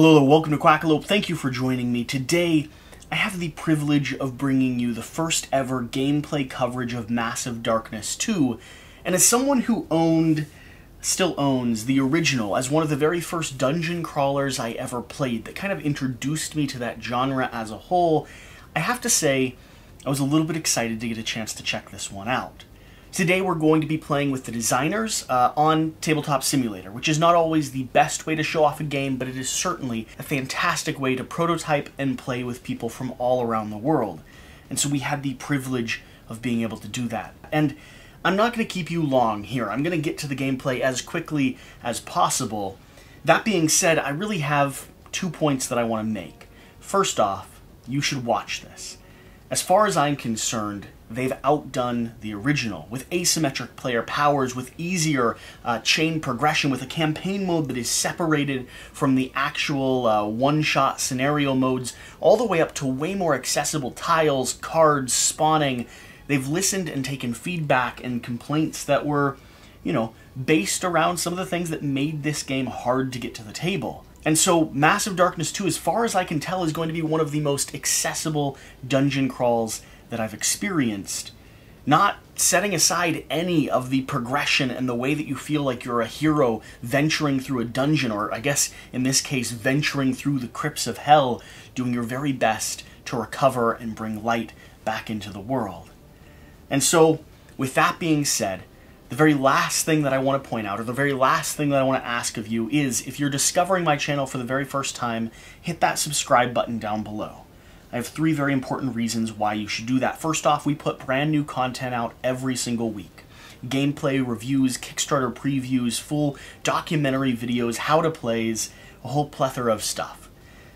Hello, welcome to Quackalope. Thank you for joining me. Today, I have the privilege of bringing you the first ever gameplay coverage of Massive Darkness 2, and as someone who owned, still owns, the original as one of the very first dungeon crawlers I ever played that kind of introduced me to that genre as a whole, I have to say I was a little bit excited to get a chance to check this one out. Today we're going to be playing with the designers uh, on Tabletop Simulator, which is not always the best way to show off a game, but it is certainly a fantastic way to prototype and play with people from all around the world. And so we had the privilege of being able to do that. And I'm not going to keep you long here. I'm going to get to the gameplay as quickly as possible. That being said, I really have two points that I want to make. First off, you should watch this. As far as I'm concerned, they've outdone the original with asymmetric player powers, with easier uh, chain progression, with a campaign mode that is separated from the actual uh, one shot scenario modes, all the way up to way more accessible tiles, cards, spawning. They've listened and taken feedback and complaints that were, you know, based around some of the things that made this game hard to get to the table. And so, Massive Darkness 2, as far as I can tell, is going to be one of the most accessible dungeon crawls that I've experienced, not setting aside any of the progression and the way that you feel like you're a hero venturing through a dungeon, or I guess in this case, venturing through the crypts of hell, doing your very best to recover and bring light back into the world. And so, with that being said, the very last thing that I want to point out, or the very last thing that I want to ask of you is if you're discovering my channel for the very first time, hit that subscribe button down below. I have three very important reasons why you should do that. First off, we put brand new content out every single week gameplay reviews, Kickstarter previews, full documentary videos, how to plays, a whole plethora of stuff.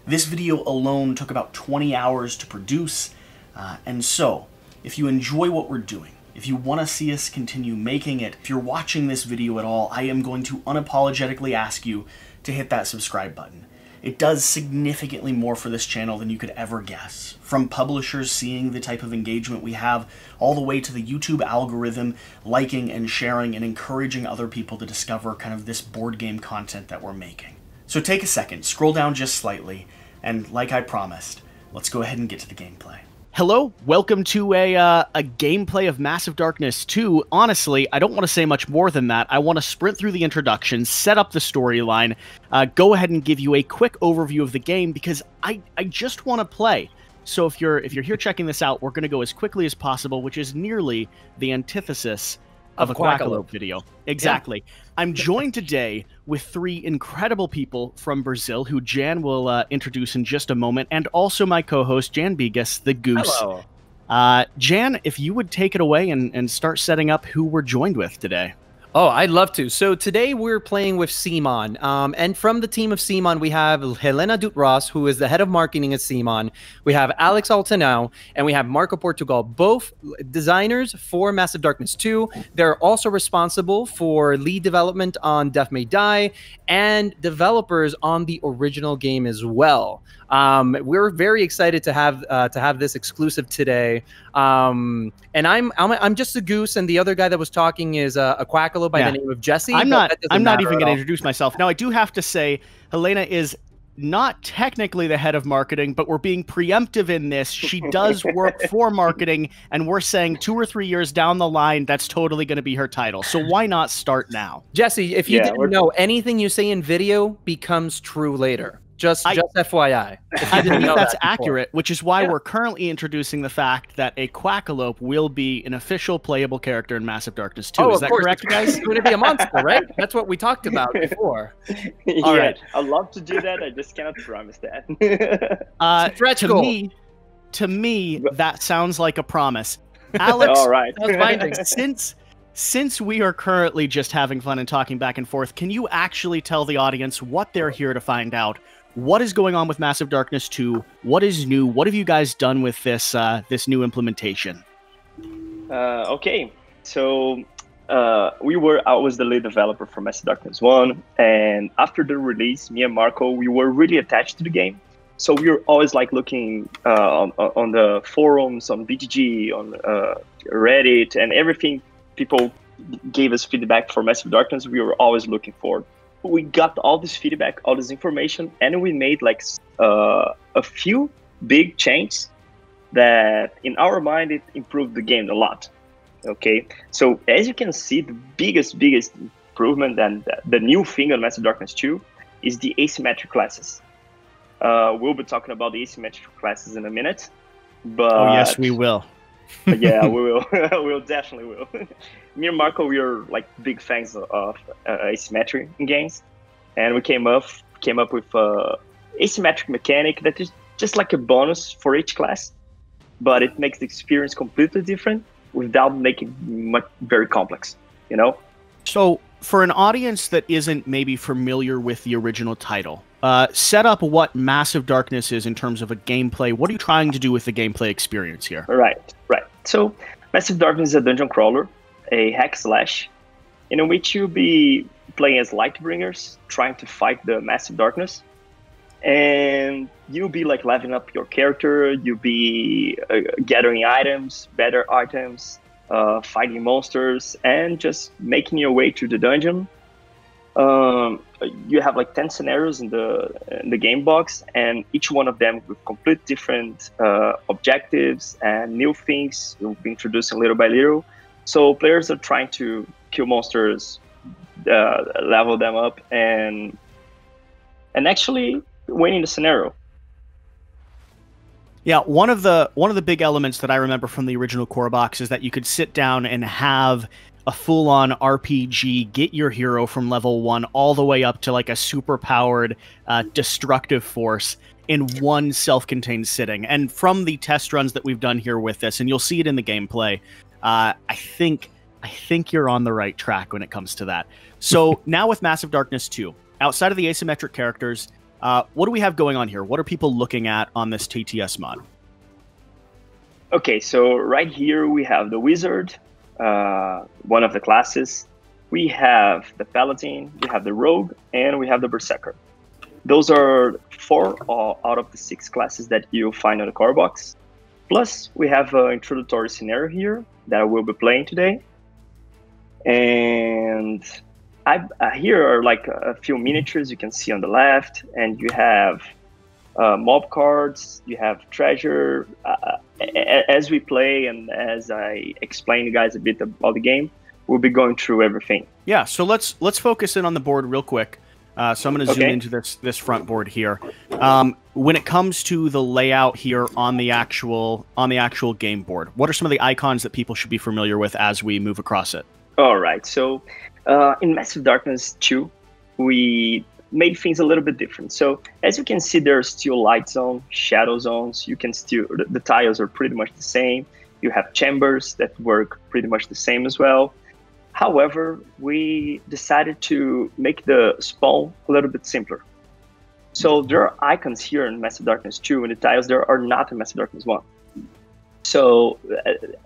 This video alone took about 20 hours to produce, uh, and so if you enjoy what we're doing, if you want to see us continue making it, if you're watching this video at all, I am going to unapologetically ask you to hit that subscribe button. It does significantly more for this channel than you could ever guess. From publishers seeing the type of engagement we have, all the way to the YouTube algorithm liking and sharing and encouraging other people to discover kind of this board game content that we're making. So take a second, scroll down just slightly, and like I promised, let's go ahead and get to the gameplay. Hello, welcome to a uh, a gameplay of Massive Darkness 2. Honestly, I don't want to say much more than that. I want to sprint through the introduction, set up the storyline, uh, go ahead and give you a quick overview of the game because I, I just want to play. So if you're if you're here checking this out, we're going to go as quickly as possible, which is nearly the antithesis of, of a Quackalope video. Exactly. Yeah. I'm joined today with three incredible people from Brazil who Jan will uh, introduce in just a moment, and also my co host, Jan Bigas, the Goose. Hello. Uh, Jan, if you would take it away and, and start setting up who we're joined with today. Oh, I'd love to. So today we're playing with CMON. Um, and from the team of CMON, we have Helena Dutras, who is the head of marketing at CMON. We have Alex Olteanu, and we have Marco Portugal, both designers for Massive Darkness 2. They're also responsible for lead development on Death May Die and developers on the original game as well. Um, we're very excited to have uh, to have this exclusive today. Um, and I'm, I'm I'm just a goose, and the other guy that was talking is uh, a Quackalope by yeah. the name of Jesse. I'm not I'm not even going to introduce myself. Now I do have to say, Helena is not technically the head of marketing, but we're being preemptive in this. She does work for marketing, and we're saying two or three years down the line, that's totally going to be her title. So why not start now? Jesse, if you yeah, didn't know, anything you say in video becomes true later. Just, I, just FYI. I believe that's that accurate, which is why yeah. we're currently introducing the fact that a Quackalope will be an official playable character in Massive Darkness 2. Oh, is that course. correct, guys? It's going to be a monster, right? That's what we talked about before. yeah, All right. I'd love to do that. I just cannot promise that. uh, to goal. me, to me, that sounds like a promise. Alex, All right. since since we are currently just having fun and talking back and forth, can you actually tell the audience what they're here to find out what is going on with Massive Darkness 2? What is new? What have you guys done with this uh, this new implementation? Uh, okay, so uh, we were I was the lead developer for Massive Darkness 1, and after the release, me and Marco we were really attached to the game. So we were always like looking uh, on, on the forums, on BGG, on uh, Reddit, and everything. People gave us feedback for Massive Darkness. We were always looking for we got all this feedback, all this information, and we made like uh, a few big changes that, in our mind, it improved the game a lot. Okay, so as you can see, the biggest, biggest improvement and the, new thing on Massive Darkness 2 is the asymmetric classes. Uh, we'll be talking about the asymmetric classes in a minute. But oh yes, we will. yeah, we will. we'll definitely will. Me and Marco, we are like big fans of uh, asymmetry in games, and we came up came up with a asymmetric mechanic that is just like a bonus for each class, but it makes the experience completely different without making much very complex. You know. So, for an audience that isn't maybe familiar with the original title, uh, set up what Massive Darkness is in terms of a gameplay. What are you trying to do with the gameplay experience here? Right, right. So, Massive Darkness is a dungeon crawler, a hack slash, in which you'll be playing as Lightbringers, trying to fight the Massive Darkness. And you'll be like leveling up your character, you'll be uh, gathering items, better items, uh, fighting monsters, and just making your way through the dungeon. Um, you have like 10 scenarios in the in the game box and each one of them with complete different uh, objectives and new things. You'll be introducing little by little so players are trying to kill monsters uh, level them up and and actually winning the scenario yeah, one of the one of the big elements that I remember from the original core box is that you could sit down and have a full on RPG, get your hero from level one all the way up to like a super powered uh, destructive force in one self contained sitting. And from the test runs that we've done here with this, and you'll see it in the gameplay, uh, I think. I think you're on the right track when it comes to that. So now with Massive Darkness 2, outside of the asymmetric characters, uh, what do we have going on here? What are people looking at on this TTS mod? Okay, so right here we have the wizard, uh, one of the classes. We have the Paladin, we have the Rogue, and we have the Berserker. Those are four out of the six classes that you'll find on the core box. Plus, we have an introductory scenario here that I will be playing today. And I, uh, here are like a few miniatures you can see on the left, and you have uh, mob cards, you have treasure. Uh, as we play and as I explain you guys a bit about the game, we'll be going through everything. Yeah, so let's let's focus in on the board real quick. Uh, so I'm going to zoom into this this front board here. Um, when it comes to the layout here on the actual on the actual game board, what are some of the icons that people should be familiar with as we move across it? All right. So uh, in Massive Darkness 2, we made things a little bit different. So as you can see, there's still light zone, shadow zones. You can still the, the tiles are pretty much the same. You have chambers that work pretty much the same as well. However, we decided to make the spawn a little bit simpler. So there are icons here in Massive Darkness 2 and the tiles there are not in Massive Darkness 1. So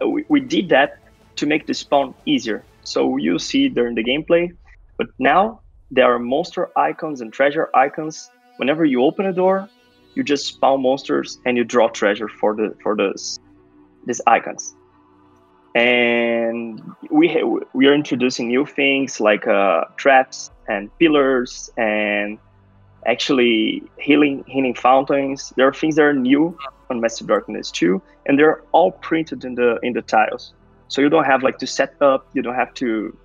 uh, we, we did that to make the spawn easier. So you'll see during the gameplay. But now there are monster icons and treasure icons. Whenever you open a door, you just spawn monsters and you draw treasure for the for those these icons. And we ha- we are introducing new things like uh, traps and pillars and actually healing healing fountains. There are things that are new on Massive Darkness 2, and they're all printed in the in the tiles. So you don't have like to set up. You don't have to.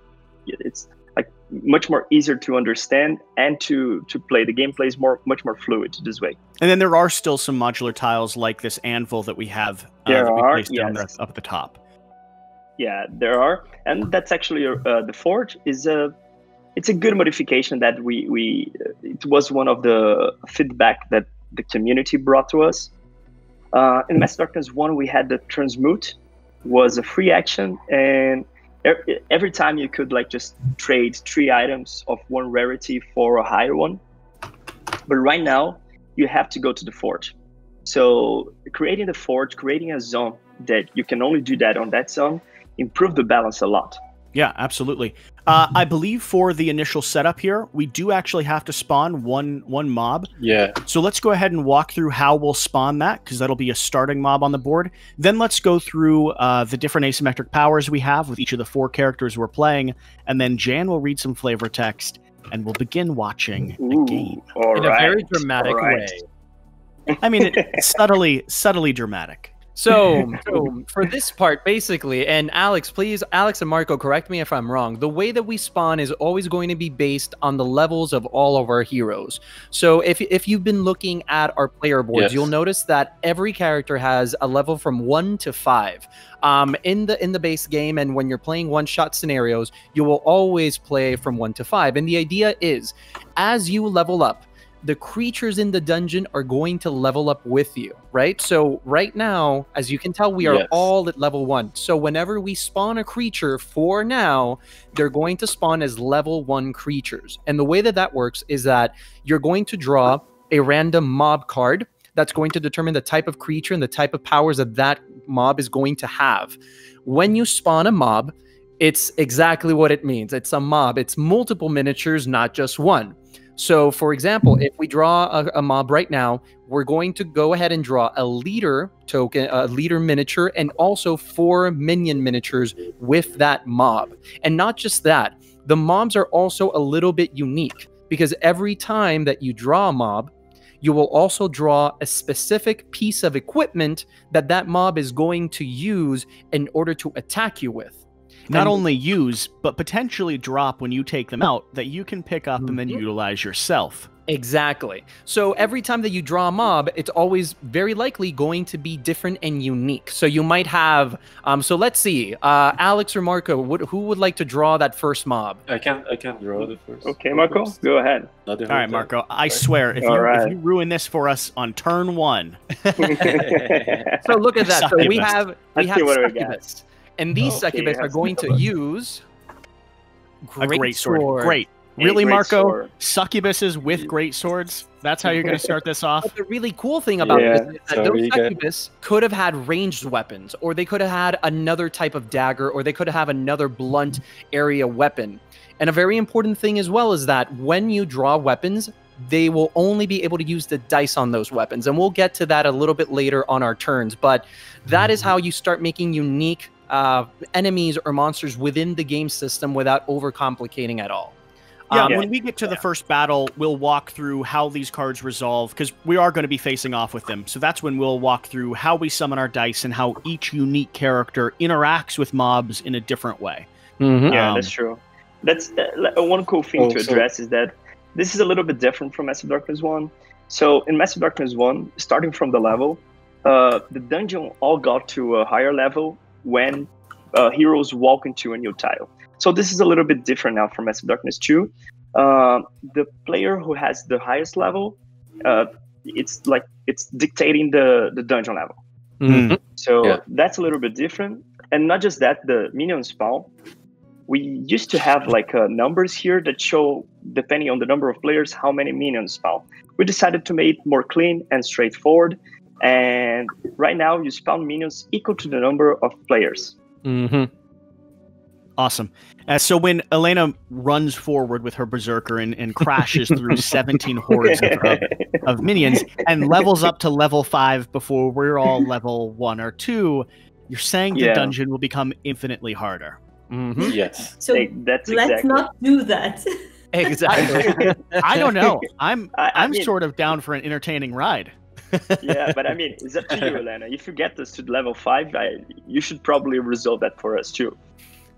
It's like much more easier to understand and to to play. The gameplay is more much more fluid this way. And then there are still some modular tiles like this anvil that we have. Uh, there are yes. down there up at the top. Yeah, there are, and that's actually uh, the forge is a. It's a good modification that we we. It was one of the feedback that the community brought to us. Uh, in Mass Darkness One, we had the transmute, was a free action, and every time you could like just trade three items of one rarity for a higher one. But right now, you have to go to the forge. So creating the forge, creating a zone that you can only do that on that zone, improve the balance a lot. Yeah, absolutely. Uh, I believe for the initial setup here, we do actually have to spawn one one mob. Yeah. So let's go ahead and walk through how we'll spawn that because that'll be a starting mob on the board. Then let's go through uh, the different asymmetric powers we have with each of the four characters we're playing, and then Jan will read some flavor text, and we'll begin watching Ooh, a game. all in a very dramatic all right. way. I mean, it, subtly, subtly dramatic. So, so for this part, basically, and Alex, please, Alex and Marco, correct me if I'm wrong. The way that we spawn is always going to be based on the levels of all of our heroes. So, if if you've been looking at our player boards, Yes. you'll notice that every character has a level from one to five. Um, in the in the base game, and when you're playing one shot scenarios, you will always play from one to five. And the idea is, as you level up, the creatures in the dungeon are going to level up with you, right? So right now, as you can tell, we are Yes. all at level one. So whenever we spawn a creature for now, they're going to spawn as level one creatures. And the way that that works is that you're going to draw a random mob card that's going to determine the type of creature and the type of powers that that mob is going to have. When you spawn a mob, it's exactly what it means. It's a mob. It's multiple miniatures, not just one. So, for example, if we draw a, a mob right now, we're going to go ahead and draw a leader token, a leader miniature, and also four minion miniatures with that mob. And not just that, the mobs are also a little bit unique because every time that you draw a mob, you will also draw a specific piece of equipment that that mob is going to use in order to attack you with. Not And- only use, but potentially drop when you take them out that you can pick up and then Mhm. utilize yourself. Exactly. So every time that you draw a mob, it's always very likely going to be different and unique. So you might have. Um, so let's see, uh, Alex or Marco, would, who would like to draw that first mob? I can't I can't draw the first. Okay, Marco, first. go ahead. All right, Marco. I Right. swear, if you, All if you ruin this for us on turn one, So look at that. So we have we have see what we got. succubus, and these Okay, succubus are going to succubus. use a great sword. sword. Great. A Really, great Marco? sword. Succubuses with great swords? That's how you're going to start this off? But the really cool thing about Yeah. this is that So those you get- succubus could have had ranged weapons, or they could have had another type of dagger, or they could have another blunt area weapon. And a very important thing as well is that when you draw weapons, they will only be able to use the dice on those weapons. And we'll get to that a little bit later on our turns. But that is mm-hmm. how you start making unique uh, enemies or monsters within the game system without overcomplicating at all. Yeah, Um, when we get to the first battle, we'll walk through how these cards resolve because we are going to be facing off with them. So that's when we'll walk through how we summon our dice and how each unique character interacts with mobs in a different way. mhm. Yeah, Um, that's true. That's uh, uh, one cool thing Oh, to so- address is that this is a little bit different from Massive Darkness One. So in Massive Darkness One, starting from the level, uh, the dungeon all got to a higher level when uh, heroes walk into a new tile. So this is a little bit different now from Massive Darkness Two. Uh, the player who has the highest level, uh, it's like it's dictating the the dungeon level. Mhm. So Yeah. that's a little bit different. And not just that, the minion spawn. We used to have like uh, numbers here that show, depending on the number of players, how many minions spawn. We decided to make it more clean and straightforward. And right now, you spawn minions equal to the number of players. Mhm. Awesome. Uh, so when Elena runs forward with her berserker and, and crashes through 17 hordes of, of, of minions and levels up to level five before we're all level one or two, you're saying the dungeon will become infinitely harder. Mhm. Yes. So Like, that's let's not do that. Exactly. I don't know. I'm I- I I'm mean- sort of down for an entertaining ride. Yeah, but I mean, it's up to you, Elena. If you get us to level five, I, you should probably resolve that for us too.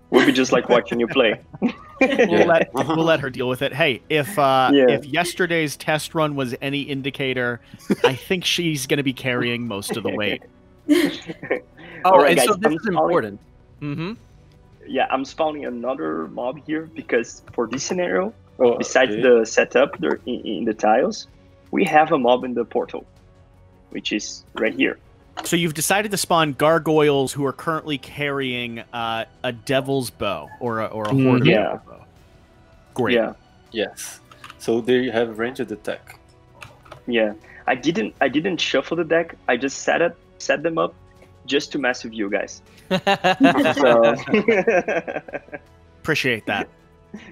We'll be just like watching you play. We'll let we'll let her deal with it. Hey, if uh, Yeah. if yesterday's test run was any indicator, I think she's going to be carrying most of the weight. Oh, Alright, and so this I'm is important. Mm-hmm. yeah, I'm spawning another mob here because for this scenario, Oh, besides okay. the setup there in, in the tiles, we have a mob in the portal, which is right here. So you've decided to spawn gargoyles who are currently carrying uh, a devil's bow or a, or a horde of Yeah. bow. Great. Yeah, Yes. So they have ranged attack. yeah. I didn't I didn't shuffle the deck. I just set it set them up just to mess with you guys. So Appreciate that.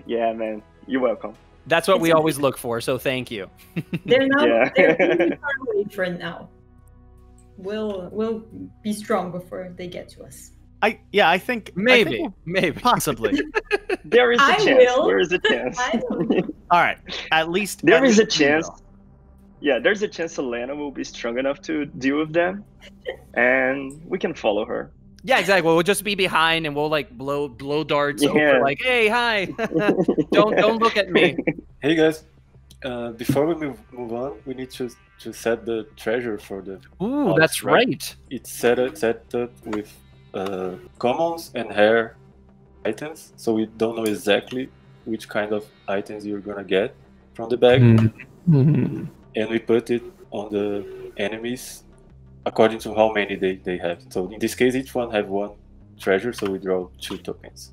yeah, man, you're welcome. That's what we always look for. So thank you. they're not Yeah. they're really far away for now. We'll we'll be strong before they get to us. I yeah, I think I think Maybe, we'll- maybe. possibly. There is a I chance. will. There is a chance. I don't- All right, at least There at is a least we chance. will. Yeah, there's a chance Elena will be strong enough to deal with them, and we can follow her. Yeah, exactly. We'll just be behind and we'll like blow blow darts Yeah. over like, hey, hi. don't don't look at me. Hey guys, uh, before we move, move on, we need to to set the treasure for the. Ooh, Oh, that's right. right. It's set up, set up with uh, commons and rare items, so we don't know exactly which kind of items you're gonna get from the bag, Mm-hmm. and we put it on the enemies according to how many they, they have. So in this case, each one have one treasure, so we draw two tokens,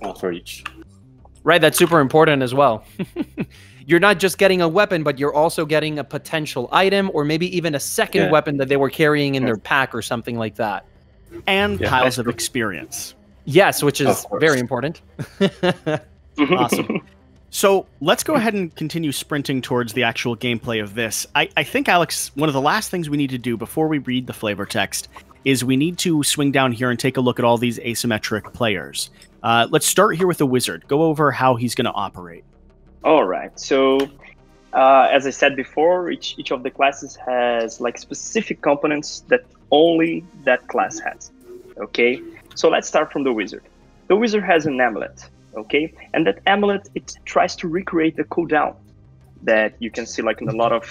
one for each. Right, that's super important as well. you're not just getting a weapon, but you're also getting a potential item or maybe even a second Yeah. weapon that they were carrying in their pack or something like that. and Yeah, piles of experience. Yes, which is very important. Awesome. So let's go ahead and continue sprinting towards the actual gameplay of this. I, I think, Alex, one of the last things we need to do before we read the flavor text is we need to swing down here and take a look at all these asymmetric players. Uh, let's start here with the wizard. Go over how he's going to operate. All right. So, uh, as I said before, each each of the classes has like specific components that only that class has. Okay. So let's start from the wizard. The wizard has an amulet. Okay, and that amulet it tries to recreate the cooldown that you can see like in a lot of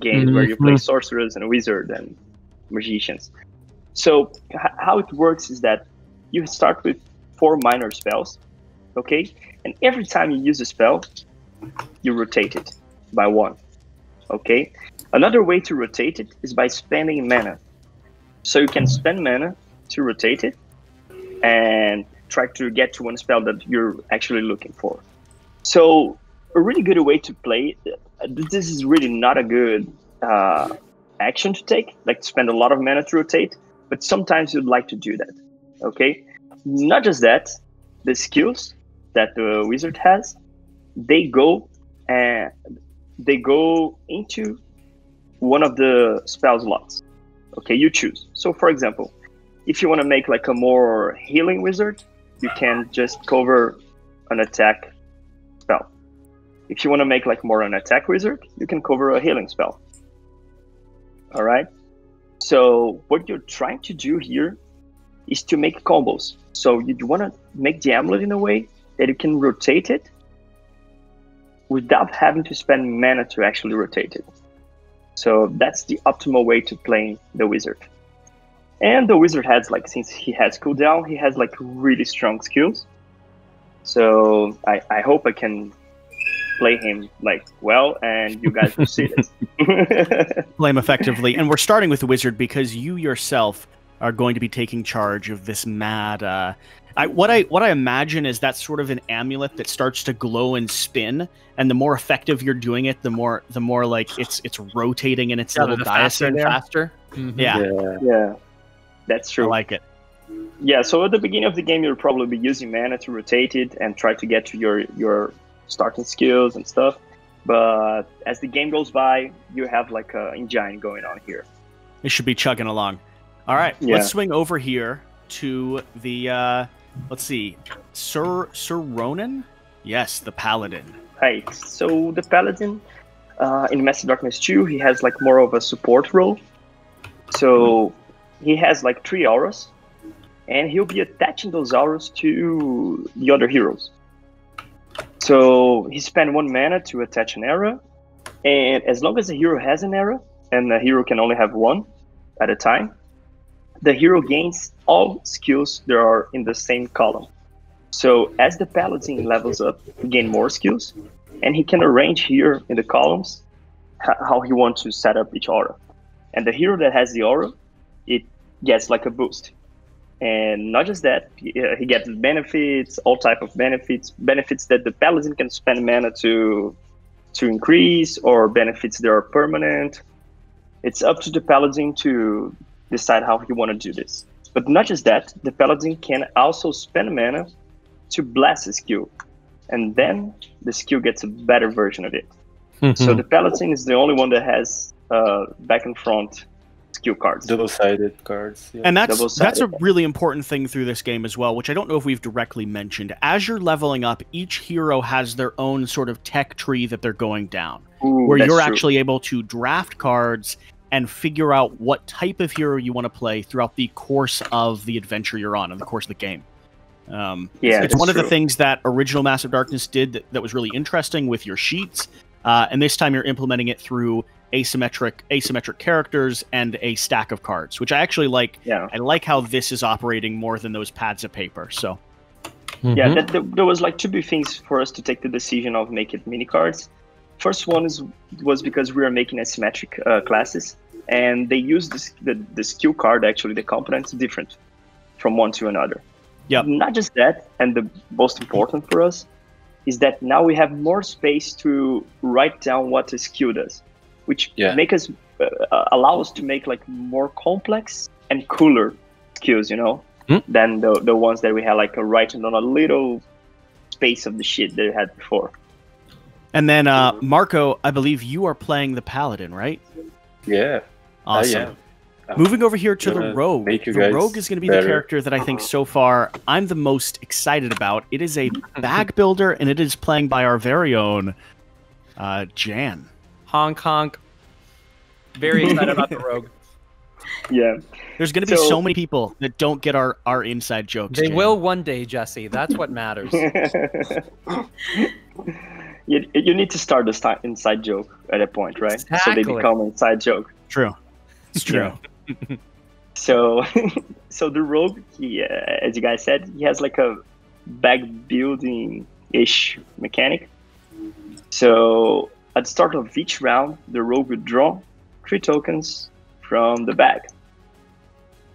games where you play sorcerers and wizard and magicians. So h- how it works is that you start with four minor spells. Okay, and every time you use a spell, you rotate it by one. Okay. Another way to rotate it is by spending mana. So you can spend mana to rotate it and try to get to one spell that you're actually looking for. So a really good way to play This is really not a good uh, action to take, like to spend a lot of mana to rotate. But sometimes you'd like to do that. Okay. Not just that, the skills that the wizard has, they go and they go into one of the spell slots. Okay, you choose. So, for example, if you want to make like a more healing wizard, you can just cover an attack spell. If you want to make like more an attack wizard, you can cover a healing spell. All right. So what you're trying to do here is to make combos. So you want to make the amulet in a way that you can rotate it without having to spend mana to actually rotate it. So that's the optimal way to play the wizard. And the wizard has like since he has cooldown, he has like really strong skills. So I, I hope I can play him like well and you guys will see this. Play him effectively. and we're starting with the wizard because you yourself are going to be taking charge of this mad. Uh, I, what I what I imagine is that's sort of an amulet that starts to glow and spin, and the more effective you're doing it, the more the more like it's it's rotating in its Yeah, little the faster and there. faster. Mhm. Yeah, Yeah. yeah. That's I true. like it. Yeah, so at the beginning of the game, you'll probably be using mana to rotate it and try to get to your your starting skills and stuff. But as the game goes by, you have like a engine going on here. It should be chugging along. All right, Yeah. let's swing over here to the. Uh, let's see, Sir Sir Ronan. Yes, the paladin. Right. So the paladin uh, in Massive Darkness 2, he has like more of a support role. So he has like three auras, and he'll be attaching those auras to the other heroes. So he spend one mana to attach an aura, and as long as the hero has an aura, and the hero can only have one at a time, the hero gains all skills that are in the same column. So as the paladin levels up, he gain more skills, and he can arrange here in the columns how he wants to set up each aura. And the hero that has the aura, it gets like a boost. And not just that, uh, he gets benefits, all type of benefits, benefits that the paladin can spend mana to to increase, or benefits that are permanent. It's up to the paladin to decide how he want to do this. But not just that, the paladin can also spend mana to bless a skill, and then the skill gets a better version of it. So the paladin is the only one that has uh, back and front skill cards. Double-sided cards. Yeah. And that's Double-sided. that's a really important thing through this game as well, which I don't know if we've directly mentioned. As you're leveling up, each hero has their own sort of tech tree that they're going down, Ooh, where you're true. actually able to draft cards and figure out what type of hero you want to play throughout the course of the adventure you're on, in the course of the game. Um, Yeah, it's that's one of the things that original Massive Darkness did that, that was really interesting with your sheets, uh, and this time you're implementing it through asymmetric asymmetric characters and a stack of cards, which I actually like. yeah. I like how this is operating more than those pads of paper. So Yeah, Mhm. that, that, there was like two big things for us to take the decision of make it mini cards. First one is was because we are making asymmetric uh, classes, and they use this, the the skill card actually the components different from one to another. Yep. Not just that, and the most important for us is that now we have more space to write down what a skill does, which Yeah. make us uh, allow us to make like more complex and cooler skills, you know, Hmm. than the the ones that we had like a writing on a little space of the shit that we had before. And then uh, Marco, I believe you are playing the paladin, right? yeah. Awesome. I am. Moving over here to the rogue. make you The rogue is going to be the character that I think so far I'm the most excited about. It is a bag builder, and it is playing by our very own uh, Jan. Hong Kong. Very excited about the rogue. Yeah. There's going to be so, So- many people that don't get our, our inside jokes. They Jan. will one day, Jesse. That's what matters. you, you need to start the time inside joke at a point, right? So they become an inside joke. True. It's true. So, so the rogue, he, uh, as you guys said, he has like a bag building ish mechanic. So at the start of each round, the rogue would draw three tokens from the bag,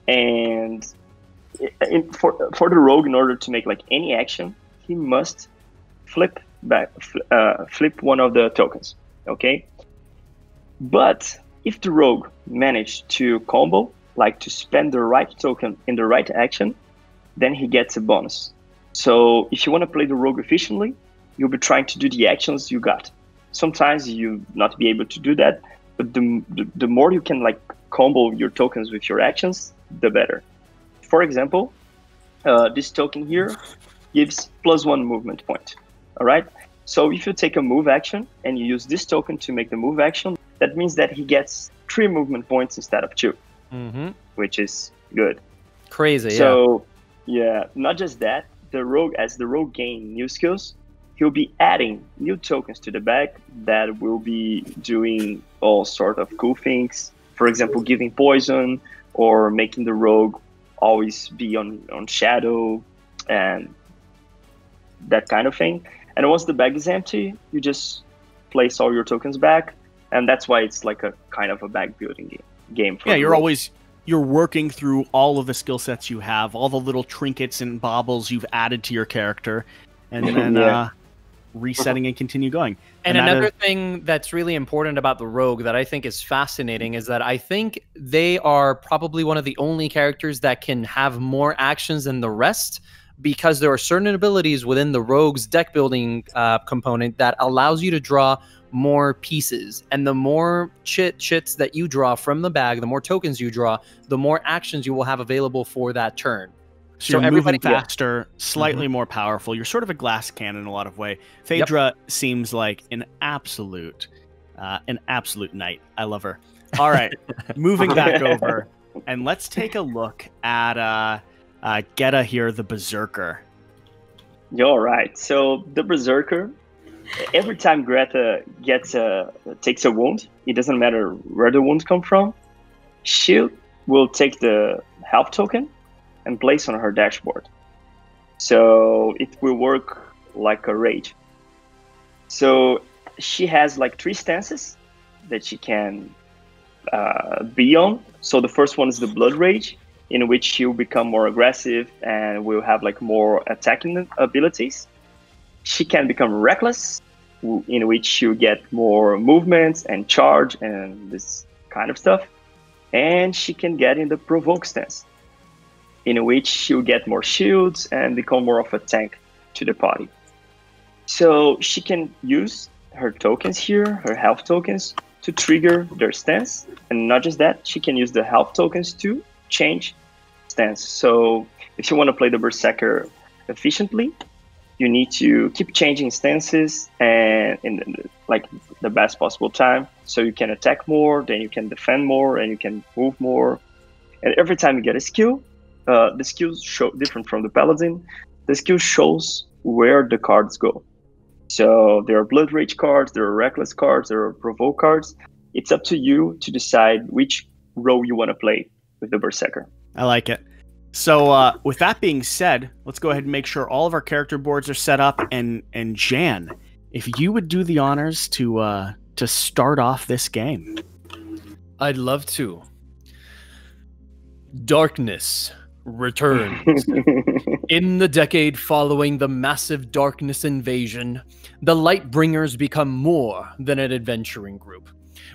and in, for for the rogue, in order to make like any action, he must flip back, uh, flip one of the tokens. Okay, but if the rogue managed to combo, like to spend the right token in the right action, then he gets a bonus. So if you want to play the rogue efficiently, you'll be trying to do the actions you got. Sometimes you not be able to do that, but the, the, the more you can like combo your tokens with your actions, the better. For example, uh, this token here gives plus one movement point. All right. So if you take a move action and you use this token to make the move action, that means that he gets three movement points instead of two, hmm which is good. Crazy. yeah. So yeah, not just that, the rogue as the rogue gain new skills, he'll be adding new tokens to the bag that will be doing all sort of cool things. For example, giving poison or making the rogue always be on, on shadow and that kind of thing. And once the bag is empty, you just place all your tokens back, and that's why it's like a kind of a bag building game. Game. For Yeah, you're rogue. always you're working through all of the skill sets you have, all the little trinkets and baubles you've added to your character, and then Yeah. uh, resetting and continue going. And, that another is- thing that's really important about the rogue that I think is fascinating is that I think they are probably one of the only characters that can have more actions than the rest because there are certain abilities within the rogue's deck building uh, component that allows you to draw more pieces and the more chit chits that you draw from the bag the more tokens you draw the more actions you will have available for that turn So, So you're everybody- moving yeah. faster, slightly more powerful. You're sort of a glass cannon in a lot of way. Phaedra seems like an absolute, uh, an absolute knight. I love her. All right, moving back over, and let's take a look at uh, uh, Geta here, the Berserker. You're right. So the berserker, every time Greta gets a takes a wound, it doesn't matter where the wound come from. She will take the health token and place on her dashboard. So it will work like a rage. So she has like three stances that she can uh, be on. So the first one is the blood rage, in which she'll become more aggressive and will have like more attacking abilities. She can become reckless, in which she'll get more movements and charge and this kind of stuff. And she can get in the provoke stance, in which she'll get more shields and become more of a tank to the party. So she can use her tokens here, her health tokens, to trigger their stance, and not just that, she can use the health tokens to change stance. So if you want to play the Berserker efficiently, you need to keep changing stances and in like the best possible time, so you can attack more, then you can defend more, and you can move more. And every time you get a skill, uh, the skills show different from the paladin. The skill shows where the cards go. So there are blood rage cards, there are reckless cards, there are provoke cards. It's up to you to decide which role you want to play with the berserker. I like it. So, uh, with that being said, let's go ahead and make sure all of our character boards are set up. And and Jan, if you would do the honors to uh, to start off this game. I'd love to. Darkness returns. In the decade following the massive darkness invasion, the Lightbringers become more than an adventuring group.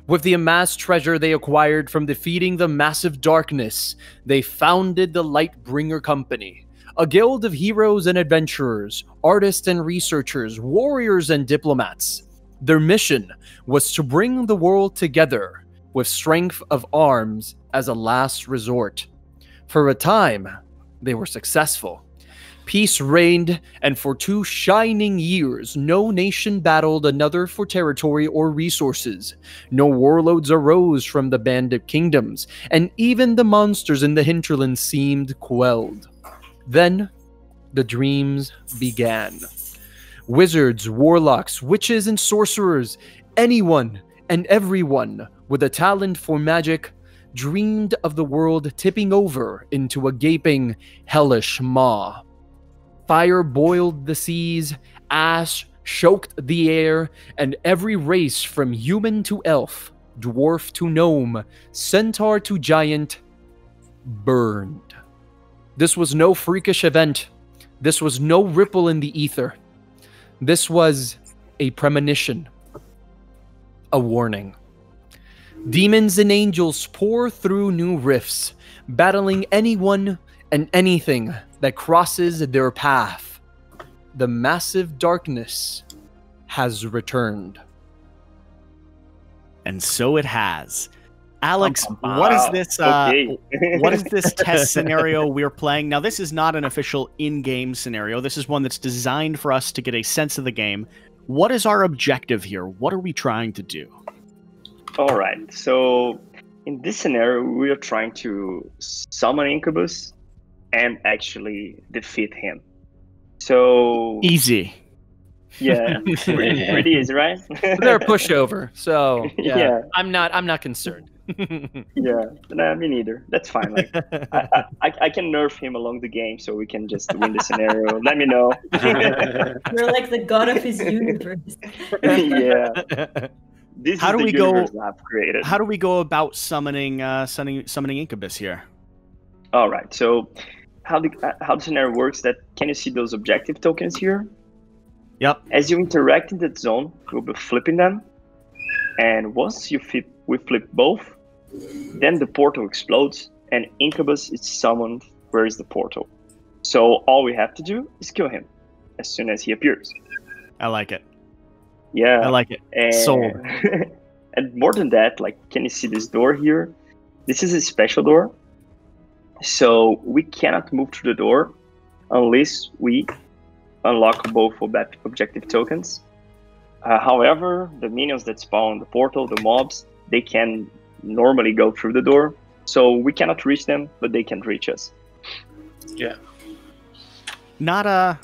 With the amassed treasure they acquired from defeating the massive darkness, they founded the Lightbringer Company, a guild of heroes and adventurers, artists and researchers, warriors and diplomats. Their mission was to bring the world together with strength of arms as a last resort. For a time, they were successful. Peace reigned, and for two shining years, no nation battled another for territory or resources. No warlords arose from the bandit kingdoms, and even the monsters in the hinterland seemed quelled. Then, the dreams began. Wizards, warlocks, witches, and sorcerers, anyone and everyone with a talent for magic, dreamed of the world tipping over into a gaping, hellish maw. Fire boiled the seas, ash choked the air, and every race from human to elf, dwarf to gnome, centaur to giant, burned. This was no freakish event. This was no ripple in the ether. This was a premonition, a warning. Demons and angels pour through new rifts, battling anyone and anything that crosses their path. The massive darkness has returned. And so it has. Alex, what is Wow. this? Uh, Okay. what is this test scenario we're playing? Now, this is not an official in-game scenario. This is one that's designed for us to get a sense of the game. What is our objective here? What are we trying to do? All right. So in this scenario, we are trying to summon Incubus and actually defeat him. So Easy. yeah, pretty, pretty easy, right? They're a pushover, so yeah, Yeah. I'm not. I'm not concerned. yeah, nah, me neither. That's fine. Like I, I, I can nerf him along the game, so we can just win the scenario. Let me know. You're like the god of his universe. yeah, this How is do the we go- universe created. How do we go about summoning, uh, summoning, summoning Incubus here? All right. So how the uh, how the scenario works? That can you see those objective tokens here? Yep. As you interact in that zone, you'll be flipping them, and once you flip, we flip both, then the portal explodes and Incubus is summoned. Where is the portal? So all we have to do is kill him as soon as he appears. I like it. Yeah. I like it. And, Sold. and more than that, like, can you see this door here? This is a special door. So we cannot move through the door unless we unlock both ob- objective tokens. Uh, however, the minions that spawn the portal, the mobs, they can normally go through the door. So we cannot reach them, but they can reach us. Yeah. Not a,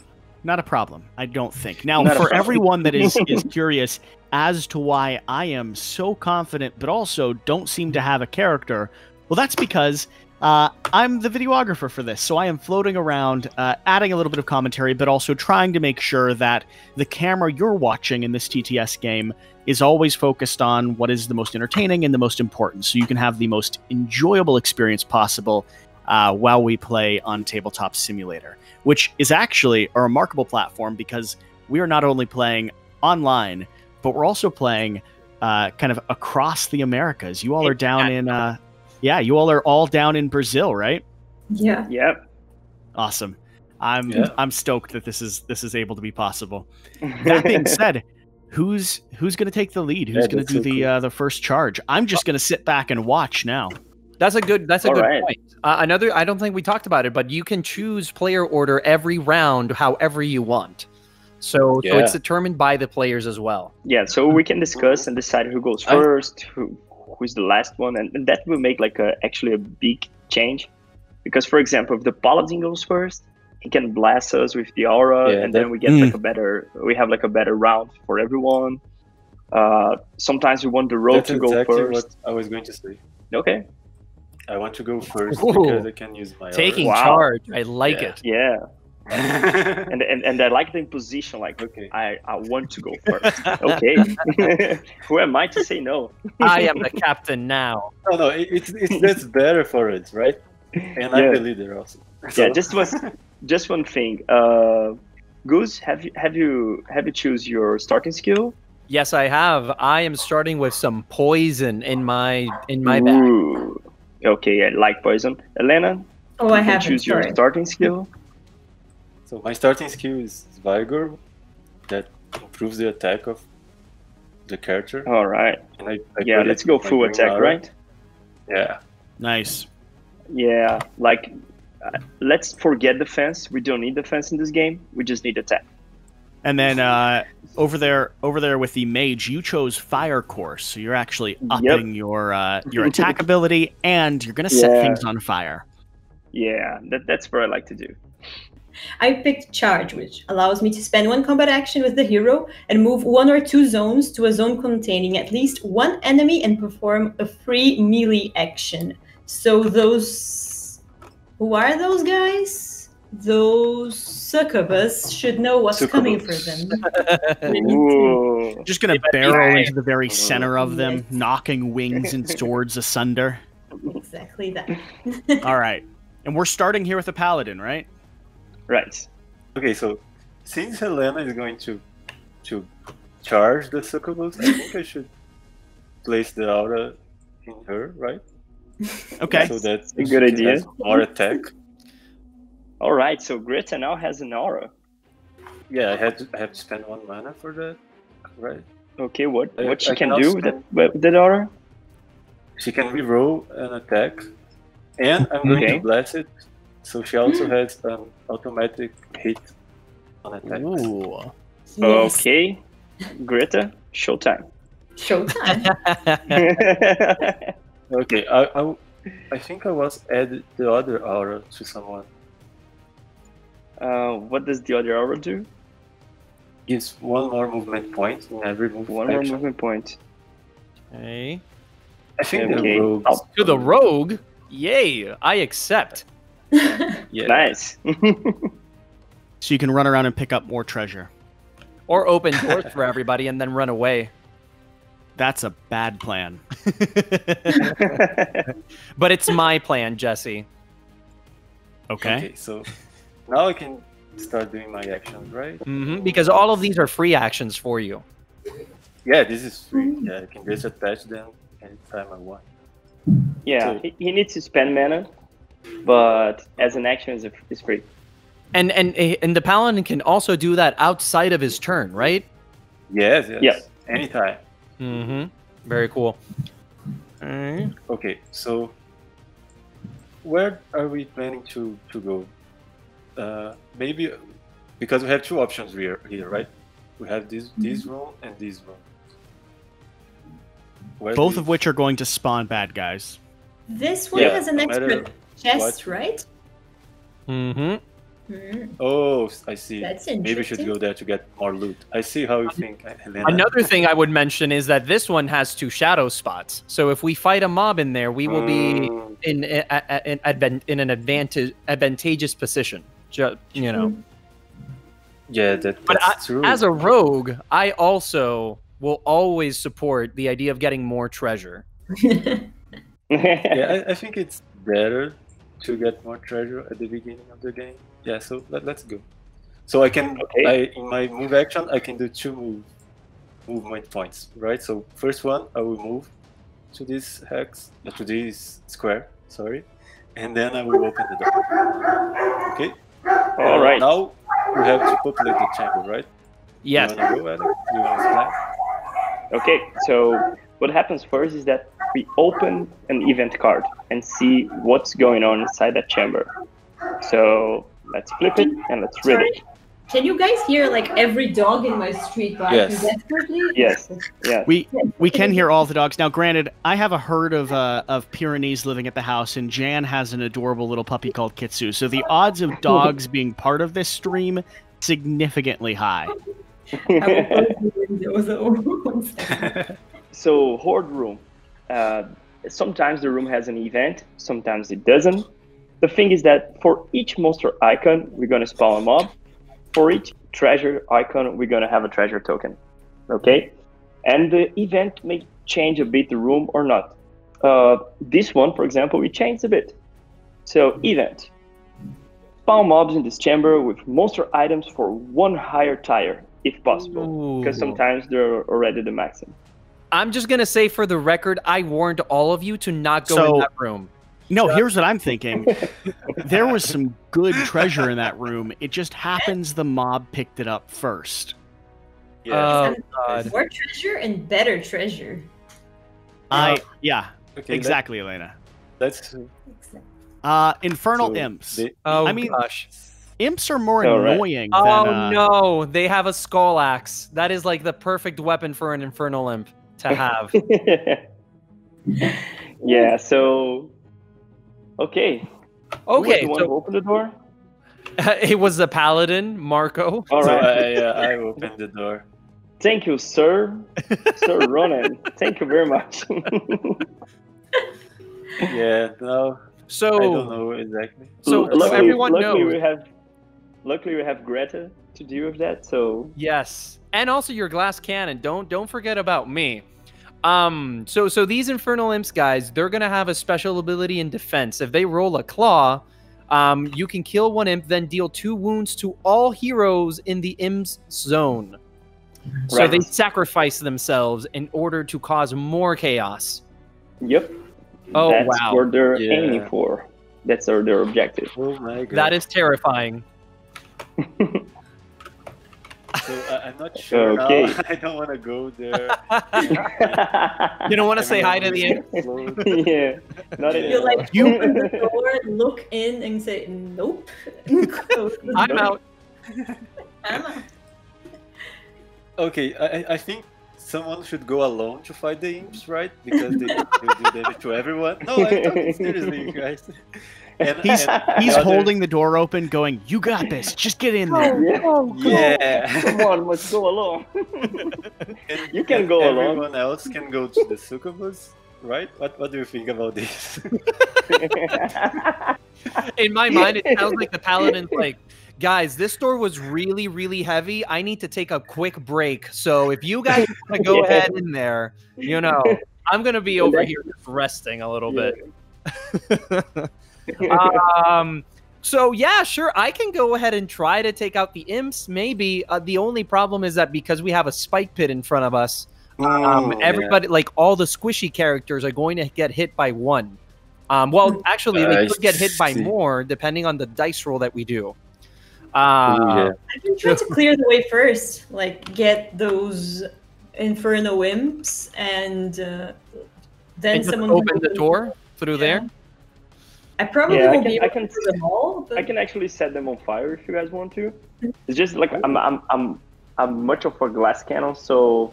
not a problem. I don't think. Now, Not for everyone that is is curious as to why I am so confident, but also don't seem to have a character, well, that's because uh, I'm the videographer for this. So I am floating around, uh, adding a little bit of commentary, but also trying to make sure that the camera you're watching in this TTS game is always focused on what is the most entertaining and the most important, so you can have the most enjoyable experience possible uh, while we play on Tabletop Simulator, which is actually a remarkable platform because we are not only playing online, but we're also playing uh, kind of across the Americas. You all are down in, uh, yeah, you all are all down in Brazil, right? Yeah. Yep. Awesome. I'm Yeah. I'm stoked that this is this is able to be possible. That being said, who's who's going to take the lead? Who's Yeah, going to do so the cool. uh, the first charge? I'm just going to sit back and watch now. That's a good. That's a All good right. point. Uh, another. I don't think we talked about it, but you can choose player order every round however you want. So, so it's determined by the players as well. Yeah, so we can discuss and decide who goes I- first, who who's the last one, and, and that will make like a actually a big change. Because for example, if the paladin goes first, he can blast us with the aura, Yeah, and that- then we get like a better we have like a better round for everyone. Uh, sometimes we want the rogue That's to go exactly first. what I was going to say. Okay. I want to go first Ooh. because I can use my Taking Wow. charge. I like Yeah. it. Yeah, aura. And, and and I like the imposition. Like okay. I I want to go first. okay. Who am I to say no? I am the captain now. No, no, it, it's it's that's better for it, right? And I'm Yeah. the leader also. yeah just one just one thing uh goose have you have you have you choose your starting skill Yes, I have. I am starting with some poison in my in my bag. Okay i like poison elena Oh, I haven't. choose your starting skill So my starting skill is Vigor, that improves the attack of the character. all right I, I yeah let's go full attack aura. right Yeah. Nice. yeah like uh, let's forget defense we don't need defense in this game we just need attack And then uh, over there, over there with the mage, you chose fire course, so you're actually upping your uh, your attack ability, and you're gonna set Yeah. things on fire. yeah that, that's what i like to do I picked Charge, which allows me to spend one combat action with the hero and move one or two zones to a zone containing at least one enemy and perform a free melee action. So those. Who are those guys? Those succubus should know what's coming for them. They need to- Ooh. Just gonna Yeah, barrel yeah. into the very center of mm-hmm. them, Yes. knocking wings and swords asunder. Exactly that. All right, and we're starting here with a paladin, right? Right Okay, so since Helena is going to to charge the succubus, I think I should place the aura in her, right? Okay. So that's a good idea. have More attack. all right so greta now has an aura Yeah, I had to, I have to spend one mana for that, right? okay what I- what she I can can do also with that, with that aura She can reroll an attack, and I'm going Okay. to bless it. So she also has an automatic hit on attacks. Ooh. Yes. Okay, Greta, showtime. Showtime. Okay, I, I, I think I was added the other aura to someone. uh, what does the other aura do? Gives one more movement point in every move One more movement point. Okay. I think Okay. the rogues. Oh. To the rogue. Yay! I accept. Yeah. Nice. So you can run around and pick up more treasure. Or open doors for everybody and then run away. That's a bad plan. But it's my plan, Jesse. Okay. Okay, so now I can start doing my actions, right? hmm Because all of these are free actions for you. Yeah, this is free. Yeah, I can just attach them anytime I want. yeah, So- he, he needs to spend mana, but as an action, is is free. And and and the paladin can also do that outside of his turn, right? Yes, yes. Yeah. Anytime. Mm-hmm. Very cool. Alright. Okay, so where are we planning to to go? Uh, maybe because we have two options here, here, right? We have this this room and this room. Where Both of which are going to spawn bad guys. this one Yeah, has an no matter extra chest, what- right? Mm-hmm. Hmm, Oh, I see. That's Maybe we should go there to get more loot. I see how you think, Helena. Another thing I would mention is that this one has two shadow spots. So if we fight a mob in there, we will be Mm, in a- a- in, in an advantage advantageous position. Ju- you know. yeah, that, But that's true. As a rogue, I also will always support the idea of getting more treasure. yeah, I, I think it's better to get more treasure at the beginning of the game. Yeah, so let, let's go. So I can, Okay. I in my move action, I can do two move movement points, right? So first one, I will move to this hex, uh, to this square, sorry, and then I will open the door. Okay. All Uh, right. Now we have to populate the chamber, right? Yes. You wanna go, Alex? You wanna start? Okay, so what happens first is that we open an event card and see what's going on inside that chamber. So let's flip it and let's read it. Can you guys hear like every dog in my street barking Yes. desperately? Yes, yes. We we can hear all the dogs now. Granted, I have a herd of uh, of Pyrenees living at the house, and Jan has an adorable little puppy called Kitsu. So the odds of dogs being part of this stream significantly high. I will close the window though. One second. So horde room. Uh, sometimes the room has an event, sometimes it doesn't. The thing is that for each monster icon, we're gonna spawn a mob. For each treasure icon, we're gonna have a treasure token. Okay, and the event may change a bit the room or not. Uh, this one, for example, we changed a bit. So event. Spawn mobs in this chamber with monster items for one higher tier, if possible, because sometimes they're already the maximum. I'm just gonna say for the record, I warned all of you to not go So- in that room. No, here's what I'm thinking. There was some good treasure in that room. It just happens the mob picked it up first. Yeah. Oh god. More treasure and better treasure. I yeah, okay, let- exactly, Elena. Let's. Uh, infernal so imps. they- Oh I mean- gosh. Imps are more All right. annoying Oh than uh, no, they have a skull axe. That is like the perfect weapon for an infernal imp to have. yeah, so okay. Who was Okay, the one who so opened the door? it was the paladin, Marco. All so right. I, uh, I opened the door. Thank you, sir. sir Ronan. Thank you very much. Yeah, no, So I don't know exactly. So- so luckily, everyone luckily knows. we have luckily we have Greta to deal with that, so Yes, and also your glass cannon. Don't don't forget about me. Um, so so these infernal imps guys, they're gonna have a special ability in defense. If they roll a claw, um, you can kill one imp, then deal two wounds to all heroes in the imp's zone. So they sacrifice themselves in order to cause more chaos. yep. Oh, That's wow. what they're Yeah. aiming for. That's their, their objective. Oh my god. That is terrifying. So I, I'm not sure. now. Okay. I don't want to go there. You don't want to say hi to the imp. explode. yeah. Not Yeah. You like You- open the door, look in, and say nope. I'm out. I'm out. Okay, I, I- I think someone should go alone to fight the imps, right? Because they, they do damage to everyone. No, I'm talking seriously, you guys. And, He's and he's other- holding the door open, going, "You got this. Just get in there." Oh, oh, yeah. Come on, let's go along. And- You can and go alone. Everyone else can go to the succubus, right? What What do you think about this? In my mind, it sounds like the paladin's like, guys, this door was really, really heavy. I need to take a quick break. So if you guys want to go Yeah. ahead in there, you know, I'm gonna be over here just resting a little Yeah. bit. um, so yeah, sure, I can go ahead and try to take out the imps. Maybe uh, the only problem is that because we have a spike pit in front of us, um, Oh, yeah. everybody, like all the squishy characters, are going to get hit by one. Um, well, actually, they could get hit by more depending on the dice roll that we do. Ooh, Uh, yeah. I can try to clear the way first, like get those inferno imps, and uh, then and just someone open the door through Yeah. there. I probably Yeah, I won't can- be I can- to them all. But I can actually set them on fire if you guys want to. It's just like I'm I'm I'm I'm much of a glass cannon, so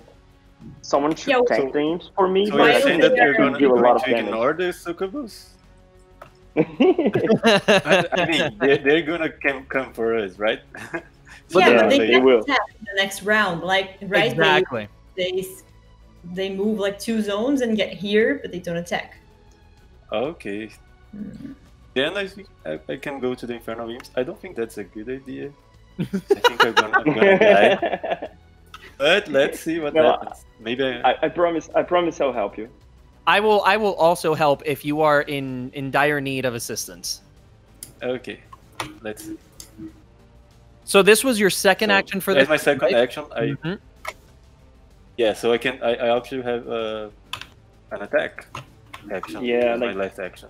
someone should Yeah, tank so- things for me. So Why you're saying that you're gonna, do a lot going of to damage. ignore the succubus? I, I mean, they're, they're gonna come, come for us, right? yeah, Yeah, but they they get will. attacked in the next round. Like right, exactly. they, they they move like two zones and get here, but they don't attack. Okay. Mm. Then I think I, I can go to the Infernal Imps. I don't think that's a good idea. I think I'm gonna, I'm gonna die. But let's see what No, happens. Maybe I, I, I promise. I promise I'll help you. I will. I will also help if you are in in dire need of assistance. okay. Let's see. So this was your second So, action for as the my second right? action. I Mhm. yeah. So I can I, I actually have uh, an attack action. Yeah, as my like- last action.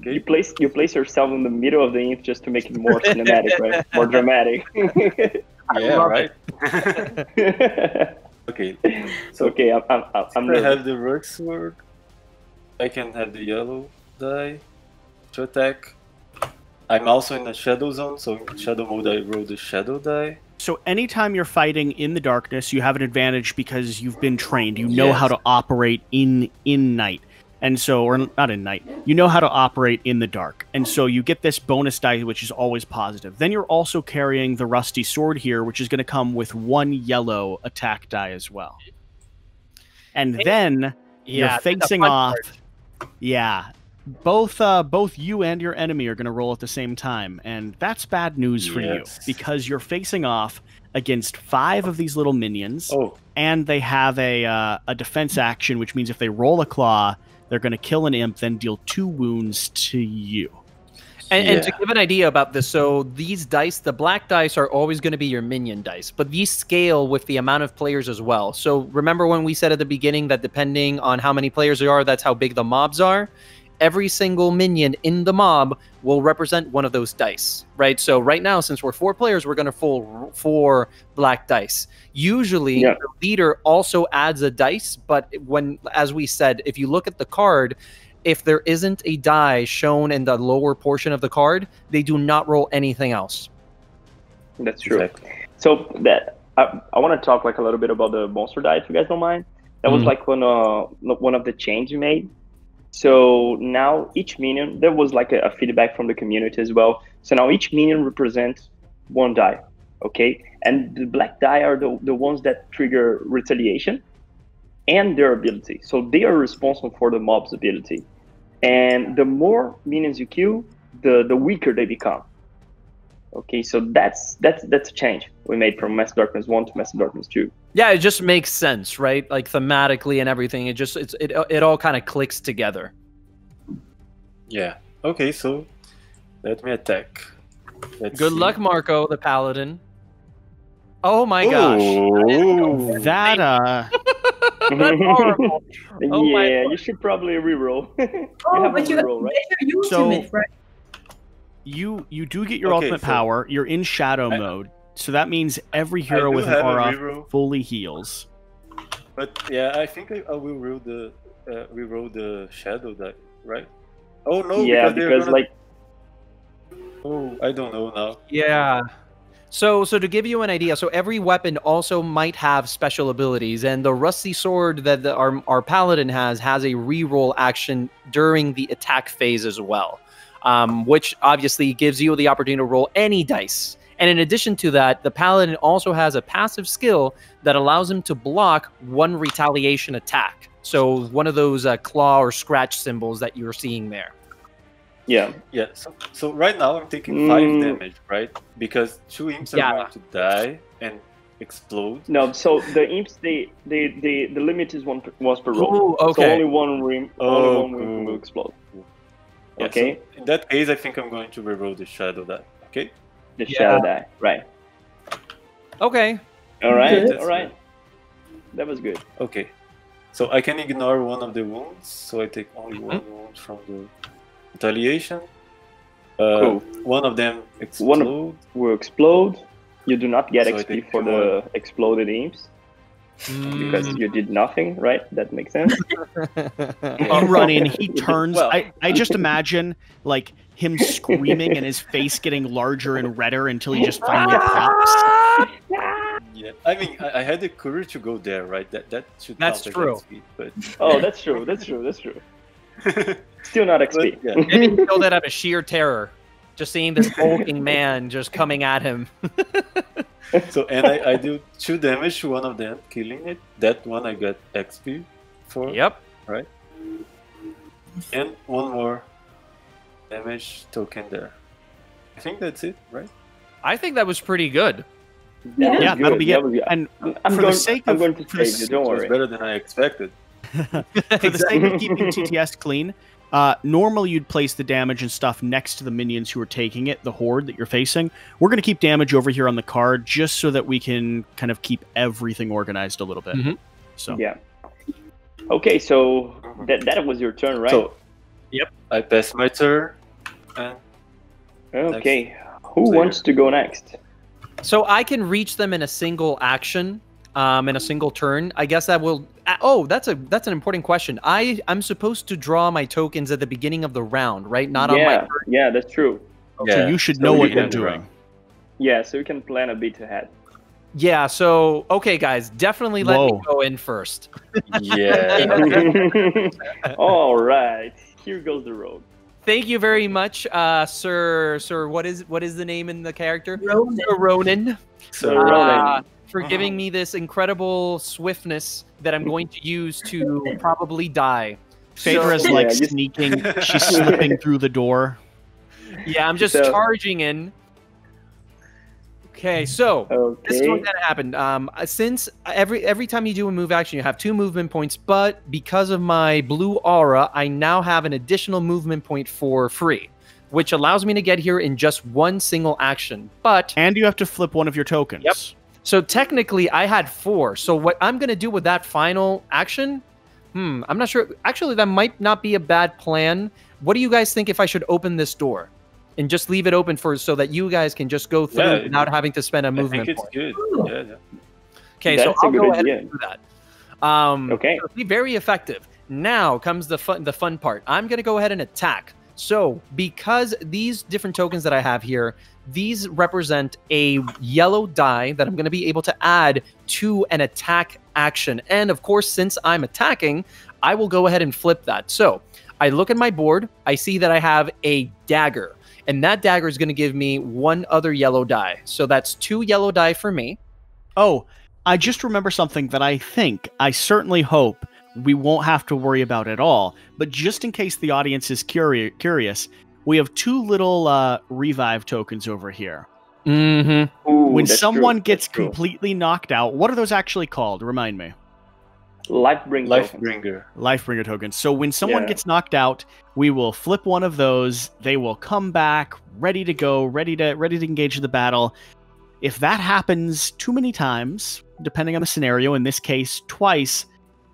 You place you place yourself in the middle of the imp just to make it more cinematic, right? More dramatic. Yeah. Right. Okay. So okay, I'm I'm I'm, I'm I have the rock sword. I can have the yellow die to attack. I'm also in the shadow zone, so in shadow mode I roll the shadow die. So anytime you're fighting in the darkness, you have an advantage because you've been trained. You know Yes. how to operate in in night. And so or not in night. You know how to operate in the dark. And so you get this bonus die which is always positive. Then you're also carrying the rusty sword here which is going to come with one yellow attack die as well. And then you're facing off part. Yeah. Both uh both you and your enemy are going to roll at the same time and that's bad news for you because you're facing off against 5 of these little minions Oh, and they have a uh, a defense action which means if they roll a claw they're going to kill an imp then deal 2 wounds to you. And, and to give an idea about this, so these dice, the black dice are always going to be your minion dice, but these scale with the amount of players as well. So remember when we said at the beginning that depending on how many players there are, that's how big the mobs are? Every single minion in the mob will represent one of those dice, right? So right now, since we're four players, we're going to full four black dice. Usually, Yeah. the leader also adds a dice, but when, as we said, if you look at the card, if there isn't a die shown in the lower portion of the card, they do not roll anything else. That's true. exactly. So that I, I want to talk like a little bit about the monster die, if you guys don't mind. That was Mhm. like one uh one of the changes you made. So now each minion, there was like a, a feedback from the community as well. So now each minion represents one die, okay? And the black die are the, the ones that trigger retaliation and their ability. So they are responsible for the mob's ability. And the more minions you kill, the the weaker they become. Okay, so that's that's that's a change we made from Mass Darkness One to Mass Darkness Two. Yeah, it just makes sense, right? Like thematically and everything. It just it's it it all kind of clicks together. Yeah. Okay, so let me attack. Let's Good see. luck, Marco, the paladin. Oh my gosh. Ooh. That uh That's horrible. Oh yeah, God. you should probably reroll. you Oh, have a but you reroll, right? get your So- right? you you do get your Okay, ultimate so- power. You're in shadow I- mode. So that means every hero with an have aura fully heals. but yeah, I think I, I will roll the uh, reroll the shadow die, right? Oh no! yeah, because, because gonna- like oh, I don't know now. Yeah. So, so to give you an idea, so every weapon also might have special abilities, and the rusty sword that the, our our paladin has has a reroll action during the attack phase as well, um, which obviously gives you the opportunity to roll any dice. And in addition to that, the paladin also has a passive skill that allows him to block one retaliation attack. So one of those uh, claw or scratch symbols that you're seeing there. Yeah, Yeah. So, so right now I'm taking five Mm. damage, right? Because two imps Yeah. are going to die and explode. no. So the imps, they they, they the limit is one per, once per roll. Ooh, So okay. only one rim, Oh, only one rim will explode. Yeah, Okay. So in that case, I think I'm going to reroll the shadow die. Okay. The Yeah. shadow die, right? Okay. All right, Good. all right. That was good. Okay. So I can ignore one of the wounds, so I take only one Mm-hmm. wound from the retaliation. Uh, Cool. One of them One explode. Will explode. You do not get So XP for two the exploded imps because Mm. you did nothing, right? That makes sense. You run in, he turns. Well- I, I just imagine like him screaming and his face getting larger and redder until he just finally pops. Yeah. I mean, I, I had the courage to go there, right? That that should That's true. against but, Oh, that's true. That's true. That's true. Still not XP. But, yeah. Maybe he killed that out of sheer terror. Just seeing this hulking man just coming at him. so and I, I do two damage to one of them, killing it. That one I got XP for. Yep. Right. And one more damage token there. I think that's it, right? I think that was pretty good. That Yeah. good. that'll be That it. was good. And I'm for going, the sake I'm of going to for the save you. Don't It was worry. better than I expected. for the sake of keeping TTS clean, uh, normally you'd place the damage and stuff next to the minions who are taking it, the horde that you're facing. We're going to keep damage over here on the card just so that we can kind of keep everything organized a little bit. Mhm. So Yeah. Okay, so that that was your turn, right? So, Yep. I pass my turn, and okay. Who So wants to go next? So I can reach them in a single action. Um, in a single turn. I guess that will. uh, Oh, that's a that's an important question. I I'm supposed to draw my tokens at the beginning of the round, right? Not on my yeah, turn. yeah, that's true. so you should so know you what you're can doing. Yeah, so you can plan a bit ahead. Yeah. So okay, guys, definitely let me go in first. Yeah. All right, here goes the road. Thank you very much, uh, Sir. Sir, what is what is the name in the character? Ronan. Sir Ronan. so Uh, uh, for Uh-huh. giving me this incredible swiftness that I'm going to use to probably die. Phaedra's So- like Yeah, sneaking, she's slipping through the door. Yeah, I'm just So- charging in. Okay, so this is what what's gonna. Um, uh, since every every time you do a move action, you have two movement points, but because of my blue aura, I now have an additional movement point for free, which allows me to get here in just one single action. But And you have to flip one of your tokens. Yep. So technically, I had four. So what I'm gonna do with that final action? Hmm, I'm not sure. Actually, that might not be a bad plan. What do you guys think if I should open this door and just leave it open for so that you guys can just go through Yeah, without having to spend a movement think it's point? good. Yeah, yeah. Okay, That's so a I'll good go ahead idea. and do that. Um, Okay. so be very effective. Now comes the fun. The fun part. I'm gonna go ahead and attack. So because these different tokens that I have here, these represent a yellow die that I'm gonna be able to add to an attack action. And of course, since I'm attacking, I will go ahead and flip that. So I look at my board. I see that I have a dagger. And that dagger is going to give me one other yellow die. So that's two yellow die for me. Oh, I just remember something that I think, I certainly hope we won't have to worry about at all. But just in case the audience is curi- curious, we have two little uh, revive tokens over here. Mm-hmm. Ooh, when someone true, gets that's true. completely knocked out, what are those actually called? Remind me. life bring Life tokens. bringer. Lifebringer tokens. So when someone Yeah. gets knocked out, we will flip one of those. They will come back, ready to go, ready to ready to engage in the battle. If that happens too many times, depending on the scenario, in this case twice,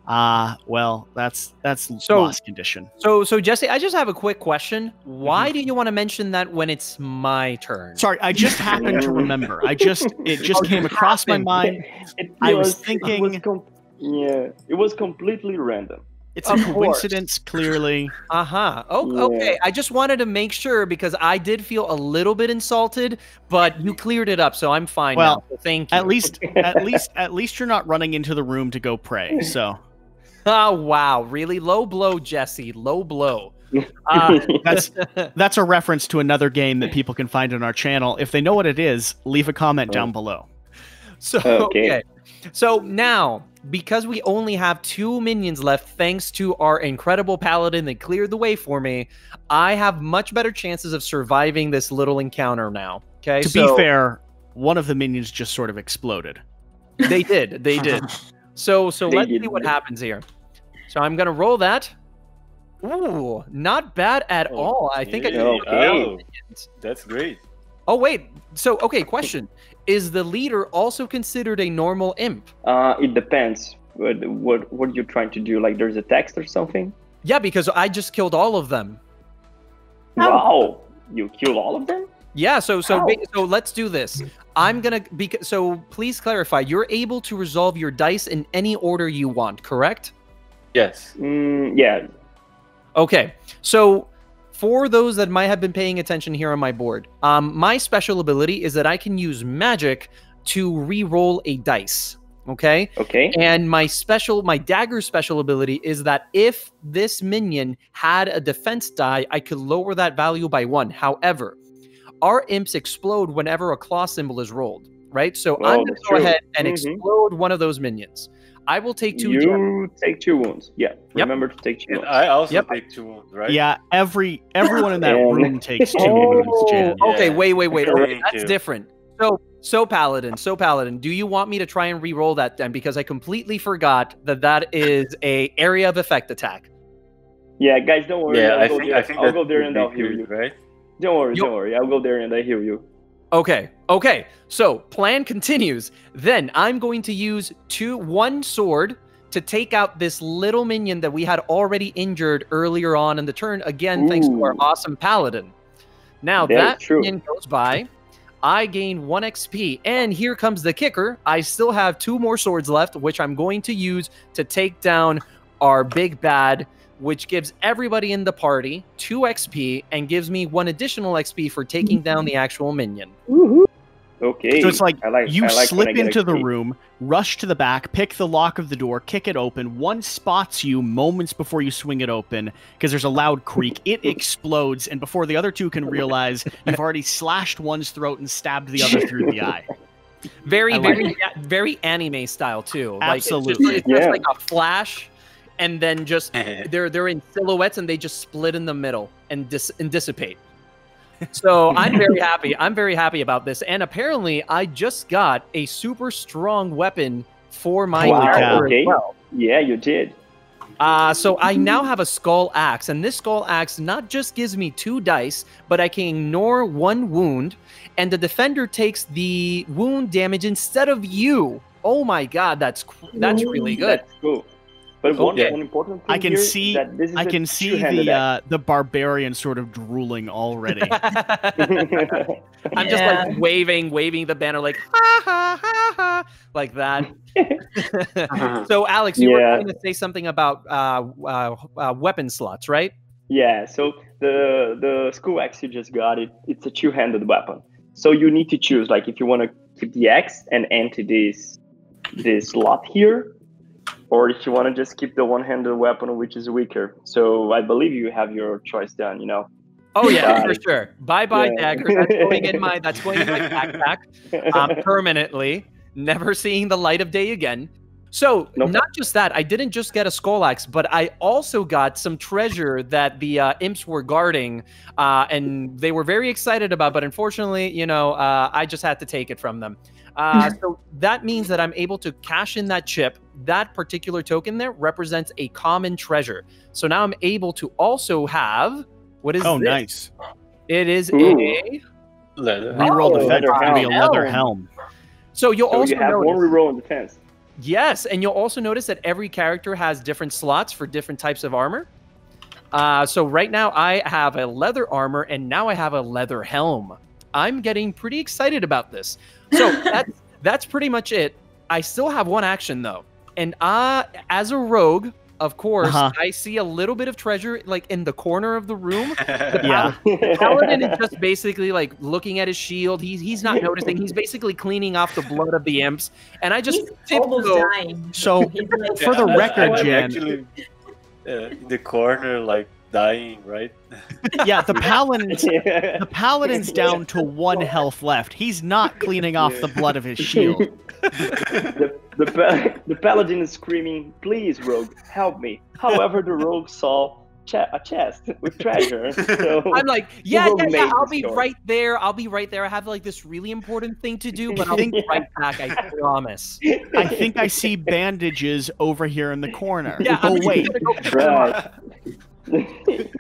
uh well, that's that's So- lost condition. So, so Jesse, I just have a quick question. Why do you want to mention that when it's my turn? Sorry, I just happened to remember. I just it just Oh, came you across my mind. It I was it thinking- com- yeah, it was completely random. It's a Of course. coincidence, clearly. Uh huh. Oh, Yeah. okay. I just wanted to make sure because I did feel a little bit insulted, but you cleared it up, so I'm fine Well, now. So thank you. At least at least at least you're not running into the room to go pray. So Oh wow, really low blow, Jesse. Low blow. Uh, that's that's a reference to another game that people can find on our channel. If they know what it is, leave a comment down below. So Okay. okay. So now, because we only have two minions left, thanks to our incredible paladin that cleared the way for me, I have much better chances of surviving this little encounter now. Okay. To so be fair, one of the minions just sort of exploded. they did. They did. So so They let's see what happens here. So I'm gonna roll that. Ooh, not bad at Oh, all. I think I yeah. can. Okay. Oh, that's great. Oh wait. So okay, question: Is the leader also considered a normal imp? Uh, it depends. What what what you're trying to do? Like, there's a text or something? Yeah, because I just killed all of them. How? Wow, you killed all of them? Yeah, so so How? so let's do this. I'm gonna be so please clarify. You're able to resolve your dice in any order you want, correct? Yes. Mm, yeah. Okay. So for those that might have been paying attention here on my board, um, my special ability is that I can use magic to re-roll a dice. Okay. Okay. And my special, my dagger special ability is that if this minion had a defense die, I could lower that value by one. However, our imps explode whenever a claw symbol is rolled, right? So Oh, I'm going to go true. ahead and Mhm. explode one of those minions. I will take two. you gems. take two wounds. Yeah. Yep. Remember to take two And wounds. I also Yep. take two wounds, right? Yeah, every everyone in that room takes two wounds, Jan. Oh, okay, Yeah. wait, wait, wait. Okay, that's you. different. So, so paladin, so paladin. Do you want me to try and re-roll that then? Because I completely forgot that that is a area of effect attack. Yeah, guys, don't worry. Yeah, I'll I go think there. I think I'll go there and I'll hear you. right? Don't worry, Yo- don't worry. I'll go there and I heal you. Okay, okay. So plan continues. Then I'm going to use two one sword to take out this little minion that we had already injured earlier on in the turn. Again, thanks to our awesome paladin. Now That that is true. minion goes by. I gain one XP. And here comes the kicker. I still have two more swords left, which I'm going to use to take down our big bad, which gives everybody in the party two XP and gives me one additional XP for taking down the actual minion. Okay. So it's like I like you I like slip into the room, rush to the back, pick the lock of the door, kick it open. One spots you moments before you swing it open because there's a loud creak. It explodes, and before the other two can realize, you've already slashed one's throat and stabbed the other through the eye. Very, like very, very anime style too. Like, it's just- Absolutely. it's just, Yeah. like a flash, and then just they're they're in silhouettes and they just split in the middle and dis- and dissipate. So I'm very happy. I'm very happy about this. And apparently, I just got a super strong weapon for my character cow. as well. Yeah, you did. Uh, so I now have a skull axe, and this skull axe not just gives me two dice, but I can ignore one wound, and the defender takes the wound damage instead of you. Oh my god, that's that's really good. That's cool. But one, Okay. one important thing I can here is see- that this is I a can see the uh, the barbarian sort of drooling already. I'm just Yeah. like waving, waving the banner like ha ha ha ha, like that. so Alex, you Yeah. were going to say something about uh, uh, uh, weapon slots, right? Yeah, so the the skull axe you just got it, it's a two-handed weapon. So you need to choose like if you want to keep the axe and enter this this slot here, or if you want to just keep the one-handed weapon which is weaker. So I believe you have your choice done. You know. Oh yeah, for sure. Bye bye Yeah. dagger. That's going in my that's going in my backpack. um, permanently, never seeing the light of day again. So, Nope. not just that, I didn't just get a skull axe, but I also got some treasure that the uh, imps were guarding, uh, and they were very excited about. But unfortunately, you know, uh, I just had to take it from them. Uh, so that means that I'm able to cash in that chip. That particular token there represents a common treasure. So now I'm able to also have what is oh, this? nice! It is Ooh. a Leather. Reroll Oh, defense. leather It's gonna be a helm. leather helm. so you'll So also you have notice, one reroll in defense. yes, and you'll also notice that every character has different slots for different types of armor. Uh, so right now I have a leather armor, and now I have a leather helm. I'm getting pretty excited about this. So that's that's pretty much it. I still have one action though, and uh, as a rogue, of course, Uh-huh. I see a little bit of treasure like in the corner of the room. Yeah. Paladin is just basically like looking at his shield. He's he's not noticing. He's basically cleaning off the blood of the imps. And I just He's almost dying. So He's like, For the record, I'm actually uh, in the corner, like dying, right? yeah, the paladin's Yeah. the paladin's down to one health left. He's not cleaning off the blood of his shield. the, the, pa- the paladin is screaming, "Please, rogue, help me!" However, the rogue saw che- a chest with treasure. So I'm like, yeah, yeah, yeah. I'll be story. right there. I'll be right there. I have like this really important thing to do, but I'll be Yeah. right back. I promise. I think I see bandages over here in the corner. Yeah. oh I'm wait, go pick them up. right.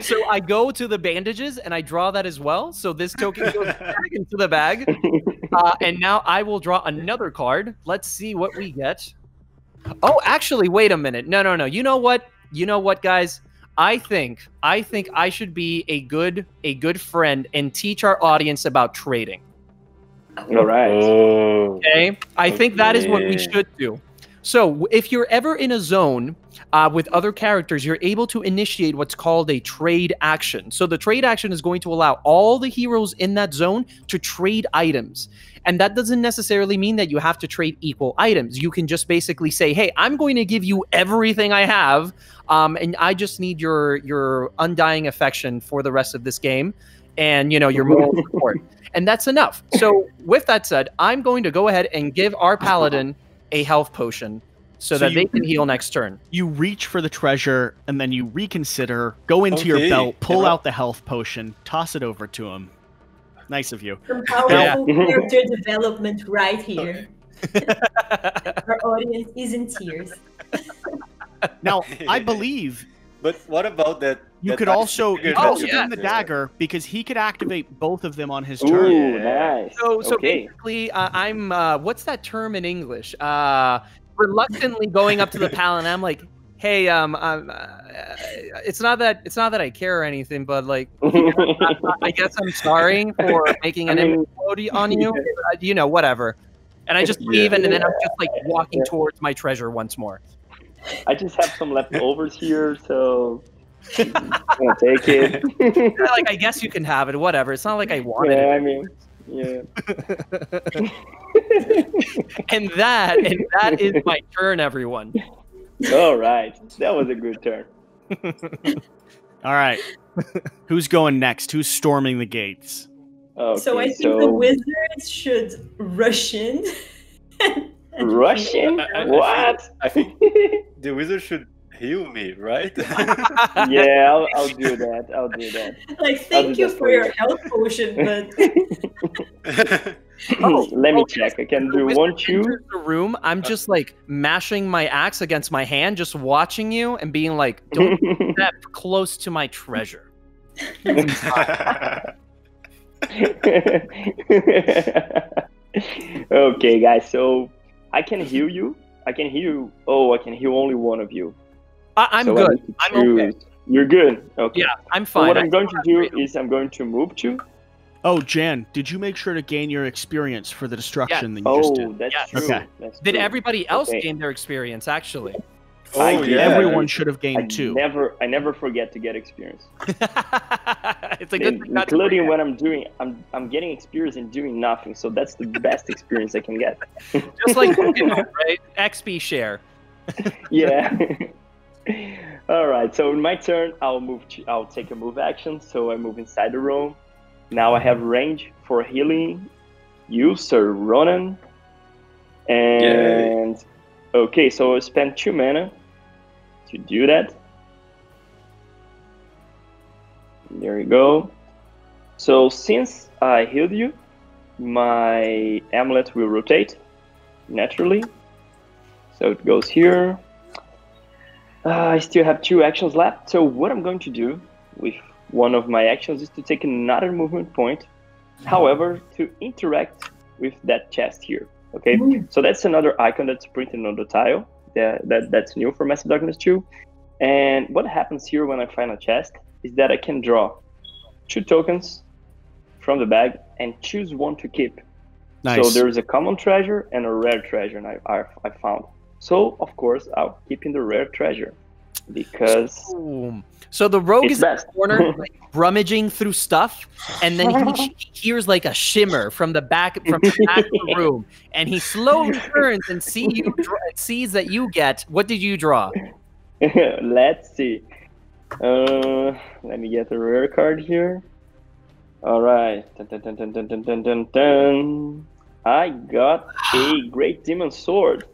So I go to the bandages and I draw that as well. So this token goes back into the bag. Uh, and now I will draw another card. Let's see what we get. Oh, actually, wait a minute. No, no, no. You know what? You know what, guys? I think I think I should be a good a good friend and teach our audience about trading. All right. Oh. Okay, I think that is what we should do. So, if you're ever in a zone uh, with other characters, you're able to initiate what's called a trade action. So, the trade action is going to allow all the heroes in that zone to trade items. And that doesn't necessarily mean that you have to trade equal items. You can just basically say, "Hey, I'm going to give you everything I have, um, and I just need your your undying affection for the rest of this game, and you know your moral support." And that's enough. So, with that said, I'm going to go ahead and give our paladin a health potion so, So that you- they can heal next turn. you reach for the treasure and then you reconsider, go into your belt, pull Yeah. out the health potion, toss it over to him. Nice of you. Some powerful Yeah. character development right here. Our audience is in tears. Now, I believe But what about that? you that could also you could Oh, also you give him yeah. the dagger because he could activate both of them on his Ooh, turn. nice. So, so okay. basically, uh, I'm uh, what's that term in English? Uh, reluctantly going up to the paladin. I'm like, hey, um, um uh, it's not that it's not that I care or anything, but like, I, I guess I'm sorry for making an I mean, on you. Uh, you know, whatever. And I just leave, and, then I'm just like walking towards my treasure once more. I just have some leftovers here, so I'm gonna take it. like, I guess you can have it. Whatever. It's not like I wanted yeah, it. I mean, yeah. and that, and that is my turn, everyone. All right, that was a good turn. All right. Who's going next? Who's storming the gates? Okay, so I think so the wizards should rush in. and- and Russian? I- I- I What? I think the wizard should heal me, right? yeah, I'll, I'll do that. I'll do that. Like, I'll thank you for for your you. health potion, but oh, Let me oh, check. I can do wizard one, two. The room. I'm uh. just like mashing my axe against my hand, just watching you and being like, "Don't step close to my treasure." okay, guys. So I can heal you. I can heal. Oh, I can heal only one of you. I- I'm So good. need I'm okay. You're good. Okay. Yeah, I'm So fine. what I- I'm going to do is I'm going to move to. Oh, Jan, did you make sure to gain your experience for the destruction that you Oh, just did? Oh, that's Yes. true. Okay. That's Did true. everybody else Okay. gain their experience? Actually, I oh did. yeah. Everyone should have I gained two. never, I never forget to get experience. it's a good In- thing including forget. when I'm doing, I'm, I'm getting experience in doing nothing. So that's the best experience I can get. just like Pokemon, right? XP share. yeah. All right. So in my turn, I'll move. To, I'll take a move action. So I move inside the room. Now I have range for healing you, Sir Ronan. And okay, so I spend two mana to do that. There you go. So since I healed you, my amulet will rotate naturally. So it goes here. Uh, I still have two actions left. So what I'm going to do with one of my actions is to take another movement point. However, to interact with that chest here. Okay. So that's another icon that's printed on the tile. That, that that's new for Massive Darkness 2. And what happens here when I find a chest is that I can draw two tokens from the bag and choose one to keep. Nice. So there's a common treasure and a rare treasure, and I, I, I found. So of course I'll keep in the rare treasure because so the rogue is best. in the corner like, rummaging through stuff and then he, he hears like a shimmer from the back from the back of the room and he slowly turns and see you sees that you get what did you draw? Let's see. Uh, let me get the rare card here. All right. Dun, dun, dun, i got a great demon sword.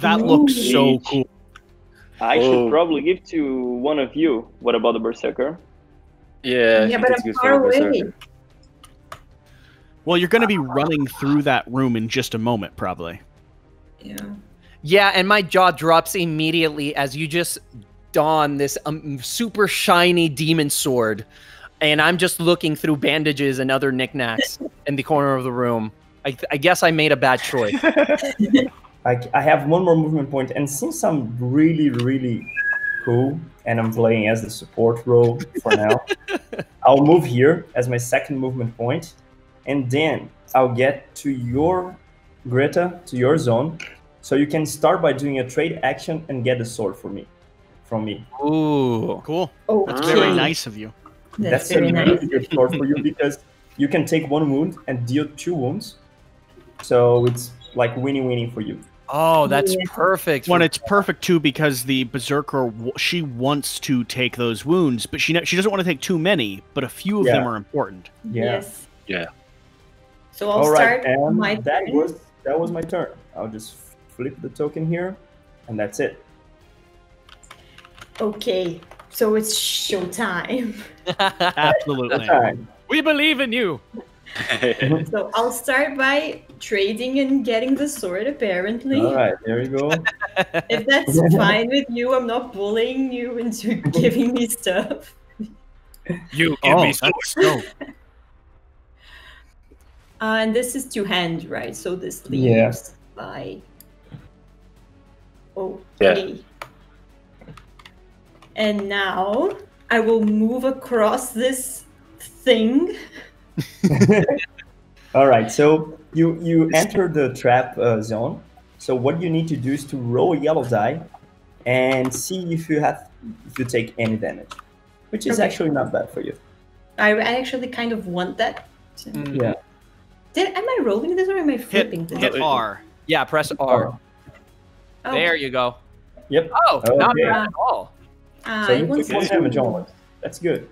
That looks so cool. I Oh. should probably give to one of you. What about the berserker? Yeah, yeah, but I'm far away. Well, you're going to be running through that room in just a moment, probably. Yeah. Yeah, and my jaw drops immediately as you just don this um, super shiny demon sword, and I'm just looking through bandages and other knickknacks in the corner of the room. I, I guess I made a bad choice. I, I have one more movement point, and since I'm really, really cool and I'm playing as the support role for now, I'll move here as my second movement point, and then I'll get to your Greta, to your zone, so you can start by doing a trade action and get the sword for me, from me. Ooh. Cool. Oh, That's very nice of you. That's, a very really nice. good sword for you because you can take one wound and deal two wounds, so it's like winning, winning for you. Oh, that's Yeah. perfect. When it's perfect too, because the berserker she wants to take those wounds, but she she doesn't want to take too many. But a few of them are important. Yeah. Yes. Yeah. So I'll All right, start and my that turn. was that was my turn. I'll just flip the token here, and that's it. Okay. So it's showtime. Absolutely. Time. we believe in you. So I'll start by trading and getting the sword, apparently. All right, there we go. If that's fine with you, I'm not bullying you into giving me stuff. You Oh, that's dope. Uh, and this is two hand, right? So this Yeah. leaves by. Okay. Yeah. And now I will move across this thing. All right, so you you enter the trap uh, zone. So what you need to do is to roll a yellow die and see if you have if you take any damage, which is Okay. actually not bad for you. I, I actually kind of want that. So- Mm. Yeah. Did am I rolling this or am I Hit, flipping this? hit R. Yeah, press R. Oh, There you go. Yep. Oh, not bad at all. ah, So you want took one to- damage only. That's good.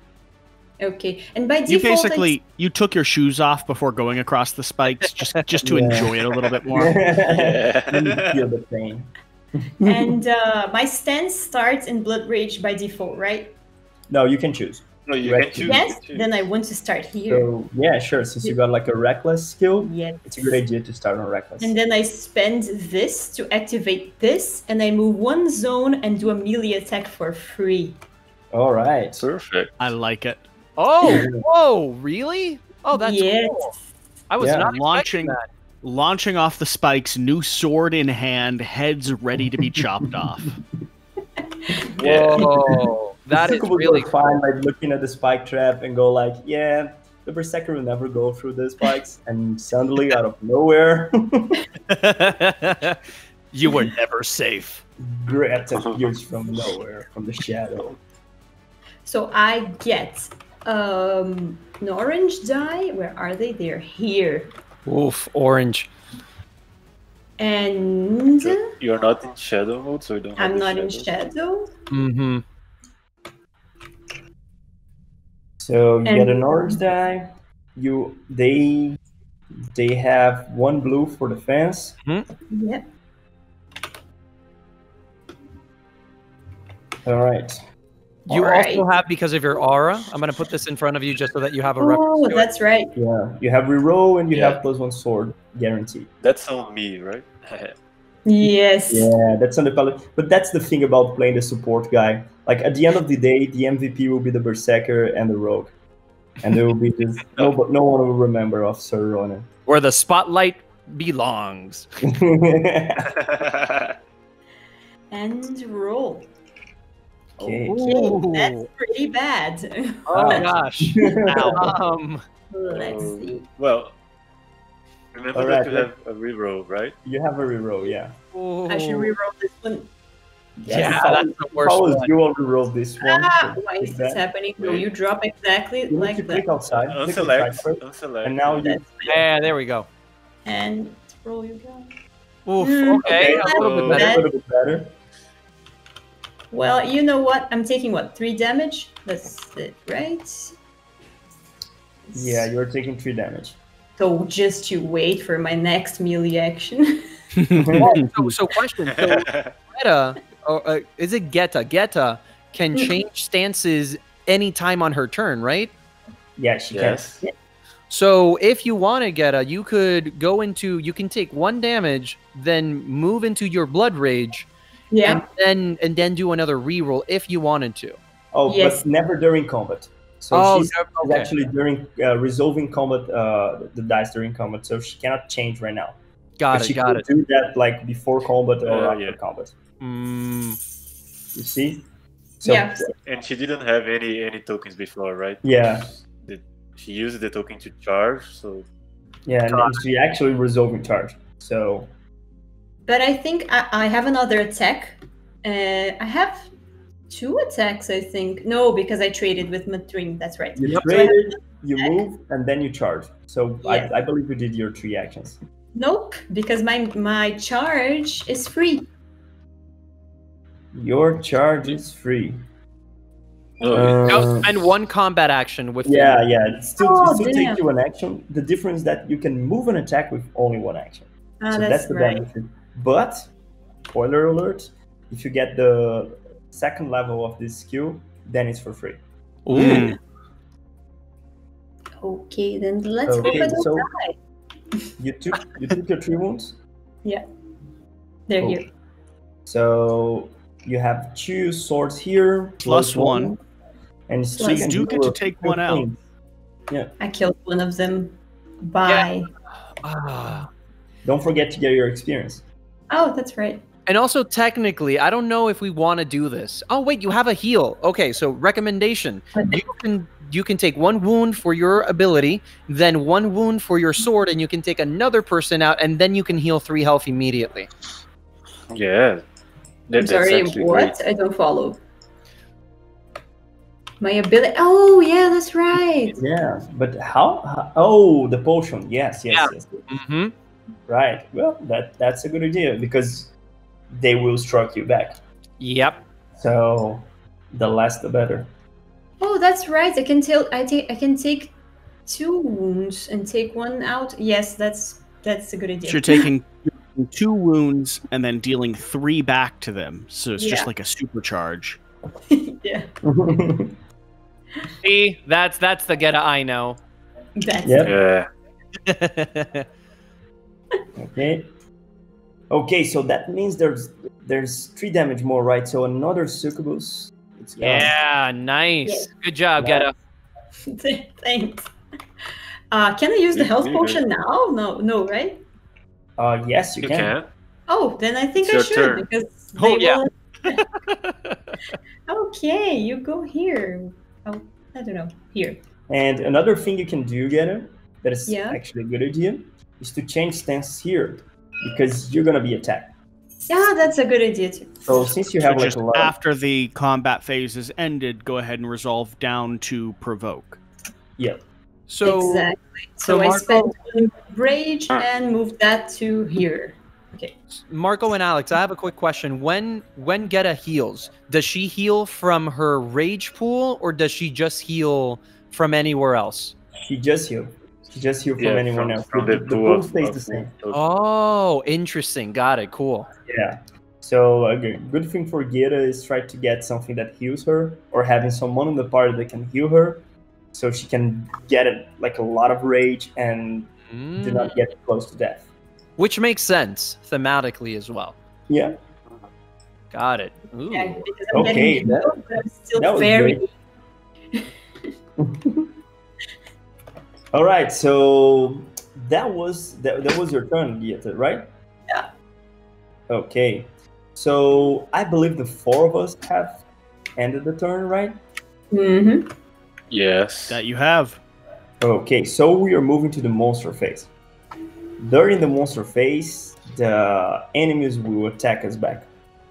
Okay, and by You default, I- basically you took your shoes off before going across the spikes just just to Yeah. enjoy it a little bit more. Then you feel the pain. and uh, my stance starts in Blood Rage by default, right? No, you can choose. No, you Right. can choose. Yes. choose. Then I want to start here. So yeah, sure. Since you got like a reckless skill, yes. it's a good idea to start on reckless. And then I spend this to activate this, and I move one zone and do a melee attack for free. All right. Perfect. I like it. Oh, whoa, really? Oh, that's yes. cool. I was Yeah. not Launching launching that. launching off the spikes, new sword in hand, heads ready to be chopped off. Yeah. Whoa, that is Zuko would really go fine, like looking at the spike trap and go like, yeah, the berserker will never go through the spikes, and suddenly out of nowhere, you were never safe. Gret appears from nowhere, from the shadow. So I get um, an orange die. Where are they? They're here. Oof, orange. And You're- You're not in shadow mode, so you don't. I'm the not in shadow. shadow. Mm-hmm. So you get an orange die. You they they have one blue for defense. Yep. All right. You Alright. also have because of your aura. I'm gonna put this in front of you just so that you have a Oh, reference. to it. that's right. Yeah, you have reroll and you Yeah. have plus one sword guaranteed. That's on me, right? Yes. Yeah, that's on the palette. But that's the thing about playing the support guy. Like at the end of the day, the MVP will be the berserker and the rogue, and there will be just no, but no one will remember of Sir Ronan. Where the spotlight belongs. And roll. Okay. Okay, that's pretty bad. Oh gosh. um, Let's Um, see. Well, remember Alright, that you have a reroll, right? You have a reroll, yeah. I should ooh. reroll this one. Yeah, if I that's was- the worst I was one. you, I'll reroll this one. Ah, so why is this happening? No, Wait. you drop exactly You like that. click outside. click outside Unselect. first, Unselect. and now you. Yeah, there we go. And roll you go. Oof, Mm, okay, okay, a little bit so- A little bit better. Well, you know what? I'm taking what? Three damage? That's it, right? Yeah, you're taking three damage. So just you wait for my next melee action. Oh, so, so question. So Geta, or, uh, is it Geta? Geta can Mhm. change stances anytime on her turn, right? Yeah, she yes. So if you want to Geta, you could go into, you can take one damage, then move into your blood rage, yeah. and then and then do another reroll if you wanted to. Oh, Yes. but never during combat. So oh, she's, no, okay. actually during uh, resolving combat, uh, the dice during combat, so she cannot change right now. got But it, she got could it. do that like before combat or Uh, after yeah. combat. Mm, You see? So, Yeah. And she didn't have any any tokens before, right? Yeah. The- She used the token to charge, so Yeah, and, and she actually resolving charge. So But I think I, I have another attack. Uh, I have two attacks, I think. No, because I traded with Matrim. That's right. you Yep. traded, you move, and then you charge. So Yeah. I, I believe you did your three actions. Nope, because my my charge is free. Your charge is free. Oh, Uh, spend one combat action with yeah, yeah. It still, Oh, it still damn. takes you an action. The difference is that you can move an attack with only one action. Ah, so that's, that's the right. benefit. But spoiler alert, if you get the second level of this skill, then it's for free. Ooh. Okay, then let's Okay, go for the so- die. You took you took your three wounds. They're Cool. here. So you have two swords here. Plus one. And So you do get to take one out. things. I killed one of them. Bye. Ah, Don't forget to get your experience. Oh, that's right. And also, technically, I don't know if we want to do this. Oh wait, you have a heal. Okay, so recommendation: you can you can take one wound for your ability, then one wound for your sword, and you can take another person out, and then you can heal three health immediately. Yeah. That, I'm sorry, what? great. I don't follow. My ability. Oh, yeah, that's right. Yeah, but how? how- Oh, the potion. Yes, yes, Yeah. yes. Mm-hmm. Right. Well, that that's a good idea because they will strike you back. Yep. So the less the better. Oh, that's right. I can tell. I take. I can take two wounds and take one out. Yes, that's that's a good idea. So you're taking two wounds and then dealing three back to them. So it's just like a supercharge. yeah, See, that's that's the Geta I know. that's Yep. Yeah. okay. Okay, so that means there's there's three damage more, right? So another succubus. It's gone. yeah, nice. Good job, Yeah. Geta. Thanks. Uh, can I use the health potion now? No, no, right? Uh, yes, you, You can. can. Oh, then I think It's I your should turn. because Oh, they yeah. will- okay, you go here. Oh, I don't know. Here. And another thing you can do, Geta, that is Yeah. actually a good idea, is to change stance here because you're gonna be attacked. Yeah, that's a good idea too. So since you So have like just a lot, after the combat phase is ended, go ahead and resolve down to provoke. yeah, So exactly. so So, I Marco- spent one rage and moved that to here. Okay. Marco and Alex, I have a quick question. When when Geta heals, does she heal from her rage pool or does she just heal from anywhere else? she just healed. She just healed from Yeah, anyone from- else. from the, the the pool pool stays the same. Oh, interesting. Got it. Cool. Yeah. So a good good thing for Geta is try to get something that heals her, or having someone in the party that can heal her, so she can get it like a lot of rage and do Mm, not get close to death. Which makes sense thematically as well. Yeah. Got it. Ooh. Yeah, because I'm Okay, getting that- I'm still that was very. All right. So that was that, that was your turn, Geta, right? Yeah. Okay. So I believe the four of us have ended the turn, right? Mm-hmm. Yes. That you have. Okay, so we are moving to the monster phase. During the monster phase, the enemies will attack us back.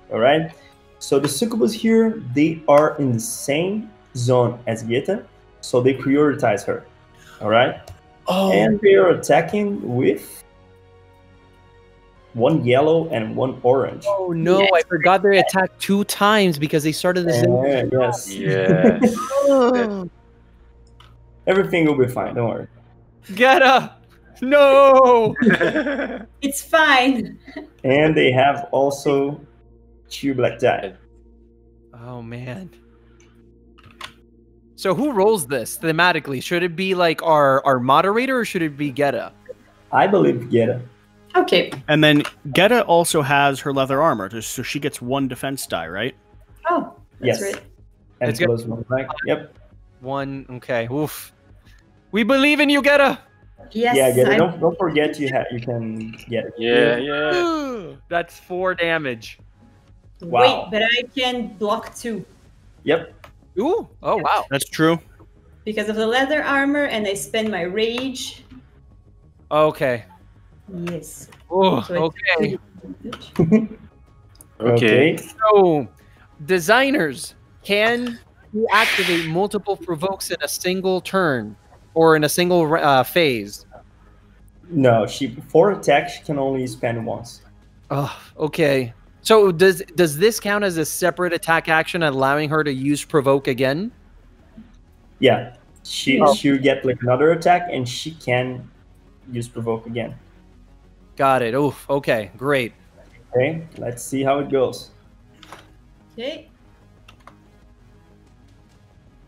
Alright? So the succubus here, they are in the same zone as Geta, so they prioritize her. Alright? Oh, And they are attacking with one yellow and one orange. oh no! Yes. I forgot they attacked two times because they started the same. Yeah, yes. Yes. Everything will be fine, don't worry. Get up! No! It's fine. And they have also two black die. Oh man. So who rolls this thematically? Should it be like our our moderator or should it be Geta? I believe Geta. Okay. And then Geta also has her leather armor, so she gets one defense die, right? Oh, that's Yes. right. And It's good. plus one black. Yep. One. Okay. Oof. We believe in you, Geta. Yes. yeah, get Don't, don't forget you have you can get it. yeah, yeah. That's four damage. Wow. Wait, but I can block two Yep. Ooh. Oh wow. That's true. because of the leather armor, and I spend my rage. Okay. Yes. Oh, So okay. it's Okay. So, designers can you activate multiple provokes in a single turn or in a single uh, phase? No, she for attack she can only spend once. Oh, okay. So does does this count as a separate attack action, allowing her to use provoke again? Yeah. She Oh. she'll get like another attack and she can use provoke again. Got it. Oof. Okay. Great. Okay, let's see how it goes. Okay.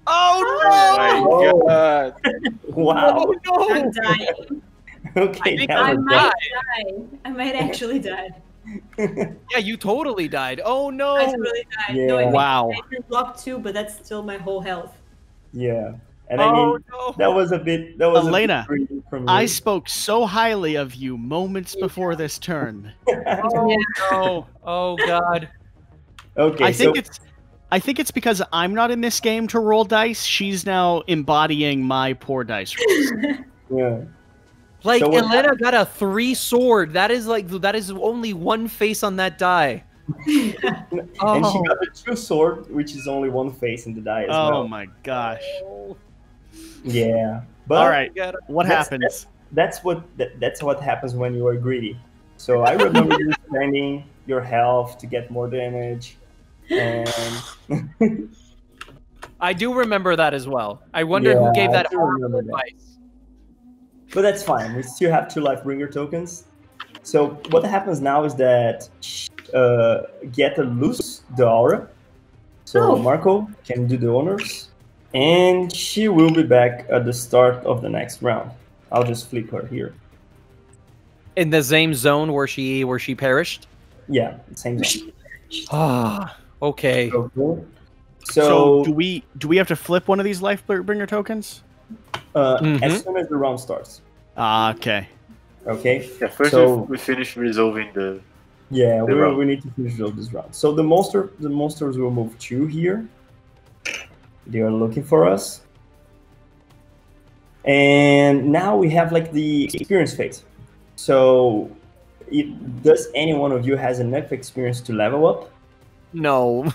Oh, oh My Oh. God. Wow. Oh, no! I'm dying. Okay, I think I might die. I might actually die. Good. Yeah, you totally died. Oh no! I totally died. No, I Yeah. Wow. I can block two, but that's still my whole health. yeah. And I oh mean, no! that was a bit. That was Elena, a bit greedy from I spoke so highly of you moments before this turn. Oh no! Oh god! okay, I think so it's I think it's because I'm not in this game to roll dice. She's now embodying my poor dice rolls. yeah. Like So Elena got a three sword. That is like that is only one face on that die. and she Oh. got a true sword, which is only one face in the die as oh well. Oh my gosh. Yeah, but All right. What That's- happens? that's what that, that's what happens when you are greedy. So I remember you spending your health to get more damage, and I do remember that as well. I wonder who gave that do horrible that. advice. But that's fine. We still have two Lifebringer tokens. So what happens now is that uh, Geta lose the aura. So Oh. Marco can do the honors, and she will be back at the start of the next round. I'll just flip her here. In the same zone where she where she perished. Yeah, same zone. Ah, okay. Okay. So, So, do we do we have to flip one of these life bringer tokens? Uh, Mhm. as soon as the round starts, Ah, okay. okay. Yeah, first So- we, we finish resolving the. Yeah, The we, round. we need to finish all this round. So the monster, the monsters will move two here. They are looking for us. And now we have like the experience phase. So, it, does any one of you has enough experience to level up? No.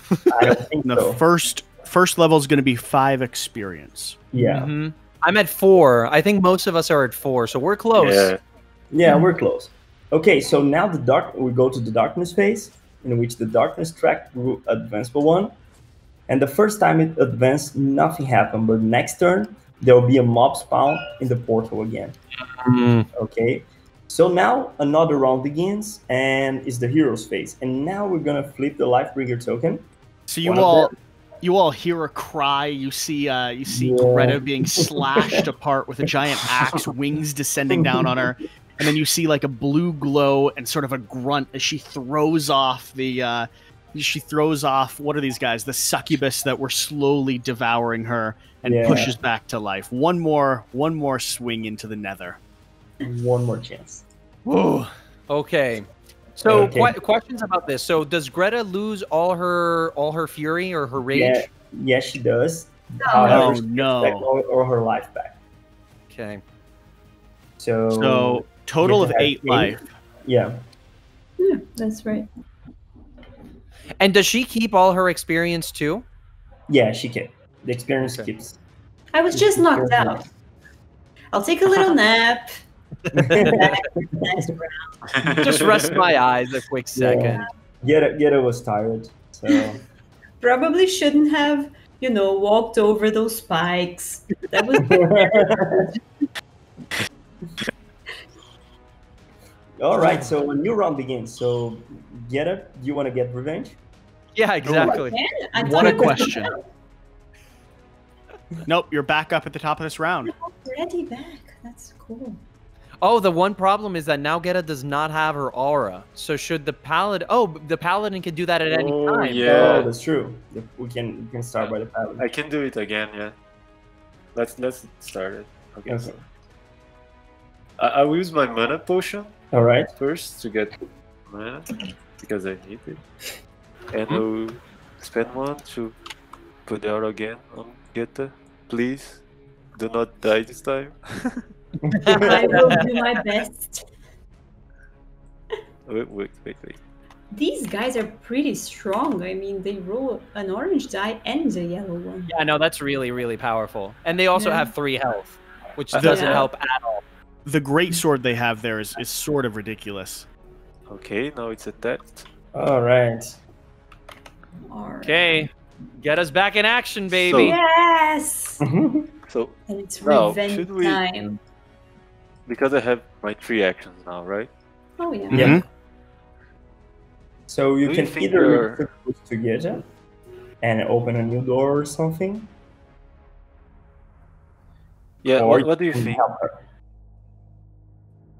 I don't think The so. first first level is going to be five experience. Yeah, Mhm. I'm at four. I think most of us are at four, so we're close. Yeah, yeah, we're close. Okay, so now the dark. We go to the darkness phase, in which the darkness track grew advance by one. And the first time it advanced, nothing happened. But next turn, there will be a mob spawn in the portal again. Mm. Okay. So now another round begins, and it's the heroes phase. And now we're gonna flip the Lifebringer token. So you One of all them. You all hear a cry. You see uh, you see Yeah. Greta being slashed apart with a giant axe, wings descending down on her, and then you see like a blue glow and sort of a grunt as she throws off the. Uh, she throws off what are these guys? The succubus that were slowly devouring her and Yeah. pushes back to life. One more, one more swing into the nether. One more chance. Whoa. Okay. So Okay. que- questions about this. So does Greta lose all her all her fury or her rage? Yeah, yes, she does. Oh However, she no! back all, all her life back. Okay. So, So total of eight eight. life. yeah, Yeah, that's right. And does she keep all her experience too? yeah, she can. The experience Okay. keeps. I was just knocked out. I'll take a little nap. Next round. Just rest my eyes a quick second. Geta, Geta was tired. So Probably shouldn't have, you know, walked over those spikes. That was all right. So a new round begins. So Geta, do you want to get revenge? Yeah, exactly. I What a question. Nope, you're back up at the top of this round. Already back. That's cool. Oh, the one problem is that now Geta does not have her aura. So should the paladin? Oh, the paladin can do that at any Oh, time. yeah. Oh, that's true. We can we can start by the paladin. I can do it again. Yeah. Let's let's start it. Okay. Okay. So I, I will use my mana potion All right. first to get mana because I need it, and hmm? I will spend one to put the aura again on Geta. Please, do not die this time. I will do my best. wait, wait, wait, wait. These guys are pretty strong. I mean, they roll an orange die and a yellow one. Yeah, no, that's really, really powerful. And they also Yeah. have three health, which Uh, doesn't Yeah. help at all. The great sword they have there is, is sort of ridiculous. Okay, now it's attacked. All right. Alright. Okay, get us back in action, So- baby. Yes! So And it's Now, revenge should we- time. Because I have my three actions now, right? Oh, yeah. Yeah. Mhm. So you Do can think either you're- use the boost to Geta and open a new door or something. Yeah. or What, what do you think?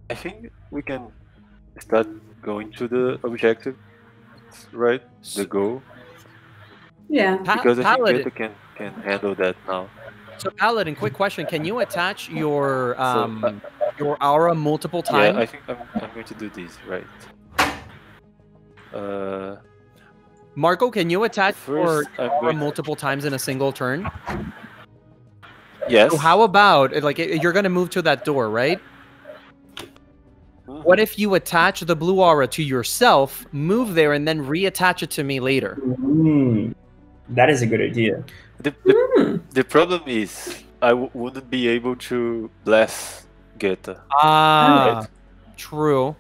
I think we can start going to the objective, right? The goal, Yeah. Pa- because I think paladin, can can handle that now. So Paladin, quick question: Can you attach your So, um uh, your aura multiple times? Yeah, times? I think I'm, I'm going to do this, right? Uh, Marco, can you attach your aura going multiple times in a single turn? Yes. So how about like you're gonna move to that door, right? What if you attach the blue aura to yourself, move there, and then reattach it to me later? Hmm, that is a good idea. The, the, Hmm. the problem is I w- wouldn't be able to bless Geta. Ah, Right. true.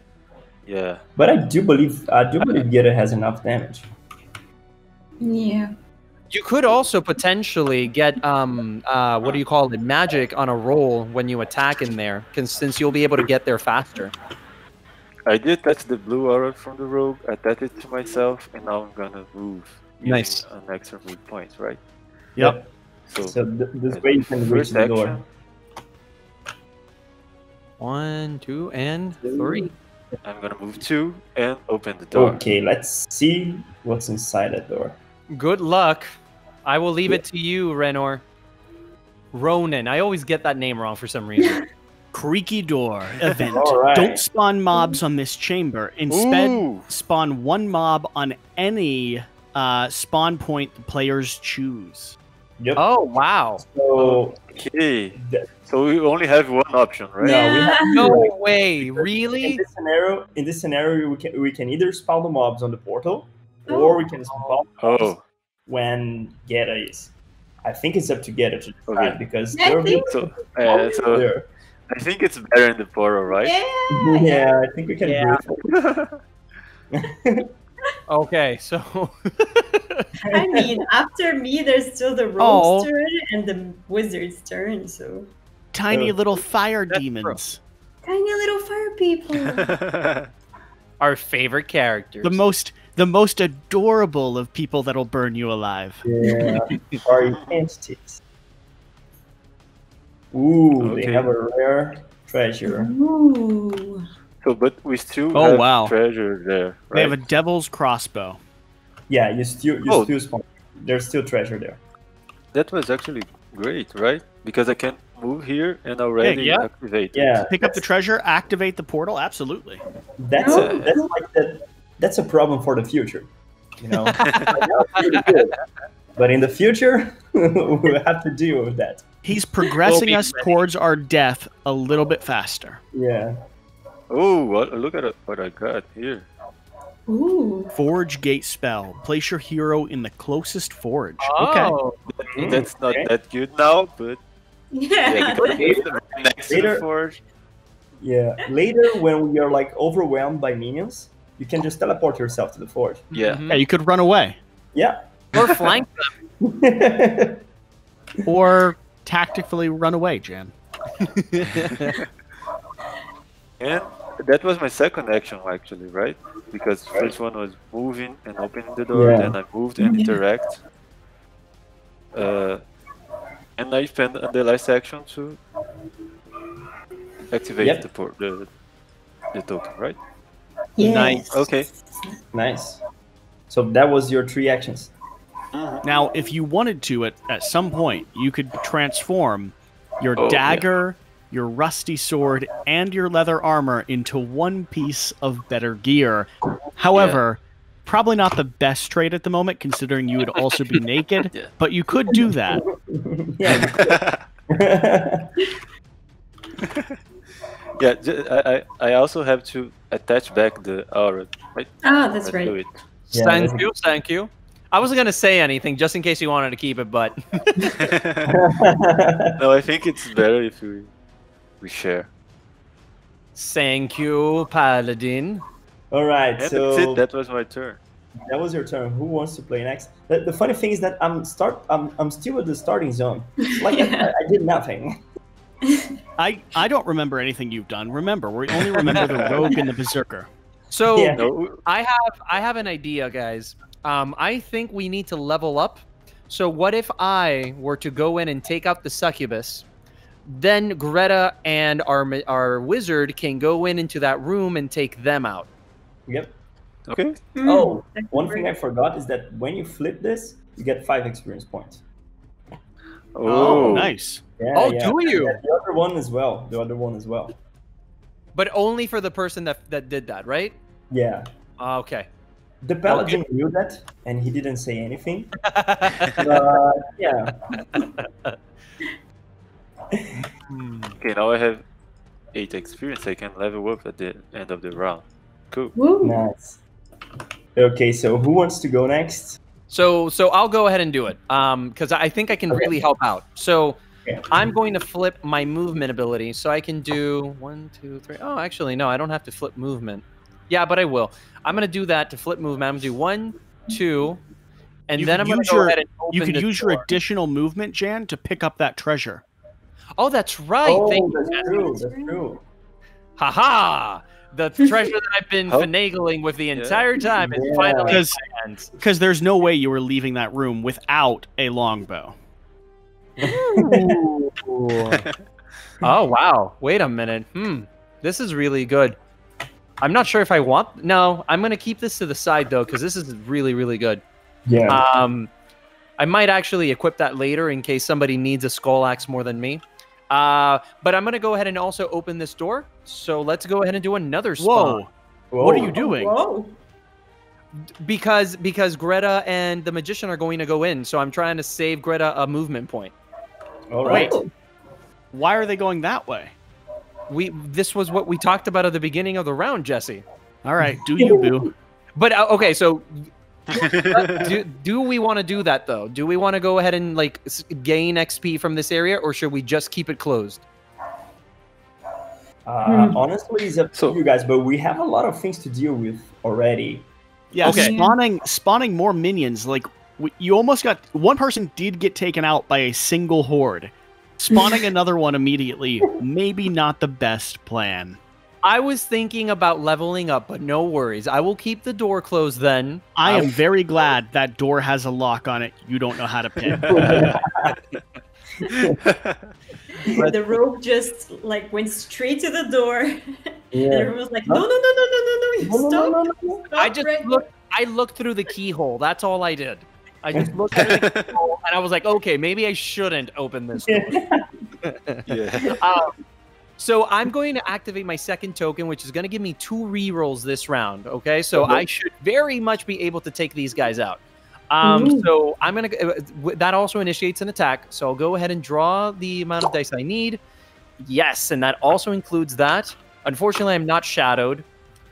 Yeah. But I do believe I do believe Geta has enough damage. Yeah. You could also potentially get um uh what do you call it magic on a roll when you attack in there, 'cause- since you'll be able to get there faster. I did touch the blue aura from the rogue, attach it to myself, and now I'm gonna move. using Nice. An extra move point, right? Yep. So, So th- this way you can reach the door. Action, One, two, and three. I'm gonna move two and open the door. Okay, let's see what's inside that door. Good luck. I will leave it to you, Renor. Ronan. I always get that name wrong for some reason. Creaky door event. All right. Don't spawn mobs on this chamber. Instead, Ooh. spawn one mob on any uh, spawn point the players choose. Yep. oh wow. So Okay. th- So we only have one option, right? No, we have No Right. way. in Really? this scenario, in this scenario, we can we can either spawn the mobs on the portal, or we can spawn mobs Oh. when Geta is. I think it's up to Geta to decide Okay. because I there think- So, uh, so there. I think it's better in the portal, right? Yeah. Yeah, I think we can Yeah. Okay, so I mean, after me, there's still the Oh. turn and the wizard's turn. So Tiny Uh, little fire that's true. demons. tiny little fire people. our favorite characters. The most the most adorable of people that'll burn you alive. Yeah, sorry, entities. Ooh, Okay. they have a rare treasure. Ooh. so, but we still Oh, have wow. treasure there, They have a devil's crossbow. Yeah, you still you Oh. still spawn. There's still treasure there. That was actually great, right? Because I can move here and already yeah. activate. it. Yeah, Pick up the treasure, activate the portal. Absolutely. That's a, that's like that. That's a problem for the future. You know, Right now it's pretty good. but in the future, we'll have to deal with that. He's progressing be us ready. towards our death a little bit faster. Yeah. Oh, what, look at it- what I got here. Ooh. Forge gate spell. Place your hero in the closest forge. Okay. Oh, Mm, That's not okay. that good now, but yeah, Yeah. because it's right next to the Later- Yeah. Later, when we are like overwhelmed by minions, you can just teleport yourself to the forge. Yeah. Yeah, you could run away Yeah. or flank them. or tactically run away, Jan. And that was my second action actually, right? Because first one was moving and opening the door, Yeah. then I moved and Yeah. interact. Uh, and I spent the last action to activate Yep. the, por- the the token, right? Yes. Nice. Okay. nice. So that was your three actions. Uh-huh. Now, if you wanted to, at, at some point, you could transform your Oh, yeah. dagger, your rusty sword, and your leather armor into one piece of better gear. However, probably not the best trade at the moment, considering you would also be naked. Yeah. But you could do that. yeah. yeah, j- I, I I also have to attach back the aura, right? Ah, that's Let's right. do it. Yeah, thank that's- you, thank you. I wasn't gonna say anything just in case you wanted to keep it, but no, I think it's better if we we share. thank you, Paladin. All right. And so that's it. That was my turn. That was your turn. Who wants to play next? The, the funny thing is that I'm start. I'm, I'm still at the starting zone. It's like I, I did nothing. I, I don't remember anything you've done. Remember, we only remember the rogue and the berserker. So Yeah. I have I have an idea, guys. Um, I think we need to level up. So what if I were to go in and take out the succubus? Then Greta and our our wizard can go in into that room and take them out. Yep. okay. Mm, Oh, that's one great. thing I forgot is that when you flip this, you get five experience points. Oh, nice. Yeah, Oh, yeah. do you? And The other one as well. The other one as well. But only for the person that that did that, right? Yeah. Ah, Okay. The paladin knew that, and he didn't say anything. But yeah, Hmm. Okay, now I have eight experience. I can level up at the end of the round. Cool. Woo. nice. Okay, so who wants to go next? So so I'll go ahead and do it. Um, because I think I can Okay. really help out. So Okay. I'm going to flip my movement ability, so I can do one, two, three. Oh, actually, no, I don't have to flip movement. Yeah, but I will. I'm gonna do that to flip movement. I'm gonna do one, two, and You then I'm gonna use go your- ahead and open You could this use your additional movement, Jan, to pick up that treasure. Oh, that's right. oh, Thank you. that's Jesse. true. That's true. Haha! The treasure that I've been Oh. finagling with the entire time is Yeah. finally Because- Because there's no way you were leaving that room without a longbow. oh wow! Wait a minute. Hmm. This is really good. I'm not sure if I want. No, I'm gonna keep this to the side though, because this is really, really good. Yeah. Um, I might actually equip that later in case somebody needs a skull axe more than me. Uh, but I'm gonna go ahead and also open this door. So let's go ahead and do another spawn. Whoa! What are you doing? Whoa. Because because Greta and the magician are going to go in, so I'm trying to save Greta a movement point. All right. Whoa. Why are they going that way? We this was what we talked about at the beginning of the round, Jesse. All right, do you, boo? But uh, okay, so do, do we want to do that though? Do we want to go ahead and like gain XP from this area, or should we just keep it closed? Uh, honestly, it's up to So- you guys, but we have a lot of things to deal with already. Yeah, Okay. spawning spawning more minions. Like w- you almost got one person did get taken out by a single horde. Spawning another one immediately, maybe not the best plan. I was thinking about leveling up, but no worries. I will keep the door closed then. I am very glad that door has a lock on it. You don't know how to pin. the rope just like went straight to the door. And everyone was like, no, no, no, no, no, no, no, you No, no, stop. no, no, no. stop I just right looked. I looked through the keyhole. That's all I did. I just looked at the keyhole and I was like, okay, maybe I shouldn't open this door. yeah. Um, so I'm going to activate my second token, which is going to give me two rerolls this round. Okay, so Okay. I should very much be able to take these guys out. Um, Ooh. so I'm gonna. uh, That also initiates an attack. So I'll go ahead and draw the amount of dice I need. Yes, and that also includes that. Unfortunately, I'm not shadowed,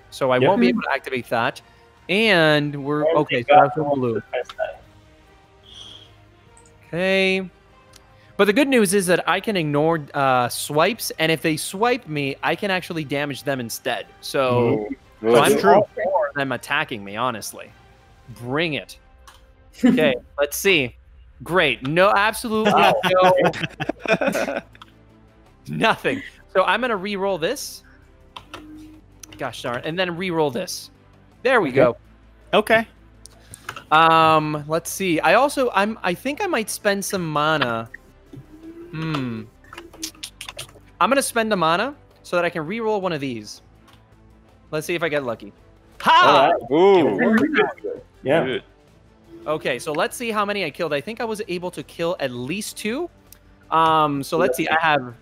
so I Yep. won't be able to activate that. And we're okay. So that's blue. to. Okay. But the good news is that I can ignore uh, swipes, and if they swipe me, I can actually damage them instead. So, so I'm true. all for them attacking me, honestly. Bring it. Okay, let's see. Great. No, absolutely no, nothing. So I'm going to re-roll this. Gosh darn. And then re-roll this. There we Okay. go. Okay. Um, let's see. I also I'm I think I might spend some mana. Hmm. I'm gonna spend a mana so that I can re-roll one of these. Let's see if I get lucky. Ha! All Ooh. right. Yeah. Good. Okay, so let's see how many I killed. I think I was able to kill at least two. Um, so let's see. I have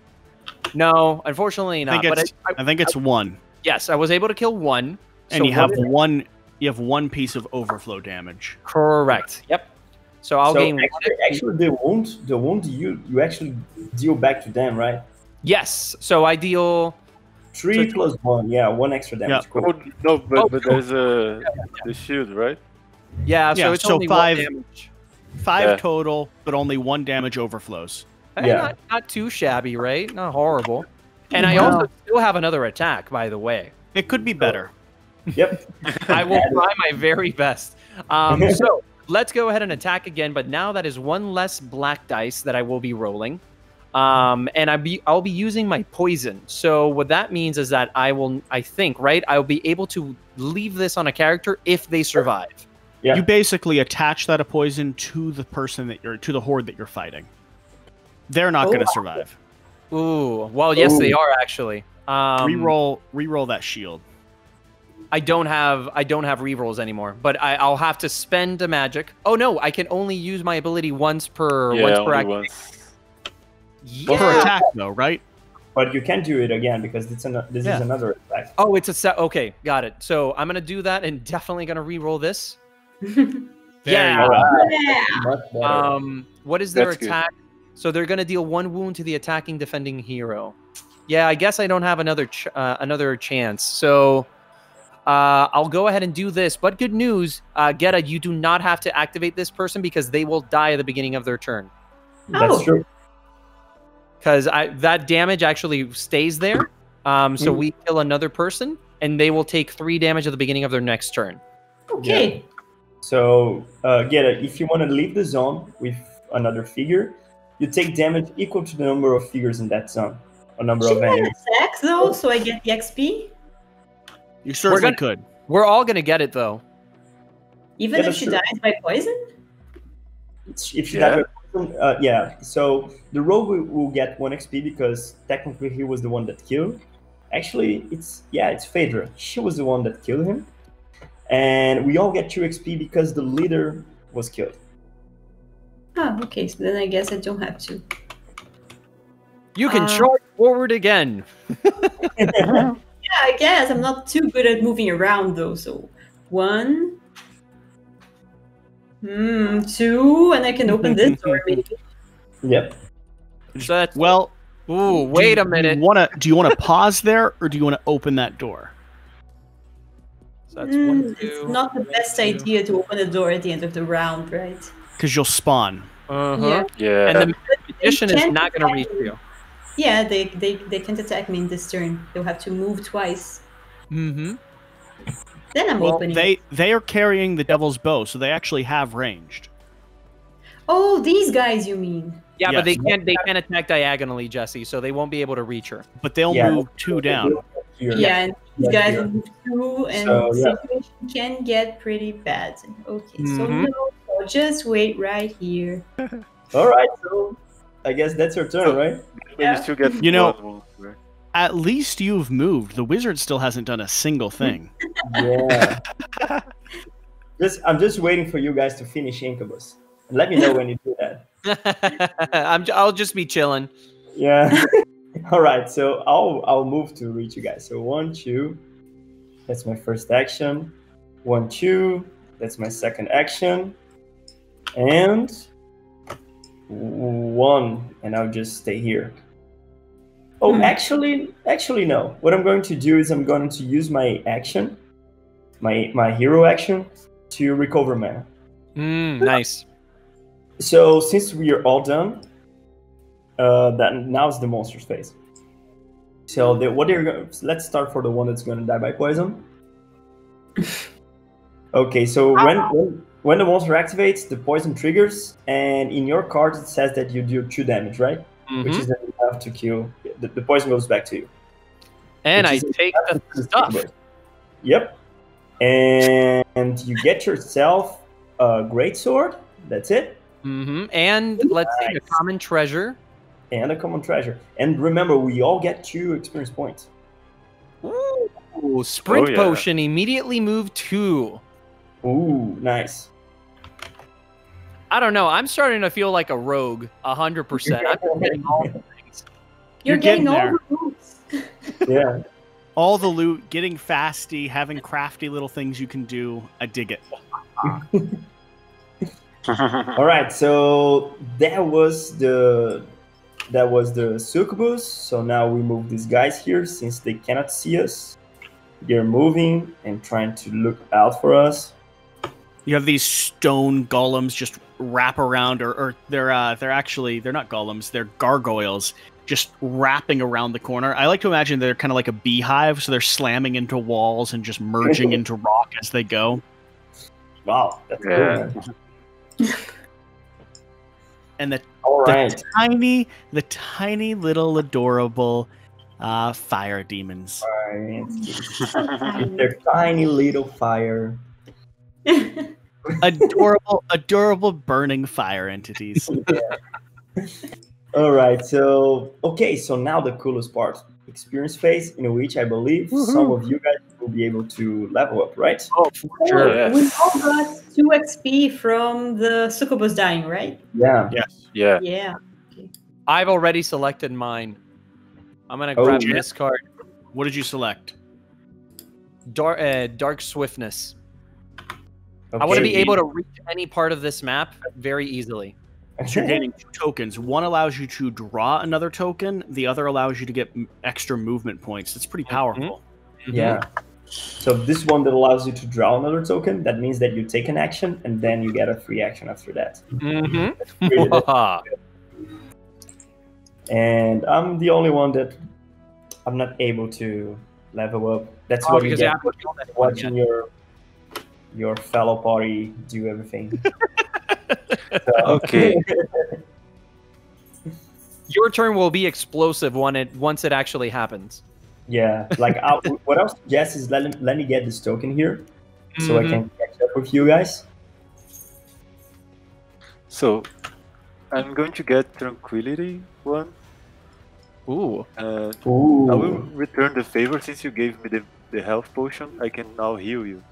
no, unfortunately I not. think But I, it's I, I think it's one, yes, I was able to kill one. and So you have one- one. You have one piece of overflow damage. correct. Yep. So I'll so gain. actually, actually, the wound, the wound you you actually deal back to them, right? Yes. So I deal. Three So- plus one, yeah, one extra damage. Yeah. Cool. Oh, no, but, Oh, but cool. there's a the shield, right? Yeah. So Yeah, it's so only five- one damage. Five Yeah. total, but only one damage overflows. Hey, Yeah. Not, not too shabby, right? Not horrible. And I also still have another attack, by the way. It could be better. Yep. I will try my very best. Um, so let's go ahead and attack again. But now that is one less black dice that I will be rolling. Um, and I be I'll be using my poison. So what that means is that I will, I think, right? I'll be able to leave this on a character if they survive. Yeah. You basically attach that a poison to the person that you're to the horde that you're fighting. They're not Oh. going to survive. Ooh, well, yes, they are actually. Um, reroll, reroll that shield. I don't have I don't have rerolls anymore, but I, I'll have to spend a magic. Oh no, I can only use my ability once per yeah, once per only act. once. Well, for attack though, right? But you can do it again because it's an, this Yeah. is another attack. Oh, it's a set. Okay, got it. So I'm gonna do that and definitely gonna re-roll this. Yeah. you go. yeah. Um, what is their That's good. attack? So they're gonna deal one wound to the attacking defending hero. Yeah, I guess I don't have another ch- uh, another chance. So uh, I'll go ahead and do this. But good news, uh, Geta, you do not have to activate this person because they will die at the beginning of their turn. That's Oh. true. Because I that damage actually stays there. Um, so Mm. we kill another person, and they will take three damage at the beginning of their next turn. Okay. So, uh, Geta, if you want to leave the zone with another figure, you take damage equal to the number of figures in that zone, a number of Should I enemies. attack though, so I get the XP? You certainly gonna- could. We're all gonna get it though. Even Yeah, if she true. dies by poison? If you Yeah. have a, uh, yeah. So the rogue will, will get one XP because technically he was the one that killed. Actually, it's yeah, it's Phaedra. She was the one that killed him, and we all get two XP because the leader was killed. Oh, okay. So then I guess I don't have to. You can Uh, charge forward again. Yeah, I guess I'm not too good at moving around though. So one, hmm, two, and I can open this door maybe. Yep. So that's Well, Ooh, wait you- a minute. Do you want to do you want to pause there, or do you want to open that door? So that's one, Hmm, two, it's not the best two. idea to open the door at the end of the round, right? Because you'll spawn. Uh-huh. Yeah. And the magician is can't going to reach you. Yeah, they, they they can't attack me in this turn. They'll have to move twice. Mm-hmm. Then I'm Well, opening. they they are carrying the devil's bow, so they actually have ranged. Oh, these guys, you mean? Yeah, but they can't they can't attack diagonally, Jesse, so they won't be able to reach her. But they'll Yeah. move two down. Here. Yeah, and these Yeah, guys here. will move through, and So, yeah. situation can get pretty bad. Okay, so Mhm. no, so just wait right here. All right. So I guess that's your turn, right? But you still get You know- one wound, right? At least you've moved. The wizard still hasn't done a single mm. thing. Yeah. just I'm just waiting for you guys to finish Incubus. Let me know when you do that. I'm j- I'll just be chilling. Yeah. All right. So I'll I'll move to reach you guys. So one, two. That's my first action. One, two. That's my second action. And one, and I'll just stay here. Oh, Hmm. actually, actually no. What I'm going to do is I'm going to use my action, my my hero action, to recover mana. Mm, nice. So since we are all done, uh, that now's the monster's phase. So the, what they're going let's start for the one that's going to die by poison. okay, so when, when when the monster activates, the poison triggers, and in your card it says that you do two damage, right? Which Mhm. is enough to kill. The, the poison goes back to you. And I which is take the Just stuff. take. Yep. And you get yourself a great sword. That's it. hmm And let's see, a common treasure. and a common treasure. And remember, we all get two experience points. Ooh, sprint Oh, yeah. potion immediately move two. Ooh, nice. I don't know. I'm starting to feel like a rogue, hundred percent. I'm getting all the things. You're, You're getting getting, all the boots. Yeah. All the loot, getting fasty, having crafty little things you can do. I dig it. all right. So that was the that was the succubus. So now we move these guys here since they cannot see us. They're moving and trying to look out for us. You have these stone golems just wrap around, or, or they're uh, they're actually they're not golems, they're gargoyles, just wrapping around the corner. I like to imagine they're kind of like a beehive, so they're slamming into walls and just merging into rock as they go. Wow, that's cool. Yeah. Man. And the, All the tiny, the tiny little adorable uh, fire demons. They're tiny little fire. Adorable, adorable burning fire entities. All right, so okay, so now the coolest part, experience phase, in which I believe some of you guys will be able to level up, right? Oh, for sure. Yes. We all got two XP from the succubus dying, right? Yeah. Yes. Yeah. Yeah. I've already selected mine. I'm gonna Oh, grab yeah. this card. What did you select? Dark, uh, dark swiftness. I want to be able to reach any part of this map very easily. So you're gaining two tokens. One allows you to draw another token. The other allows you to get extra movement points. That's pretty powerful. Yeah. So this one that allows you to draw another token, that means that you take an action and then you get a free action after that. Mm-hmm. And I'm the only one that I'm not able to level up. That's Oh, what you get haven't killed anyone watching your your fellow party do everything. So- Okay. Your turn will be explosive when it once it actually happens. yeah, like I, what I would suggest is let, me- let me get this token here so I Mhm. can catch up with you guys. So, I'm going to get Tranquility one. Ooh. Uh, Ooh. I will return the favor since you gave me the, the health potion. I can now heal you.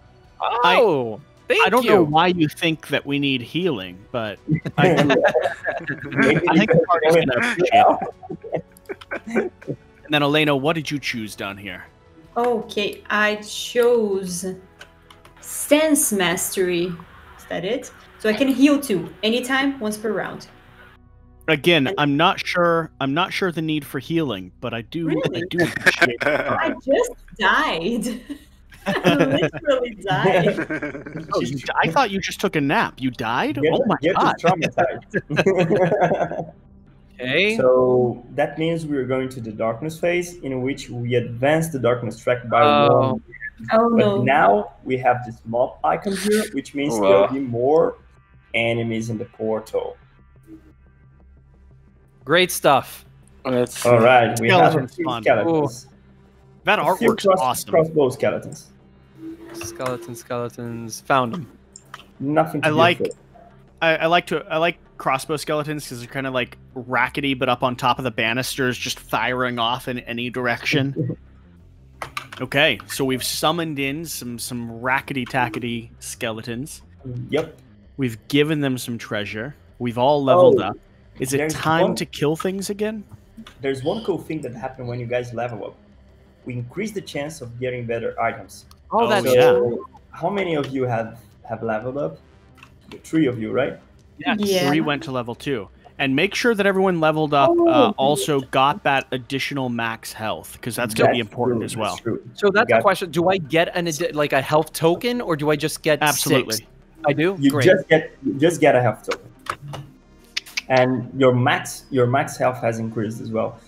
Oh, thank I don't you. know why you think that we need healing, but I, I think the party's gonna appreciate it. And then Elena, what did you choose down here? Okay, I chose Sense Mastery. Is that it? So I can heal two anytime, once per round. Again, I'm not sure. I'm not sure the need for healing, but I do. I do appreciate. I just died. I literally died. Oh, you, I thought you just took a nap. You died? Get, oh my get god! traumatized. Okay. so that means we're going to the darkness phase, in which we advance the darkness track by Oh. one. Oh But no. now we have this mob icon here, which means Wow. there'll be more enemies in the portal. Great stuff. Let's. All right, we have a Skeleton's few fun. skeletons. That A few artwork's cross- awesome. Crossbow skeletons. Skeletons, skeletons. Found them. Nothing. To I like- I, I like to. I like crossbow skeletons because they're kind of like rackety, but up on top of the banisters, just firing off in any direction. okay, so we've summoned in some some rackety tackety skeletons. Yep. We've given them some treasure. We've all leveled Oh, up. Is it time one- to kill things again? There's one cool thing that happened when you guys level up. We increase the chance of getting better items. Oh, Oh, that's yeah. How many of you have have leveled up? The three of you, right? yes. Yeah. Three went to level two. And make sure that everyone leveled up Oh, uh, also got that additional max health because that's going to be important true, as well. that's. So that's the question. Do I get an like a health token, or do I just get Absolutely. six? I do. You Great. just get you just get a health token, and your max your max health has increased as well.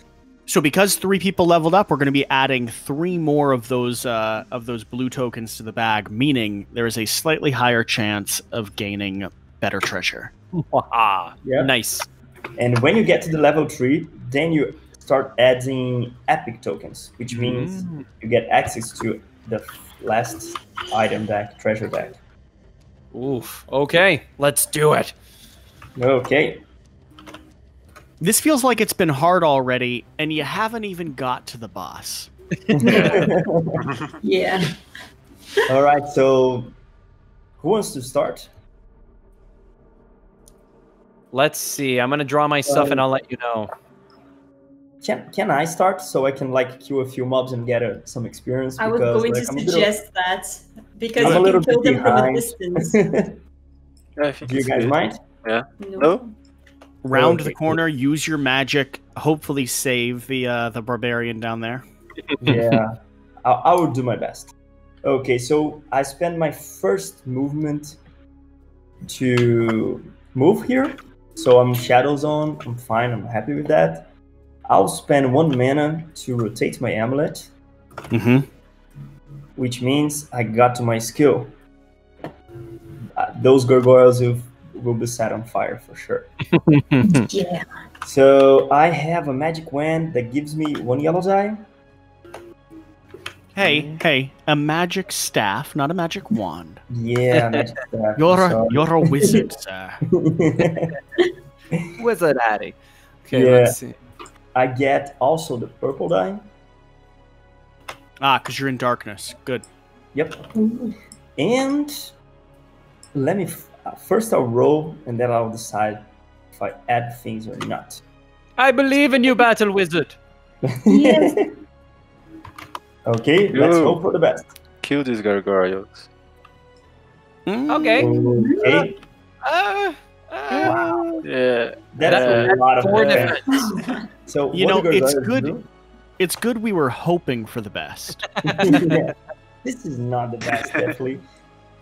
So because three people leveled up, we're going to be adding three more of those uh, of those blue tokens to the bag, meaning there is a slightly higher chance of gaining better treasure. Ah, Yeah. nice. And when you get to the level three, then you start adding epic tokens, which means Mm. you get access to the last item deck, treasure deck. Oof. Okay, let's do it. Okay. This feels like it's been hard already, and you haven't even got to the boss. Yeah. All right. So, who wants to start? Let's see. I'm gonna draw my stuff, and I'll let you know. Can Can I start so I can like kill a few mobs and get uh, some experience? I was going like, to I'm a little- suggest that because I'm a you little can kill bit them from a behind. distance. I think Do you guys good. mind? No. No? Round the corner, use your magic, hopefully save the uh, the barbarian down there. yeah, I, I will do my best. Okay, so I spend my first movement to move here. So I'm Shadow Zone. I'm fine. I'm happy with that. I'll spend one mana to rotate my amulet, Mm-hmm. which means I got to my skill. Uh, those gargoyles will, will be set on fire for sure. Yeah. So I have a magic wand that gives me one yellow die. Hey, hey, a magic staff, not a magic wand. Yeah, magic staff, You're a sorry. you're a wizard, sir. Wizard Addy. Okay, Yeah. let's see. I get also the purple die. Ah, because you're in darkness. Good. Yep. And let me f- first I'll roll and then I'll decide if I add things or not. I believe in you, Battle Wizard. Yes. Okay, let's Yo. hope for the best. Kill these gargoyles. Okay. Okay, Uh, uh, Yeah. that's Uh, a lot of four defense. defense. So You know, it's good- do- It's good we were hoping for the best. yeah. This is not the best, definitely.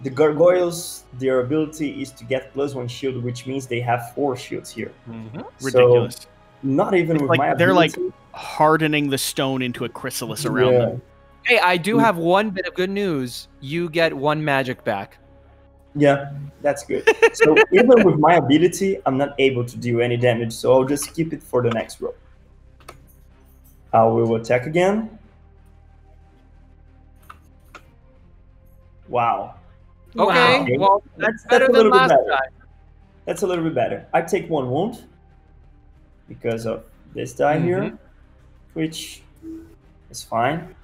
The gargoyles, their ability is to get plus one shield, which means they have four shields here. Mm-hmm. So, Ridiculous. not even with like- my they're like Hardening the stone into a chrysalis around yeah. them. Hey, I do mm. have one bit of good news. You get one magic back. Yeah, that's good. So even with my ability, I'm not able to do any damage, so I'll just keep it for the next row. I will attack again. Wow, Okay, Wow. well that's That's- better that's a than little bit last better. time. that's a little bit better. I take one wound because of this die here, Mhm. which is fine.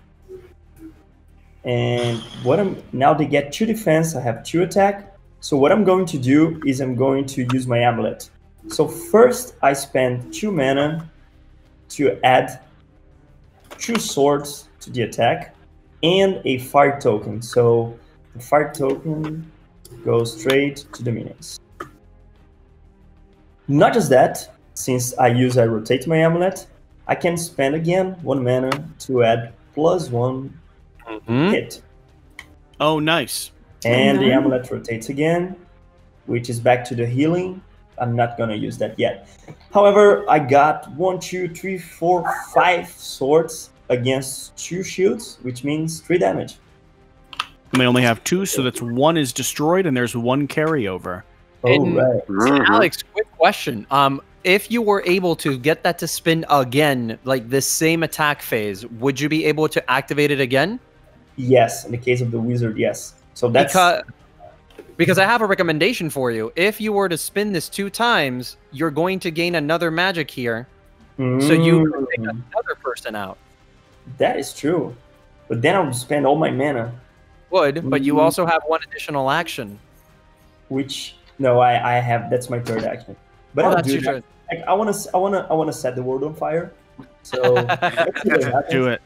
And what I'm now they get two defense, I have two attack. So what I'm going to do is I'm going to use my amulet. So first I spend two mana to add two swords to the attack and a fire token. So the fire token goes straight to the minions. Not just that, since I use I rotate my amulet, I can spend again one mana to add plus one Mhm. hit. Oh, nice. And the amulet rotates again, which is back to the healing. I'm not gonna use that yet. However, I got one, two, three, four, five swords against two shields, which means three damage. And they only have two, so that's one is destroyed and there's one carryover. Oh And- right. Mhm. Alex, quick question. Um, if you were able to get that to spin again, like this same attack phase, would you be able to activate it again? Yes, in the case of the wizard, yes. So that's because because I have a recommendation for you. If you were to spin this two times, you're going to gain another magic here, so you can take Mm, another person out. that is true. But then I'll spend all my mana, Would, but you Mm. also have one additional action. which no, I, I have that's my third action. But oh, I'll that's do your that. Like, I wanna I wanna I wanna set the world on fire. So let's see what happens. Do it.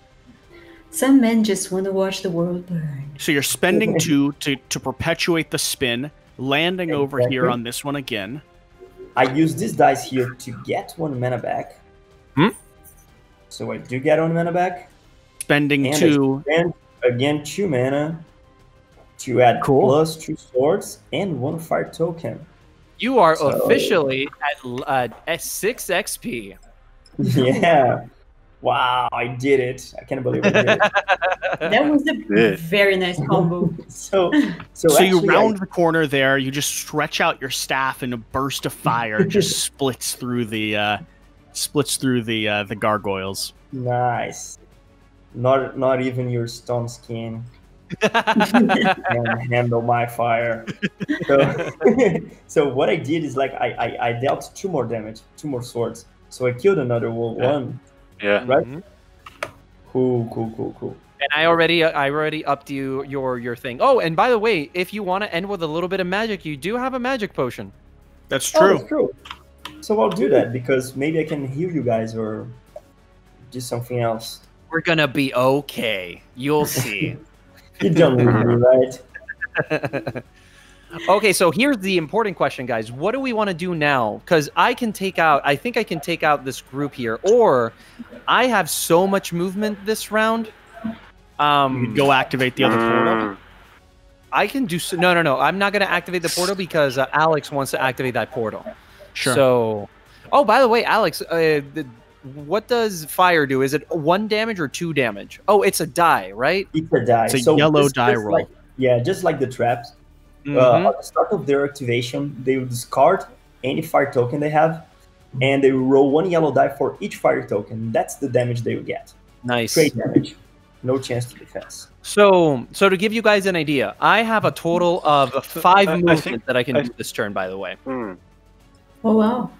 Some men just want to watch the world burn. So you're spending two to, to perpetuate the spin, landing over here on this one again. I use this dice here to get one mana back. Hmm? So I do get one mana back. Spending And two. spend again two mana to add Cool. plus two swords and one fire token. You are So- officially at, l- uh, at six XP. yeah. Wow, I did it. I can't believe I did it. That was a Yeah. very nice combo. So so, So you actually, I- round the corner there, you just stretch out your staff and a burst of fire just splits through the uh splits through the uh the gargoyles. nice. Not not even your stone skin can handle my fire. So, so what I did is like I, I I dealt two more damage, two more swords. So I killed another wo- Yeah. one. Yeah. Right? Mhm. Cool, cool, cool, cool. And I already, I already upped you your your thing. Oh, and by the way, if you want to end with a little bit of magic, you do have a magic potion. That's Oh, true. that's true. So I'll do that because maybe I can heal you guys or do something else. We're gonna be okay. You'll see. You don't need me, right? okay, so here's the important question, guys. What do we want to do now? Because I can take out, I think I can take out this group here, or I have so much movement this round. Um, could go activate the other portal. Mm. I can do. So, no, no, no. I'm not gonna activate the portal because uh, Alex wants to activate that portal. Sure. So, oh, by the way, Alex, uh, the, what does fire do? Is it one damage or two damage? Oh, it's a die, right? It's a die. It's a so yellow just- die just roll. Like, yeah, just like the traps. Uh, Mhm. at the start of their activation, they will discard any fire token they have, and they will roll one yellow die for each fire token. That's the damage they will get. nice. Great damage. No chance to defense. So, so to give you guys an idea, I have a total of five I- I that I can I- do this turn. By the way, Mm. Oh wow.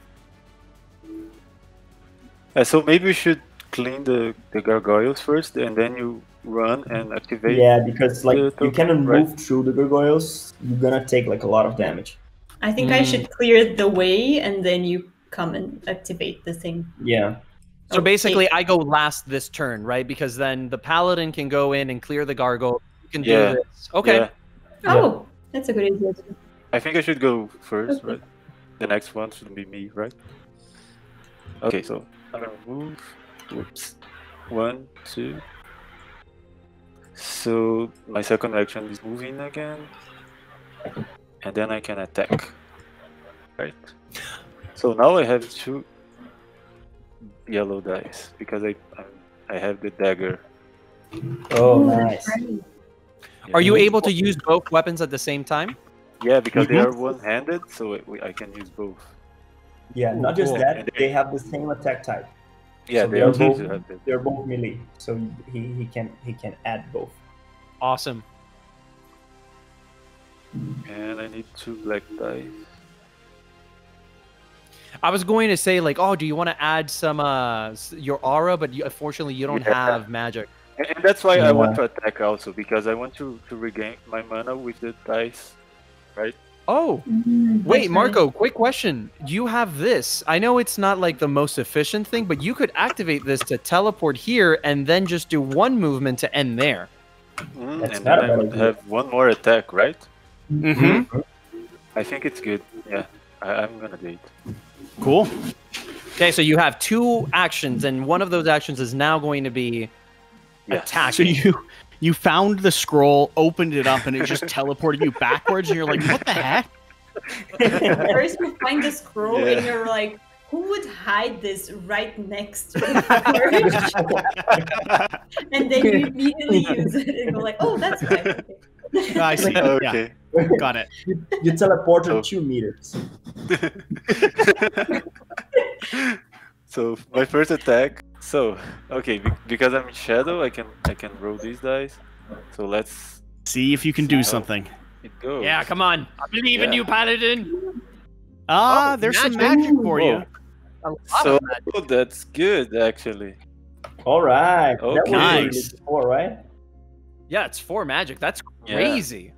Uh, so maybe we should clean the, the gargoyles first, and then you run and activate. Yeah, because like the you token, cannot right? move through the gargoyles. You're gonna take like a lot of damage. I think I Mm. should clear the way and then you come and activate the thing. Yeah. So Okay. basically, I go last this turn, right? Because then the paladin can go in and clear the gargoyle. You can Yeah. do this. Okay. Yeah. Oh, that's a good idea. too. I think I should go first, Okay. right? The next one should be me, right? Okay, so I'm gonna move. Whoops. One, two. So my second action is moving again. And then I can attack. Right? So now I have two yellow dice because I I'm, I have the dagger. Oh, nice. right. Are you able to use both weapons at the same time? Yeah, because they Mhm. are one-handed, so I can use both. Yeah, not just Cool. that, they have the same attack type. Yeah, So they they are are both both- have the They're both melee, so he, he can he can add both. Awesome. And I need two black dice. I was going to say like, oh, do you want to add some uh your aura? But you, unfortunately, you don't Yeah. have magic. And, and that's why I want to attack also, because I want to, to regain my mana with the dice. Oh, Mm, wait, that's Marco. Quick question. You have this. I know it's not like the most efficient thing, but you could activate this to teleport here and then just do one movement to end there. Mm, That's and then a I would have one more attack, right? Mm-hmm. I think it's good. Yeah, I, I'm gonna do it. Cool. Okay, so you have two actions, and one of those actions is now going to be Yes. attack. So you you found the scroll, opened it up, and it just teleported you backwards, and you're like, what the heck? First, you find the scroll, Yeah. and you're like, "Who would hide this right next to the forge?" and then you immediately use it and go like, "Oh, that's right." Okay. I see. Yeah, okay. got it. you, you teleported So- two meters. So my first attack. So okay, be- because I'm in shadow, I can I can roll these dice. So let's See if you can do something. it go. Yeah, come on. I believe in you, Paladin. Ah, Oh, there's some magic. magic for you. So of oh, that's good actually. All right. That Okay. what Nice. did before, right? Yeah, it's four magic. That's Yeah. crazy.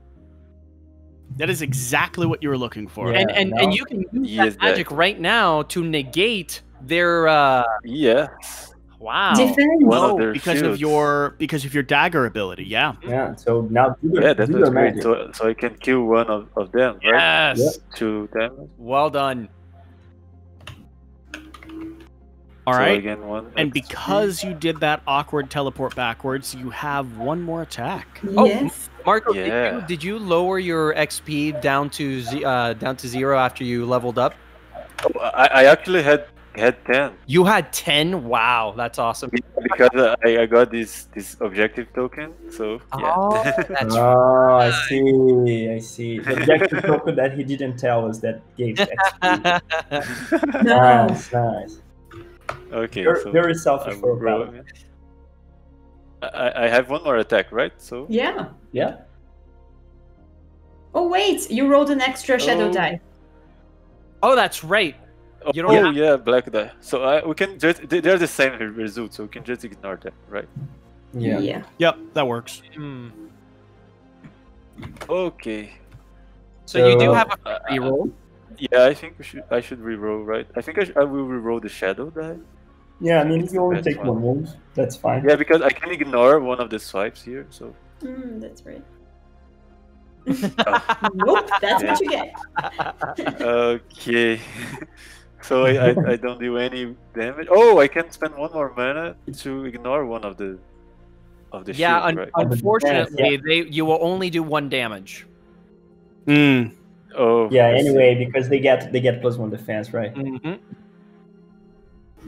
That is exactly what you were looking for. Yeah. and and, and you can use Yes, that magic right now to negate their uh Yes. wow. Defend. One of Oh, their because of your because of your dagger ability. Yeah. Yeah. So now do your, Yeah, that do was your great. magic. So, so I can kill one of, of them, right? Yes. Two damage. Well done. All so right. Again, one. And XP. because you did that awkward teleport backwards, you have one more attack. Oh, Yes. Marco, Yeah. did, you, did you lower your XP down to ze- uh, down to zero after you leveled up? Oh, I, I actually had had ten You had ten. Wow, that's awesome. because uh, I, I got this this objective token. So yeah. Oh, that's Oh, I see. I see. The objective token that he didn't tell us that gave XP. Nice, nice. okay. You're so very selfish for a roll I, I have one more attack, right? So Yeah. Yeah. Oh wait, you rolled an extra shadow Oh. die. oh, that's right. Oh, You don't oh, have- yeah, black die. So I, we can just they- they're the same result, so we can just ignore them, right? Yeah. Yeah. Yep, that works. Hmm. Okay. So you do have a Uh, yeah, I think we should I should reroll, right? I think I, sh- I will reroll the shadow die. Yeah, I mean, if It's you only take one one. wound, that's fine. Yeah, because I can ignore one of the swipes here. So Mm, that's right. Oh. Nope, that's what you get. okay. so I, I I don't do any damage. Oh, I can spend one more mana to ignore one of the of the yeah, shield, un- right? unfortunately, they you will only do one damage. Mm. Oh. Yeah. Anyway, because they get they get plus one defense, right? hmm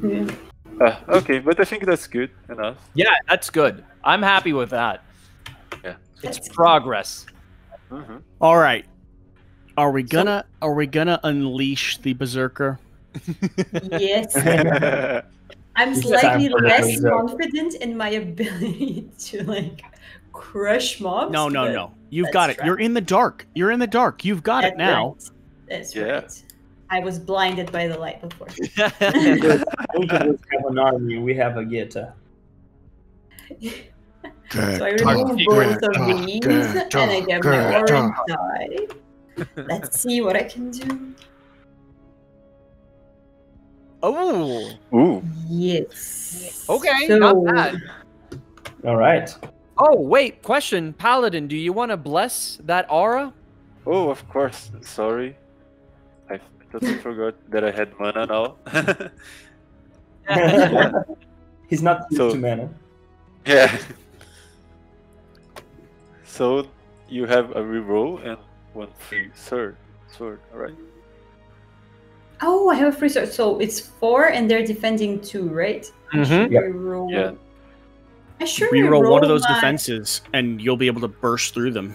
Yeah. Ah, okay, but I think that's good enough. Yeah, that's good. I'm happy with that. Yeah. It's That's- progress. hmm All right. Are we gonna are we gonna unleash the berserker? Yes. I'm It's slightly time for the less berserk. confident in my ability to like crush mobs. No, no, no. You've got it. try. You're in the dark. You're in the dark. You've got it now. right. That's Yeah. right. I was blinded by the light before. Because each of have an army. We have a Geta. So I remove both of these and I get my orange die. Let's see what I can do. Oh, Ooh. Yes. okay, So- not bad. All right. Oh, wait, question, Paladin, do you want to bless that aura? Oh, of course. Sorry. I totally forgot that I had mana now. He's not used So- to mana. yeah. So you have a reroll and one free sword. Sword, alright. Oh, I have a free sword. So it's four, and they're defending two, right? Mhm. Yep. Reroll. Yeah. I should Reroll one of those my- defenses, and you'll be able to burst through them.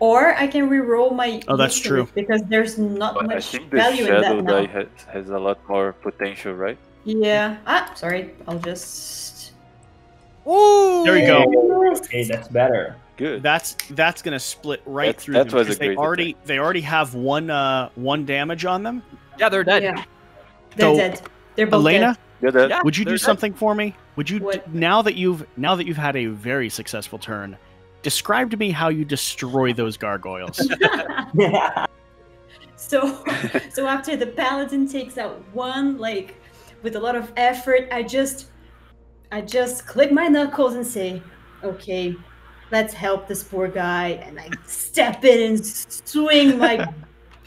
Or I can reroll my. Oh, that's true. Because there's not But I much think the value in that die now. has, has a lot more potential, right? Yeah. Ah, sorry. I'll just. Ooh! There you go. Okay, that's better. Good. That's that's gonna split right That- through that them was a because they great already they already have one uh one damage on them. Yeah, they're dead. Yeah. They're So, dead. They're both Elena, Yeah, that, Yeah. would you do dead. something for me? Would you What? now that you've now that you've had a very successful turn? Describe to me how you destroy those gargoyles. dead. So, so after the paladin takes out one, like with a lot of effort, I just, I just click my knuckles and say, "Okay, let's help this poor guy." And I step in and swing my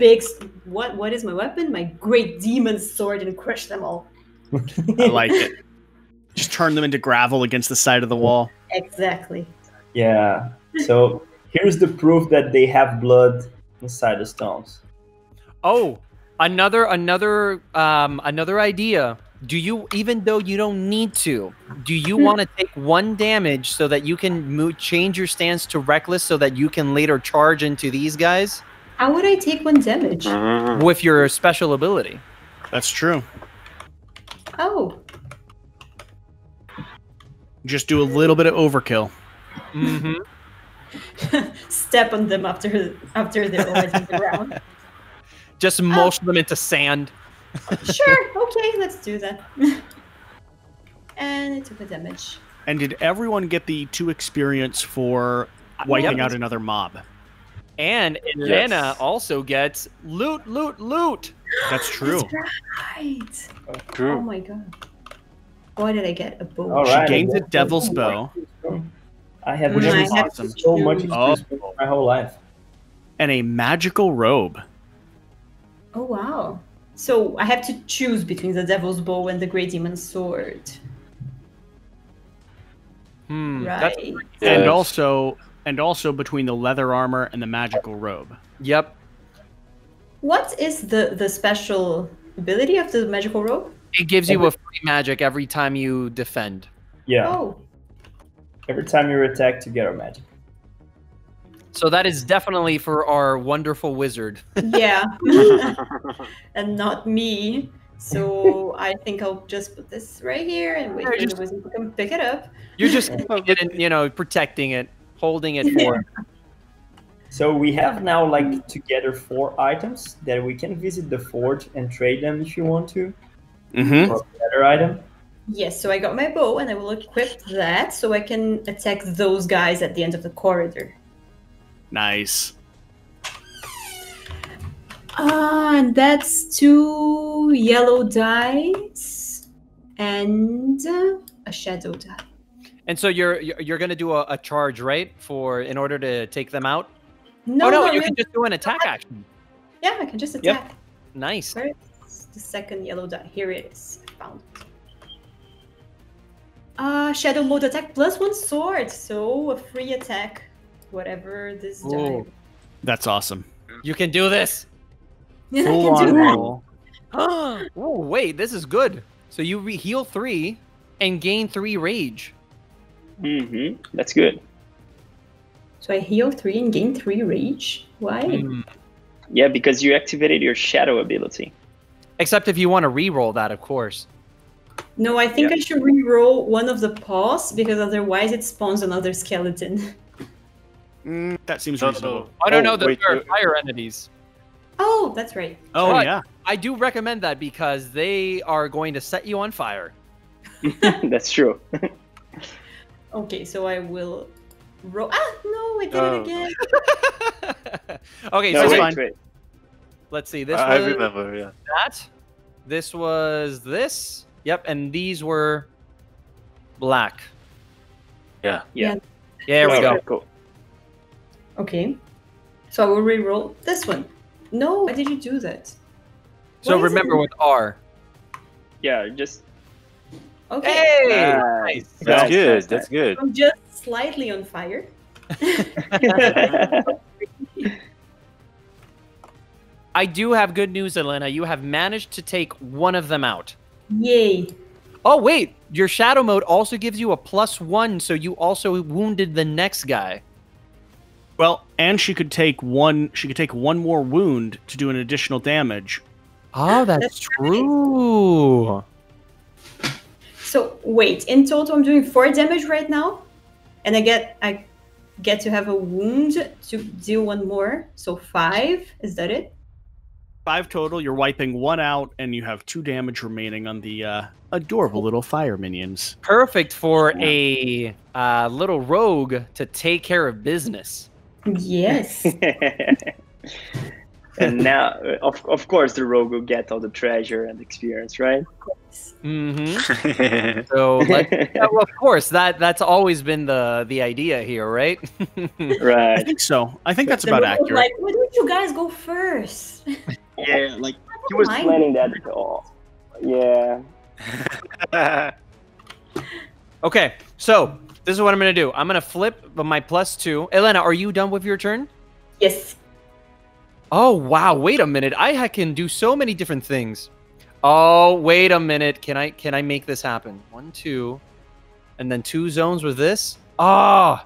big, what, what is my weapon? My great demon sword and crush them all. I like it. Just turn them into gravel against the side of the wall. Exactly. Yeah. So here's the proof that they have blood inside the stones. Oh, another another um another idea. Do you even though you don't need to, do you want to take one damage so that you can move, change your stance to reckless so that you can later charge into these guys How would I take one damage? Mm. with your special ability? That's true. Oh, Just do a little bit of overkill. Mm-hmm. step on them after after they're already on the ground. Just mulch them into sand. Sure. Okay, let's do that. and it took a damage. And did everyone get the two experience for wiping Yep. out another mob? And Elena Yes. also gets loot, loot, loot. That's true. That's right. Oh my god. Why did I get a bow? All She right. gains a that's- devil's bow I have Which used I have awesome. so much choose. Oh. my whole life. and a magical robe. Oh wow. So I have to choose between the devil's bow and the great demon sword. Hmm. Right. That's, And also and also between the leather armor and the magical robe. yep. What is the the special ability of the magical robe? It gives you a free magic every time you defend. Yeah. Oh, Every time you attack to get a magic. So that is definitely for our wonderful wizard. yeah. and not me. So I think I'll just put this right here and wait for the wizard to come pick it up. You're just keeping it you know, protecting it, holding it for. him. So we have now like together four items that we can visit the forge and trade them if you want to Mm-hmm. for a better item. Yes, so I got my bow and I will equip that so I can attack those guys at the end of the corridor. Nice. Ah, and that's two yellow dice and uh, a shadow die. And so you're you're, you're gonna do a, a charge, right? For in order to take them out. No, oh no, no, you can just do an attack action. yeah, I can just Yep. attack. Nice. Where is the second yellow dot? Here it is. I found it. Uh, shadow mode attack plus one sword, so a free attack, whatever this die. Ooh. That's awesome. You can do this. Yeah, I can do that. oh wait, this is good. So you re- heal three and gain three rage. Hmm That's good. So I heal three and gain three rage. Why? Hmm. Yeah, because you activated your shadow ability. Except if you want to re-roll that, of course. No, I think Yeah. I should re-roll one of the paws because otherwise it spawns another skeleton. Mm, that seems No, reasonable. no. I don't Oh, know. Those wait, are fire entities. Oh, that's right. Oh But- yeah. I do recommend that because they are going to set you on fire. That's true. Okay, so I will roll. Ah, no, I did Oh. it again. okay, No, so wait, fine. wait. let's see. This I I was remember, yeah. that. This was this. Yep, and these were black. Yeah. Yeah. There we go. Cool. Okay. So I will re-roll this one. No, why did you do that? So Why is it- remember with R. Yeah, just Okay. Hey, Nice. nice. That's Nice, good. That's good. I'm just slightly on fire. I do have good news, Elena. You have managed to take one of them out. Yay. Oh wait, your shadow mode also gives you a plus one, so you also wounded the next guy. Well, and she could take one. She could take one more wound to do an additional damage. Oh, that's, That's true. So wait, in total I'm doing four damage right now. And I get I get to have a wound to deal one more. So five. Is that it? Five total. You're wiping one out, and you have two damage remaining on the uh, adorable little fire minions. Perfect for a uh, little rogue to take care of business. Yes. and now, of, of course, the rogue will get all the treasure and experience, right? Mm-hmm. So, like, yeah, well, of course, that that's always been the the idea here, right? right. I think so. I think that's The about robot accurate. Like, why don't you guys go first? Yeah, like he was Mine. planning that. at all. yeah. okay, so this is what I'm gonna do. I'm gonna flip my plus two. Elena, are you done with your turn? Yes. Oh wow! Wait a minute. I can do so many different things. Oh wait a minute. Can I can I make this happen? One, two, and then two zones with this. Ah.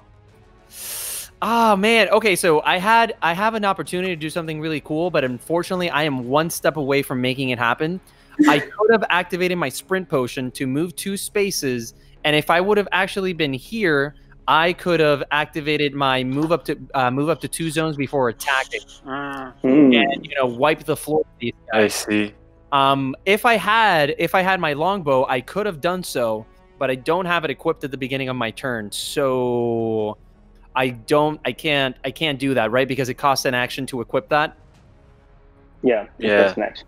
Ah man. Okay, so I had I have an opportunity to do something really cool, but unfortunately, I am one step away from making it happen. I could have activated my sprint potion to move two spaces, and if I would have actually been here, I could have activated my move up to uh, move up to two zones before attacking Hmm. and you know wipe the floor. with these I see. Um, if I had if I had my longbow, I could have done so, but I don't have it equipped at the beginning of my turn, so I don't I can't I can't do that right because it costs an action to equip that. Yeah. Yeah. That's next.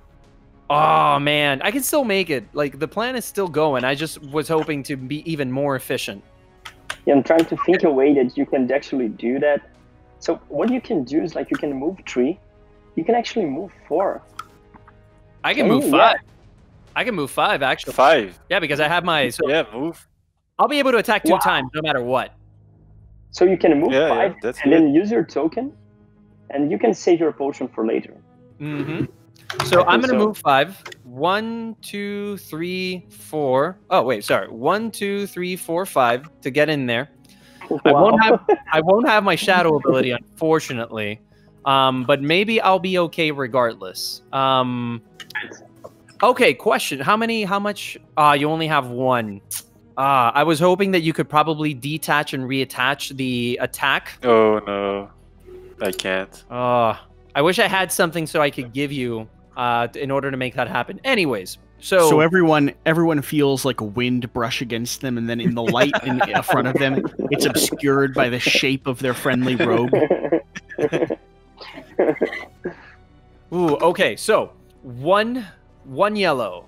Oh man, I can still make it. Like the plan is still going. I just was hoping to be even more efficient. Yeah, I'm trying to think a way that you can actually do that. So what you can do is like you can move three, you can actually move four. I can Oh, move yeah. five. I can move five actually. Five. Yeah, because I have my so Yeah, move. I'll be able to attack two Wow. times no matter what. So you can move Yeah, yeah, five that's and then use your token, and you can save your potion for later. Mm-hmm. So I I'm gonna so. move five. One, two, three, four. Oh wait, sorry. One, two, three, four, five to get in there. I won't have I won't have my shadow ability, unfortunately. Um, but maybe I'll be okay regardless. Um, okay, question: How many? How much? Ah, you only have one. Ah, I was hoping that you could probably detach and reattach the attack. Oh no, I can't. Uh, I wish I had something so I could give you uh, in order to make that happen. Anyways, so, So everyone, everyone feels like a wind brush against them, and then in the light in, in front of them, it's obscured by the shape of their friendly robe. ooh, okay, so one one yellow,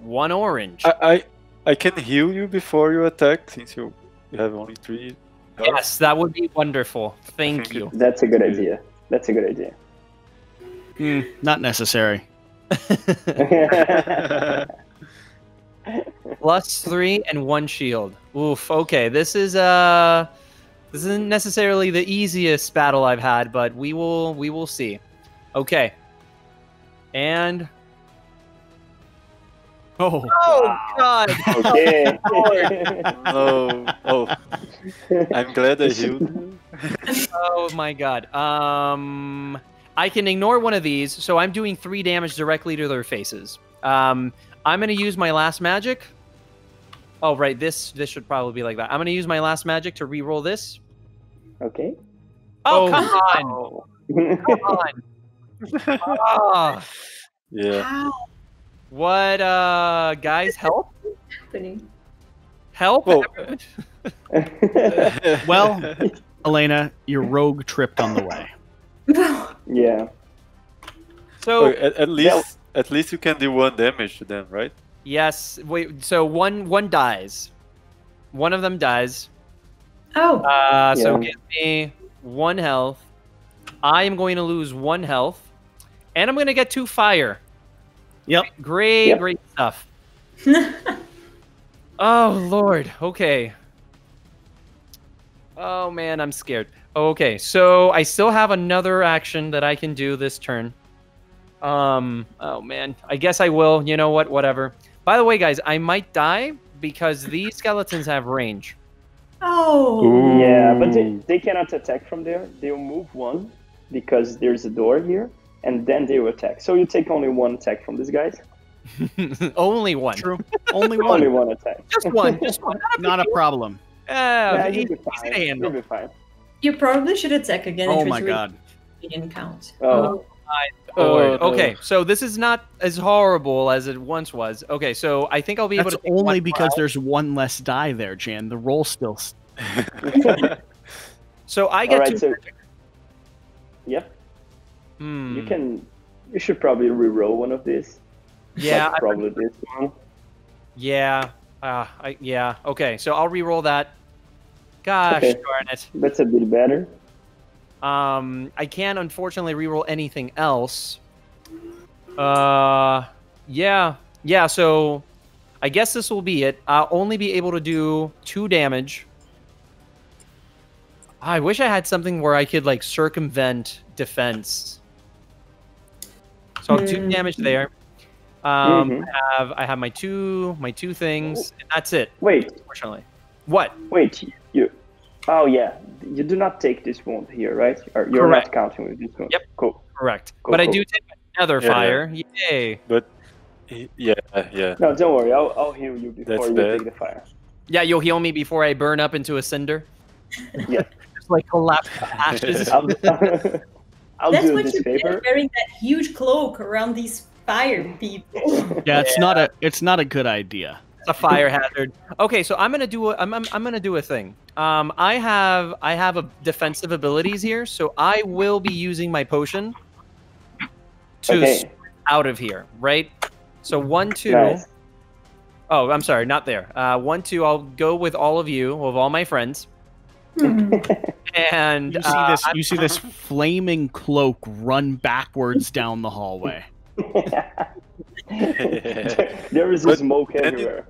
one orange. I, I I can heal you before you attack since you you have only three. health. yes, that would be wonderful. Thank you. That's a good idea. That's a good idea. Hmm, not necessary. Plus three and one shield. Oof. Okay, this is uh, this isn't necessarily the easiest battle I've had, but we will we will see. Okay, and Oh, oh god. okay. Oh, oh! I'm glad I healed. you. Oh my god. Um I can ignore one of these, so I'm doing three damage directly to their faces. Um I'm gonna use my last magic. Oh right, this this should probably be like that. I'm gonna use my last magic to re-roll this. okay. Oh, Oh. come on! Come on! Ah, Yeah. How what uh guys help? happening? Help? Well- Well- Elena, your rogue tripped on the way. yeah. so Oh, at, at least at least you can do one damage to them, right? Yes. Wait. So one one dies. One of them dies. Oh, Uh, So give me one health. I am going to lose one health, and I'm going to get two fire. Yep. Great, Yep. great stuff. Oh Lord. Okay. Oh man, I'm scared. Okay, so I still have another action that I can do this turn. Um. Oh man. I guess I will. You know what? Whatever. By the way, guys, I might die because these skeletons have range. oh. Yeah, but they, they cannot attack from there. They'll move one because there's a door here, and then they will attack. So you take only one attack from these guys. Only one. True. Only Only one. one attack. Just one. Just one. Not a problem. Yeah, Yeah, easy, you'll be easy fine. to handle. You'll be fine. You probably should attack again. Oh my it's really god. didn't count. Oh. Oh, oh, oh, oh, okay, so this is not as horrible as it once was. Okay, so I think I'll be able That's to. only because more there's one less die there, Jan. The roll still. So I get right. to. So. Yep. Hmm, You can. You should probably re-roll one of these. Yeah, Like I- probably this one. yeah, uh, I, yeah. Okay, so I'll re-roll that. Gosh Okay. darn it. That's a bit better. Um, I can't unfortunately re-roll anything else. Uh, yeah, yeah. So I guess this will be it. I'll only be able to do two damage. I wish I had something where I could like circumvent defense. So I'll two Hmm. damage there. Um, Mhm. I have I have my two my two things, and that's it. Wait, Unfortunately, what? wait. You. Oh yeah. You do not take this wound here, right? Or you're Correct. not counting with this wound. Yep. Cool. Correct. Cool, but I do take another Yeah. fire. Yay! but yeah, yeah. No, don't worry. I'll, I'll heal you before That's you bad. take the fire. Yeah, you'll heal me before I burn up into a cinder. Yeah. Just like collapse to ashes. I'll, I'll That's do what this you favor. get wearing that huge cloak around these fire people. Yeah, it's not a. It's not a good idea. It's a fire hazard. Okay, so I'm gonna do a I'm, I'm, I'm gonna do a thing. Um, I have I have a defensive abilities here, so I will be using my potion to Okay. out of here, right? So one two. Nice. Oh, I'm sorry, not there. Uh, one two. I'll go with all of you, with all my friends. and You see uh, this. You see this flaming cloak run backwards down the hallway. there is But smoke then you- everywhere.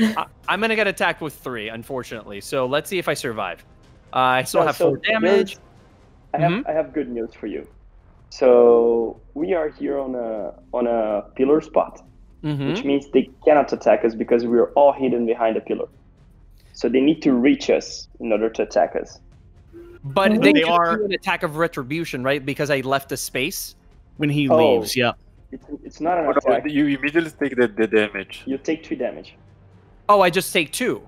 I, I'm gonna get attacked with three, unfortunately. So let's see if I survive. Uh, I still Yeah, have so four damage. I have Mhm. I have good news for you. So we are here on a on a pillar spot, hmm which means they cannot attack us because we are all hidden behind a pillar. So they need to reach us in order to attack us. But They they, They are- an attack of retribution, right? Because I left a space. When he Oh. leaves, yeah. It's, it's not an Oh, no, attack. you immediately take the, the damage. You take two damage. Oh, I just take two.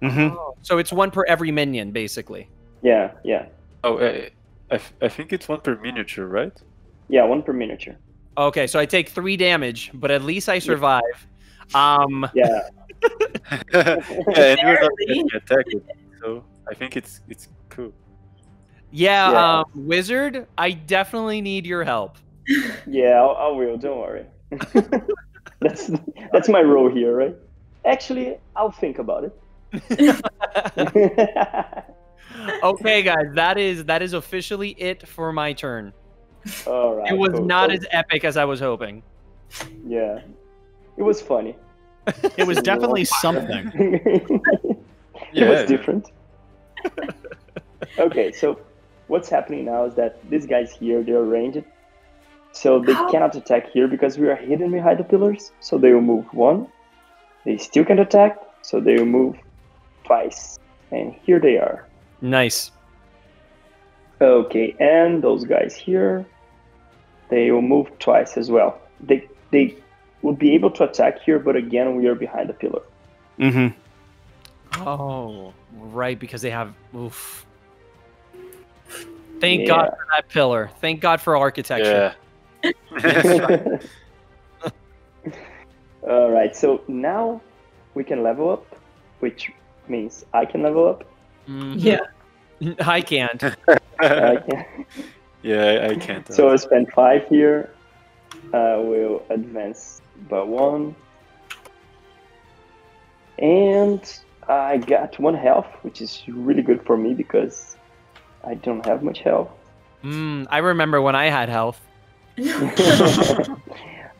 Mm-hmm. So it's one per every minion, basically. Yeah, yeah, Oh, I, I, I think it's one per miniature, right? yeah. One per miniature. Okay, so I take three damage, but at least I survive. Um, Yeah. yeah, and you're not getting attacked, so I think it's it's cool. yeah, Yeah. Um, wizard, I definitely need your help. Yeah, I, I will. Don't worry. that's that's my role here, right? Actually, I'll think about it. Okay, guys, that is that is officially it for my turn. All right. It was cool. not So, as epic as I was hoping. Yeah, it was funny. It was definitely oh something. it Yeah. was different. okay, so what's happening now is that these guys here, they're ranged. So they How- cannot attack here because we are hidden behind the pillars. So they will move one. They still can attack, so they will move twice. And here they are. Nice. Okay, and those guys here, they will move twice as well. They they will be able to attack here, but again we are behind the pillar. Mm-hmm. Oh, right, because they have oof. Thank Yeah. God for that pillar. Thank God for architecture. Yeah. All right, so now we can level up, which means I can level up. Mhm. yeah. I can't. I can. yeah, I, I can't. So I spend five here, I will advance by one. And I got one health, which is really good for me because I don't have much health. Mm, I remember when I had health.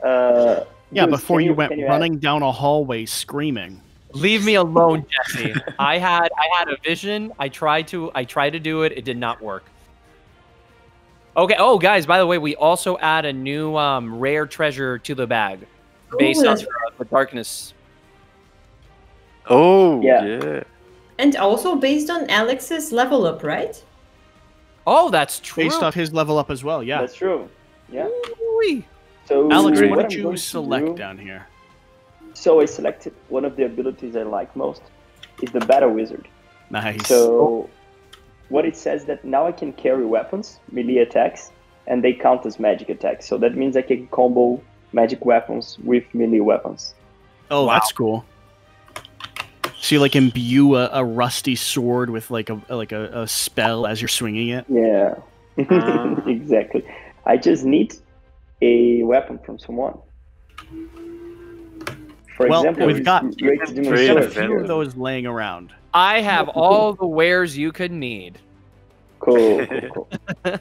uh, Yeah, before can you, went can add- running down a hallway screaming. Leave me alone, Jesse. I had I had a vision. I tried to I tried to do it. It did not work. Okay. Oh, guys. By the way, we also add a new um, rare treasure to the bag, based on that's the, uh, the darkness. Oh, Yeah. yeah. and also based on Alex's level up, right? Oh, that's true. Based off his level up as well, yeah. That's true. Yeah. Ooh-wee. So Alex, what what did you select do- down here? So I selected one of the abilities I like most is the Battle Wizard. Nice. So what it says that now I can carry weapons, melee attacks, and they count as magic attacks. So that means I can combo magic weapons with melee weapons. oh, that's cool. So you like imbue a, a rusty sword with like a like a, a spell as you're swinging it. Yeah. Ah. exactly. I just need a weapon from someone. For Well, example, we've got- Great you can Got a few of those laying around. I have all the wares you could need. Cool, cool, cool.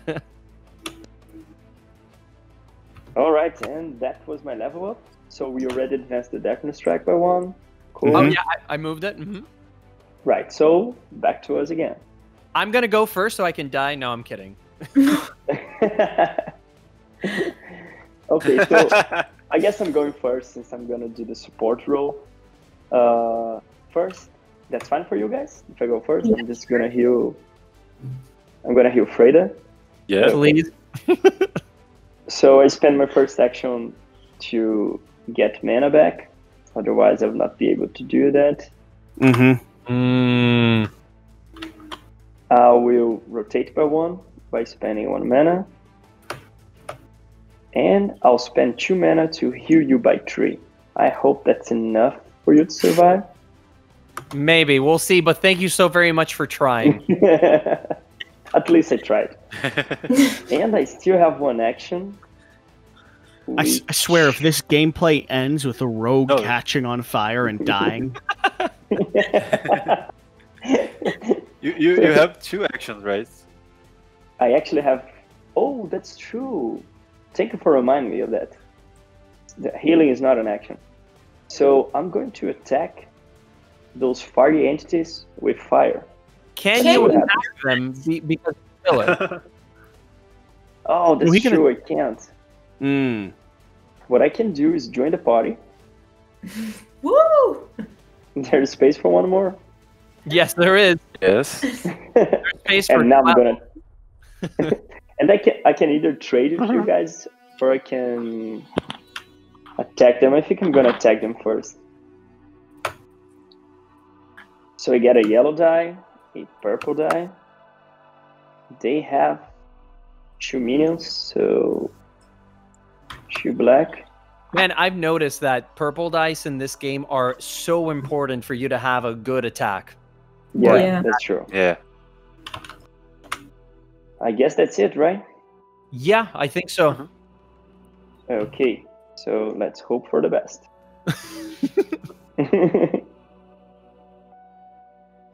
All right, and that was my level up. So we already advanced the Darkness track by one. Cool. Oh Mhm. yeah, I, I moved it. hmm Right, so back to us again. I'm gonna go first so I can die. No, I'm kidding. okay, so I guess I'm going first since I'm gonna do the support role. Uh, first, that's fine for you guys. If I go first, I'm just gonna heal. I'm gonna heal Freda. Yeah. Please. So I spend my first action to get mana back. Otherwise, I will not be able to do that. Mm-hmm. Mm. I will rotate by one by spending one mana. And I'll spend two mana to heal you by three. I hope that's enough for you to survive. Maybe we'll see. But thank you so very much for trying. At least I tried. And I still have one action. I, s- I swear, if this gameplay ends with a rogue No. catching on fire and dying, You, you, you have two actions, right? I actually have. Oh, that's true. Thank you for reminding me of that. The healing is not an action. So I'm going to attack those fiery entities with fire. Can Can you you- attack them be, because pillar? Oh, that's we can- true. I can't. mm. What I can do is join the party. Woo! There's space for one more. yes, there is Yes. There's space for. and now I'm gonna. and I can I can either trade with you guys or I can attack them. I think I'm gonna attack them first. So I get a yellow die, a purple die. They have two minions, so two black. Man, I've noticed that purple dice in this game are so important for you to have a good attack. Yeah, Yeah. that's true. Yeah. I guess that's it, right? Yeah, I think so. Mm-hmm. Okay, so let's hope for the best.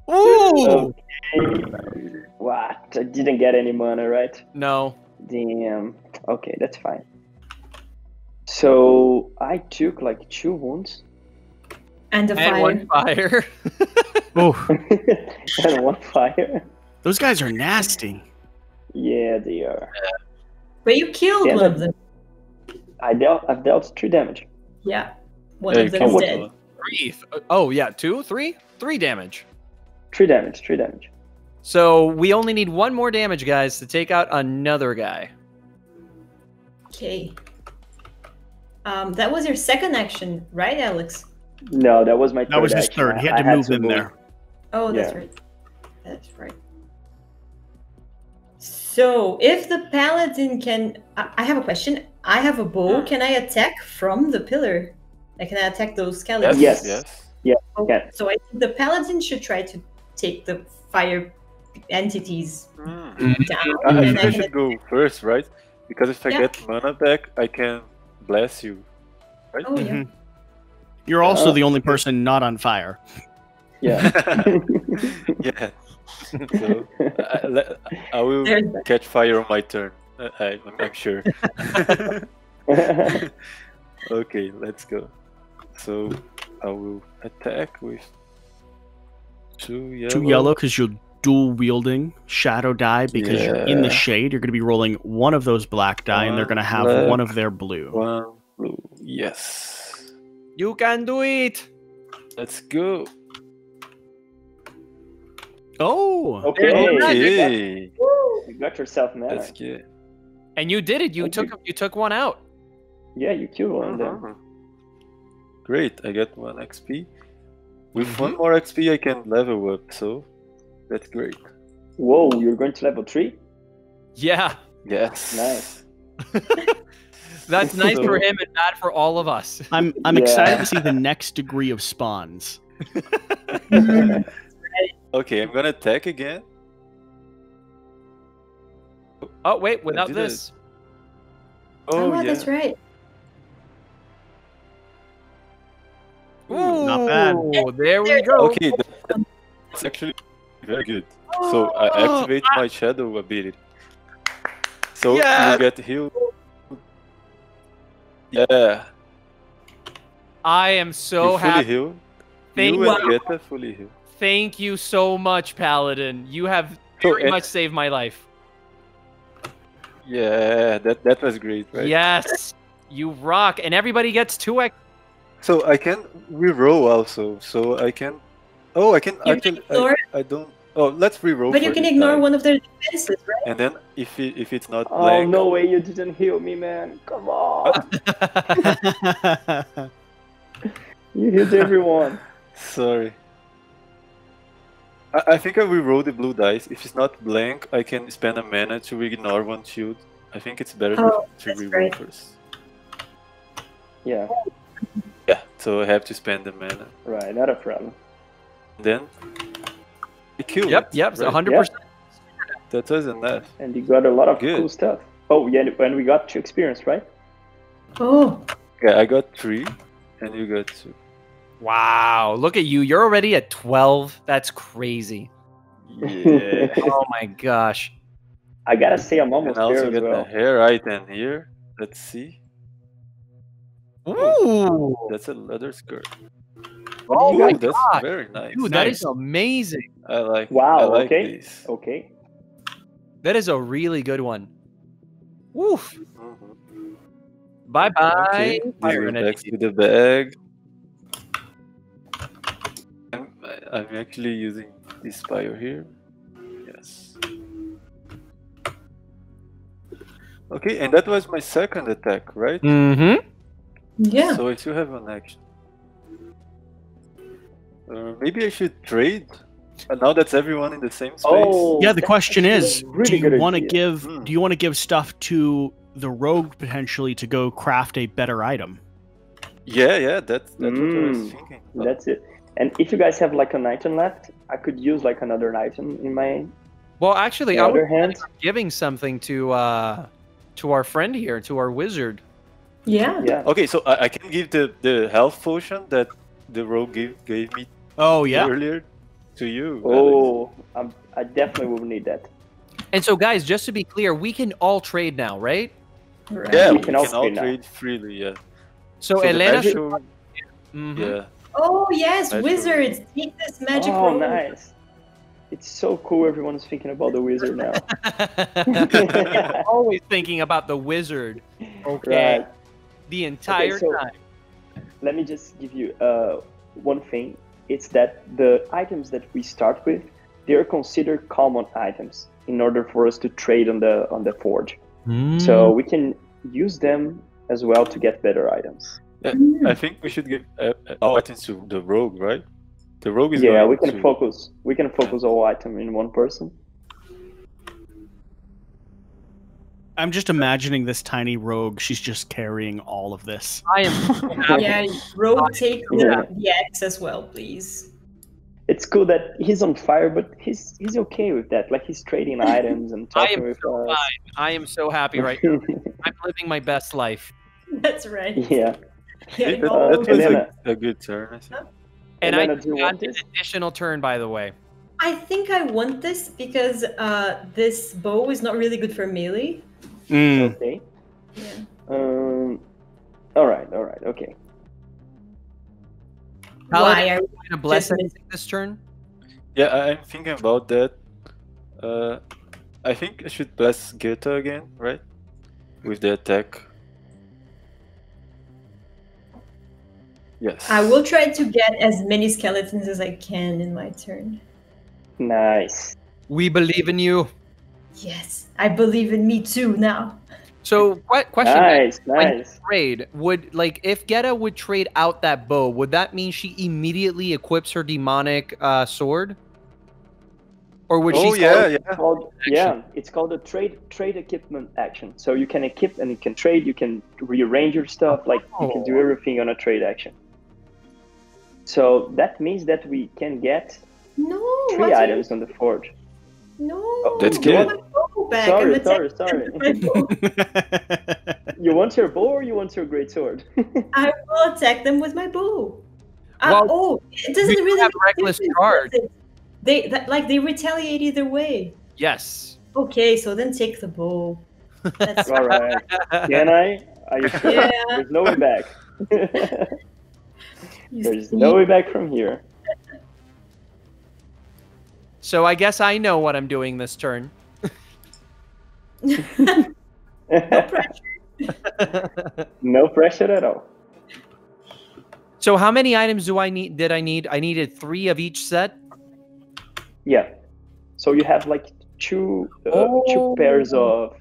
Ooh! Okay. What? I didn't get any mana, right? No. Damn. Okay, that's fine. So I took like two wounds And the And fire. one fire. oh, and one fire. those guys are nasty. Yeah, they are. But you killed Yeah, one of them. I dealt. I've dealt three damage. Yeah. One Yeah, of them can is dead. Three. Oh, yeah. Two, three? Three damage. Three damage. Three damage. So we only need one more damage, guys, to take out another guy. Okay. Um, that was your second action, right, Alex? No, that was my. That was his action. third. He I- had I to move in there. Oh, that's Yeah. right. That's right. So, if the paladin can, I I have a question. I have a bow. Can I attack from the pillar? Like, can I attack those skeletons? Yes. Yes. Oh, Yeah. So I think the paladin should try to take the fire entities Mm. down, I, I mm-hmm. I I should go first, right? Because if I Yeah. get mana back, I can bless you. Oh yeah. Mhm. You're also Oh, the only person not on fire. Yeah. yeah. So uh, I, I will There's catch fire on my turn. I, I, I'm sure. okay, let's go. So I will attack with two yellow. Two yellow because you're dual wielding shadow die because you're in the shade. You're going to be rolling one of those black die, and they're going to have black. one of their blue. One blue. Yes. You can do it. Let's go. Oh, okay. Okay. You got yourself mana. Let's get. And you did it. You Thank took you took one out. Yeah, you killed one. Uh-huh. Great, I get one XP. With Mm-hmm. one more XP, I can level up, so that's great. Whoa, you're going to level three? Yeah, Yes. Nice. that's nice for him and bad for all of us. I'm I'm Yeah. excited to see the next degree of spawns. Okay, I'm gonna attack again. Oh wait, without did this. Oh, Oh, yeah. that's right. Ooh, not bad. There we go. Okay, that- that's actually very good. So I Oh, activate my shadow ability. So Yes! you get healed. Yeah, I am so you fully happy. healed. Thank you you. and Geta fully healed. Thank you so much, Paladin. You have very eh, much saved my life. Yeah, that that was great, right? Yes, you rock, and everybody gets two X. So I can reroll also. So I can. Oh, I can You actually. can ignore I, I don't. Oh, let's reroll. But you can ignore time. one of their defenses, right? And then if it, if it's not Oh, black. no way you didn't heal me, man. Come on. you healed everyone. Sorry. I, I think I will roll the blue dice. If it's not blank, I can spend a mana to ignore one shield. I think it's better Oh, to that's reroll great. first. Yeah, oh. Yeah, so I have to spend the mana. right. Not a problem. Then I kill Yep, it, yep, right? hundred percent. That was enough. And you got a lot of Good. cool stuff. Oh, yeah, and we got two experience, right? Oh, Yeah, I got three, and you got two. Wow, look at you. You're already at twelve. That's crazy. Yeah. Oh my gosh. I gotta say, I'm and almost I also there as get well. the hair item here. Let's see. Ooh. That's a leather skirt. Oh my that's god. very nice. Dude, that Nice. is amazing. I like. Wow, I like okay. this. Okay. That is a really good one. Woof. Mhm. Bye bye. Okay, this Fire goes to the bag. I'm, I'm actually using this spire here. Yes. Okay, and that was my second attack, right? Mm-hmm. Yeah. So I still have an action. Uh, maybe I should trade. Uh, now that's everyone in the same space. Oh, yeah, the question is, really do you want to give Hmm. do you want to give stuff to the rogue potentially to go craft a better item? Yeah, yeah, that's, that's what I was Mm, thinking. That's it. And if you guys have like an item left, I could use like another item in my Well, actually, I other was hand. giving something to uh to our friend here, to our wizard. Yeah. Yeah. Okay, so I, I can give the, the health potion that the rogue gave, gave me Oh yeah. earlier to you. Oh, I'm, I definitely will need that. And so, guys, just to be clear, we can all trade now, right? Right. Yeah, We we can can, all all trade now. freely, yeah. So, So Elena, magic- should- Mhm. Yeah. Oh yes, Magic wizards, take this magic oh, roll. nice. It's so cool. Everyone's thinking about the wizard now. always thinking about the wizard. Okay, Right. The entire so- time. Let me just give you uh, one thing. It's that the items that we start with, they are considered common items in order for us to trade on the on the forge. Mm. So we can use them as well to get better items. I think we should give uh, uh, all items to the rogue, right? The rogue is yeah, we can to... focus. We can focus all item in one person. I'm just imagining this tiny rogue. She's just carrying all of this. I am. Yeah, rogue, take the, Yeah. the axe as well, please. It's cool that he's on fire, but he's he's okay with that. Like he's trading items and I talking am with so us. I am so happy right now. I'm living my best life. That's right. Yeah. Yeah, That, no. that was Elena. a, a good turn, I think. And I Elena, do got an additional turn, by the way. I think I want this because uh, this bow is not really good for melee. Mm. Okay. Yeah. Um. All right. All right. Okay. Paladin, Why are going to bless anything this turn? Yeah, I- I'm thinking about that. Uh, I think I should bless Goethe again, right? With the attack. Yes. I will try to get as many skeletons as I can in my turn. Nice. We believe in you. Yes, I believe in me too now. So, que- question: Nice. when Nice. trade would like if Geta would trade out that bow, would that mean she immediately equips her demonic uh, sword? Or would oh she? yeah, It's yeah. called yeah. It's called a trade trade equipment action. So you can equip and you can trade. You can rearrange your stuff. Like you can do Oh. everything on a trade action. So that means that we can get No, three what are items on the forge. You... No, that's I good. bow back. Sorry, I'm sorry, sorry. with my bow. You want your bow or you want your great sword? I will attack them with my bow. Uh, Well, oh, it doesn't you really have reckless charge. They that, like they retaliate either way. Yes. Okay, so then take the bow. That's All right. Can I? Are you sure? Yeah. There's no way back. There's no way back from here. So I guess I know what I'm doing this turn. no pressure. no pressure at all. so how many items do I need? Did I need? I needed three of each set. Yeah. So you have like two uh, Oh. two pairs of,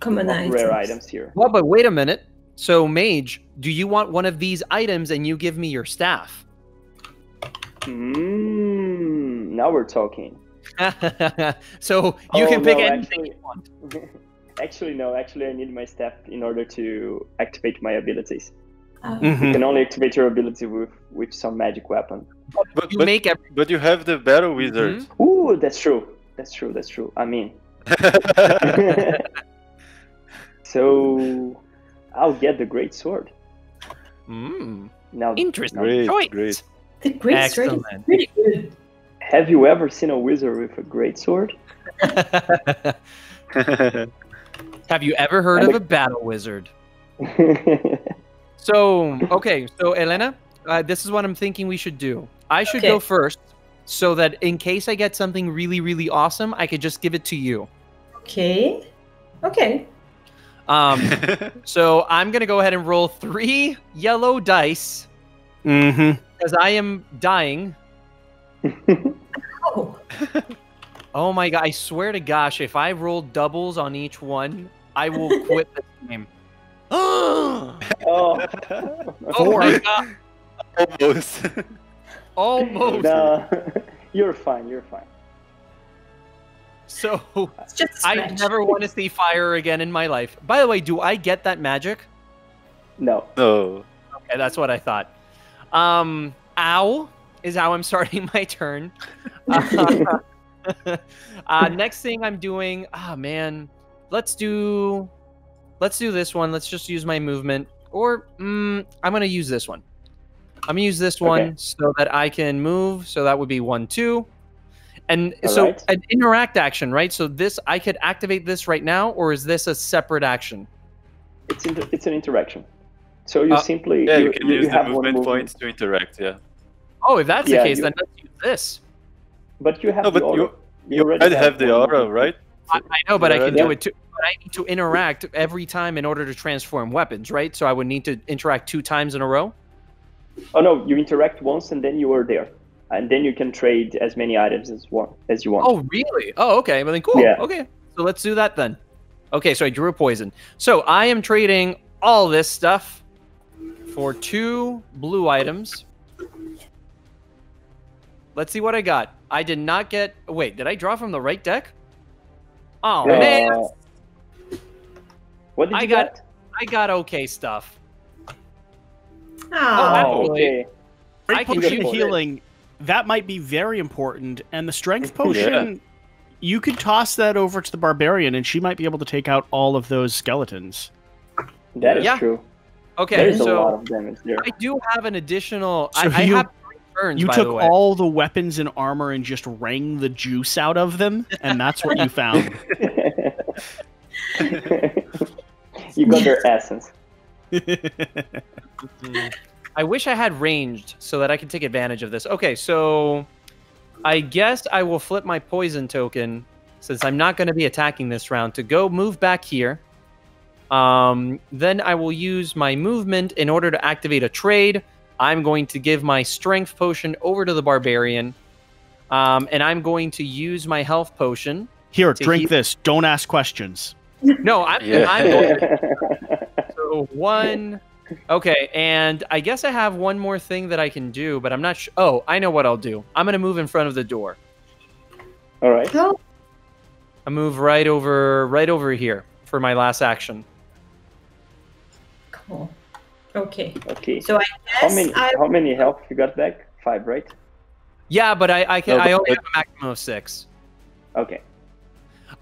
Common of items. rare items here. Well, but wait a minute. So Mage, do you want one of these items and you give me your staff? Mm, now we're talking. so you Oh, can pick no, anything actually- you want. actually, no. Actually, I need my staff in order to activate my abilities. Uh, You Mhm. can only activate your ability with with some magic weapon. But, You but, make every. but you have the battle wizard. Ooh, that's true. That's true. That's true. I mean, so I'll get the great sword. Mm, Now, interesting Great, choice. great. The great sword is pretty good. have you ever seen a wizard with a great sword? Have you ever heard of a battle wizard? So, okay, so Elena, uh, this is what I'm thinking we should do. I should go first so that in case I get something really, really awesome, I could just give it to you. Okay. Okay. Um, so I'm going to go ahead and roll three yellow dice Mm-hmm. Because I am dying. Oh, Oh my god, I swear to gosh, if I roll doubles on each one, I will quit the game. oh oh, my god, Almost. almost. no, you're fine. You're fine. So it's just a I never want to see fire again in my life. By the way, do I get that magic? No. no. Okay, that's what I thought. Um, ow is how I'm starting my turn. Uh, uh, next thing I'm doing, ah man, let's do, let's do this one. Let's just use my movement, or mm, I'm gonna use this one. I'm gonna use this one Okay. so that I can move. So that would be one, two, and All so right. an interact action, right? So this I could activate this right now, or is this a separate action? It's inter- it's an interaction. So you Uh, simply Yeah, you can use the have one movement movement, points to interact. Yeah. Oh, if that's Yeah, the case, you- then let's use this. but you have No, the but aura. you you already already have the one aura, movement. right? I, I know, but I can do it too. But I need to interact every time in order to transform weapons, right? So I would need to interact two times in a row. Oh no, you interact once and then you are there, and then you can trade as many items as one as you want. Oh, really? Oh, okay. Well, then cool. Yeah. Okay, so let's do that then. Okay, so I drew a poison. So I am trading all this stuff for two blue items. Let's see what I got. I did not get. Wait, did I draw from the right deck? Oh Uh, man, What did I you got- get? I got okay stuff. Oh, Oh, okay. I can potion use it. healing. That might be very important. And the strength potion, you could toss that over to the barbarian, and she might be able to take out all of those skeletons. That is Yeah. true. Okay, There's a lot so of damage there. I do have an additional. So I, I have three turns. You by took the way. all the weapons and armor and just wrung the juice out of them, and that's what you found. you got their essence. I wish I had ranged so that I could take advantage of this. Okay, so I guess I will flip my poison token since I'm not going to be attacking this round to go move back here. Um, then I will use my movement in order to activate a trade. I'm going to give my strength potion over to the barbarian. Um, and I'm going to use my health potion. Here, drink heal- this. Don't ask questions. No, I'm, Yeah. I'm going So one. Okay, and I guess I have one more thing that I can do, but I'm not sure. Oh, I know what I'll do. I'm gonna move in front of the door. All right. I move right over, right over here for my last action. Cool. Okay. Okay. So I How many I how many health you got back? Five, right? Yeah, but I, I can. No, I only but- have a maximum of six. Okay.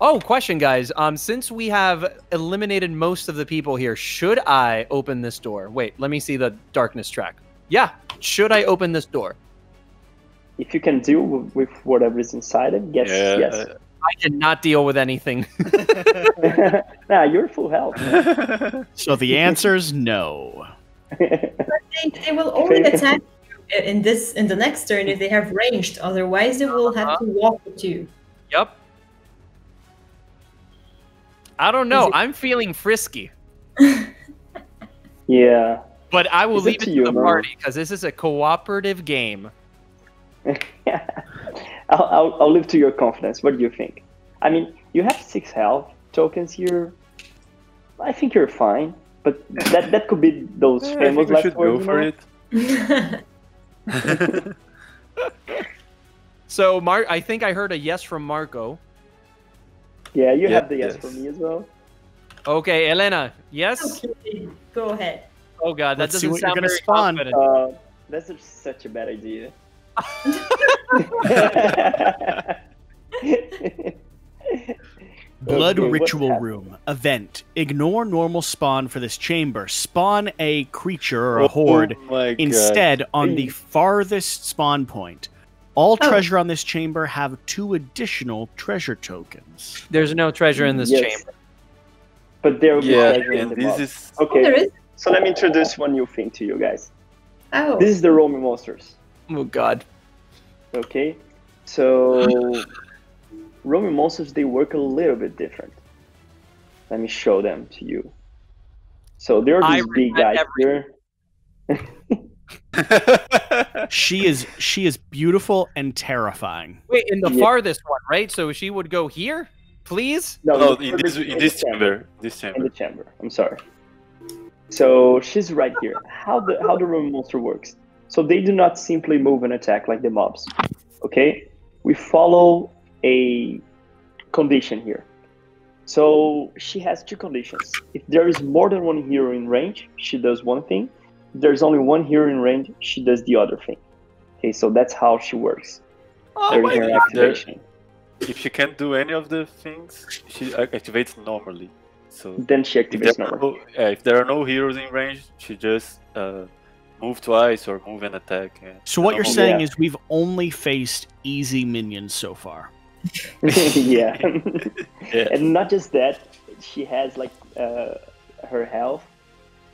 Oh, question, guys. Um, since we have eliminated most of the people here, should I open this door? Wait, let me see the darkness track. Yeah, should I open this door? If you can deal with, with whatever is inside it, yes, Yeah, yes. I cannot deal with anything. nah, you're full health. So the answer's no. they, they will only attack you in this in the next turn if they have ranged. Otherwise, they will have to uh-huh. walk with you. Yep. I don't know. I'm feeling frisky, yeah. but I will It's up leave it to to you, the man. party because this is a cooperative game. I'll, I'll, I'll leave to your confidence. What do you think? I mean, you have six health tokens here. I think you're fine, but that that could be those Yeah, I famous think we last should words. go for know? it. So, Mar- I think I heard a yes from Marco. Yeah, you Yeah, have the yes, yes. for me as well. Okay, Elena. Yes. okay, go ahead. Oh God, that Let's doesn't what you're sound gonna very spawn. confident. Uh, that's such a bad idea. Blood Okay, Ritual? Room. Event. Ignore normal spawn for this chamber. Spawn a creature or a Oh horde my God. instead on the farthest spawn point. All Oh. treasure on this chamber have two additional treasure tokens. There's no treasure in this Yes. chamber. But there will be Yeah, treasure in and the this mob. is Oh, there Okay, so let me introduce one new thing to you guys. Oh, This is the roaming monsters. Oh God. Okay, so roaming monsters they work a little bit different. Let me show them to you. So there are I these big regret guys here. She is she is beautiful and terrifying. Wait, in the Yeah. farthest one, right? So she would go here, please. No, no, the- in this in this chamber, this chamber. In the chamber. chamber. I'm sorry. So she's right here. How the how the roaming monster works? So they do not simply move and attack like the mobs. Okay, we follow a condition here. So she has two conditions. If there is more than one hero in range, she does one thing. If there's only one hero in range, she does the other thing. Okay, so that's how she works. Oh There's my her God. activation. If she can't do any of the things, she activates normally. So Then she activates there, are normally. no, yeah, if there are no heroes in range, she just uh, move twice or move and attack. and- So what you're normal- saying Yeah. is we've only faced easy minions so far. yeah. Yeah. and not just that, she has like uh, her health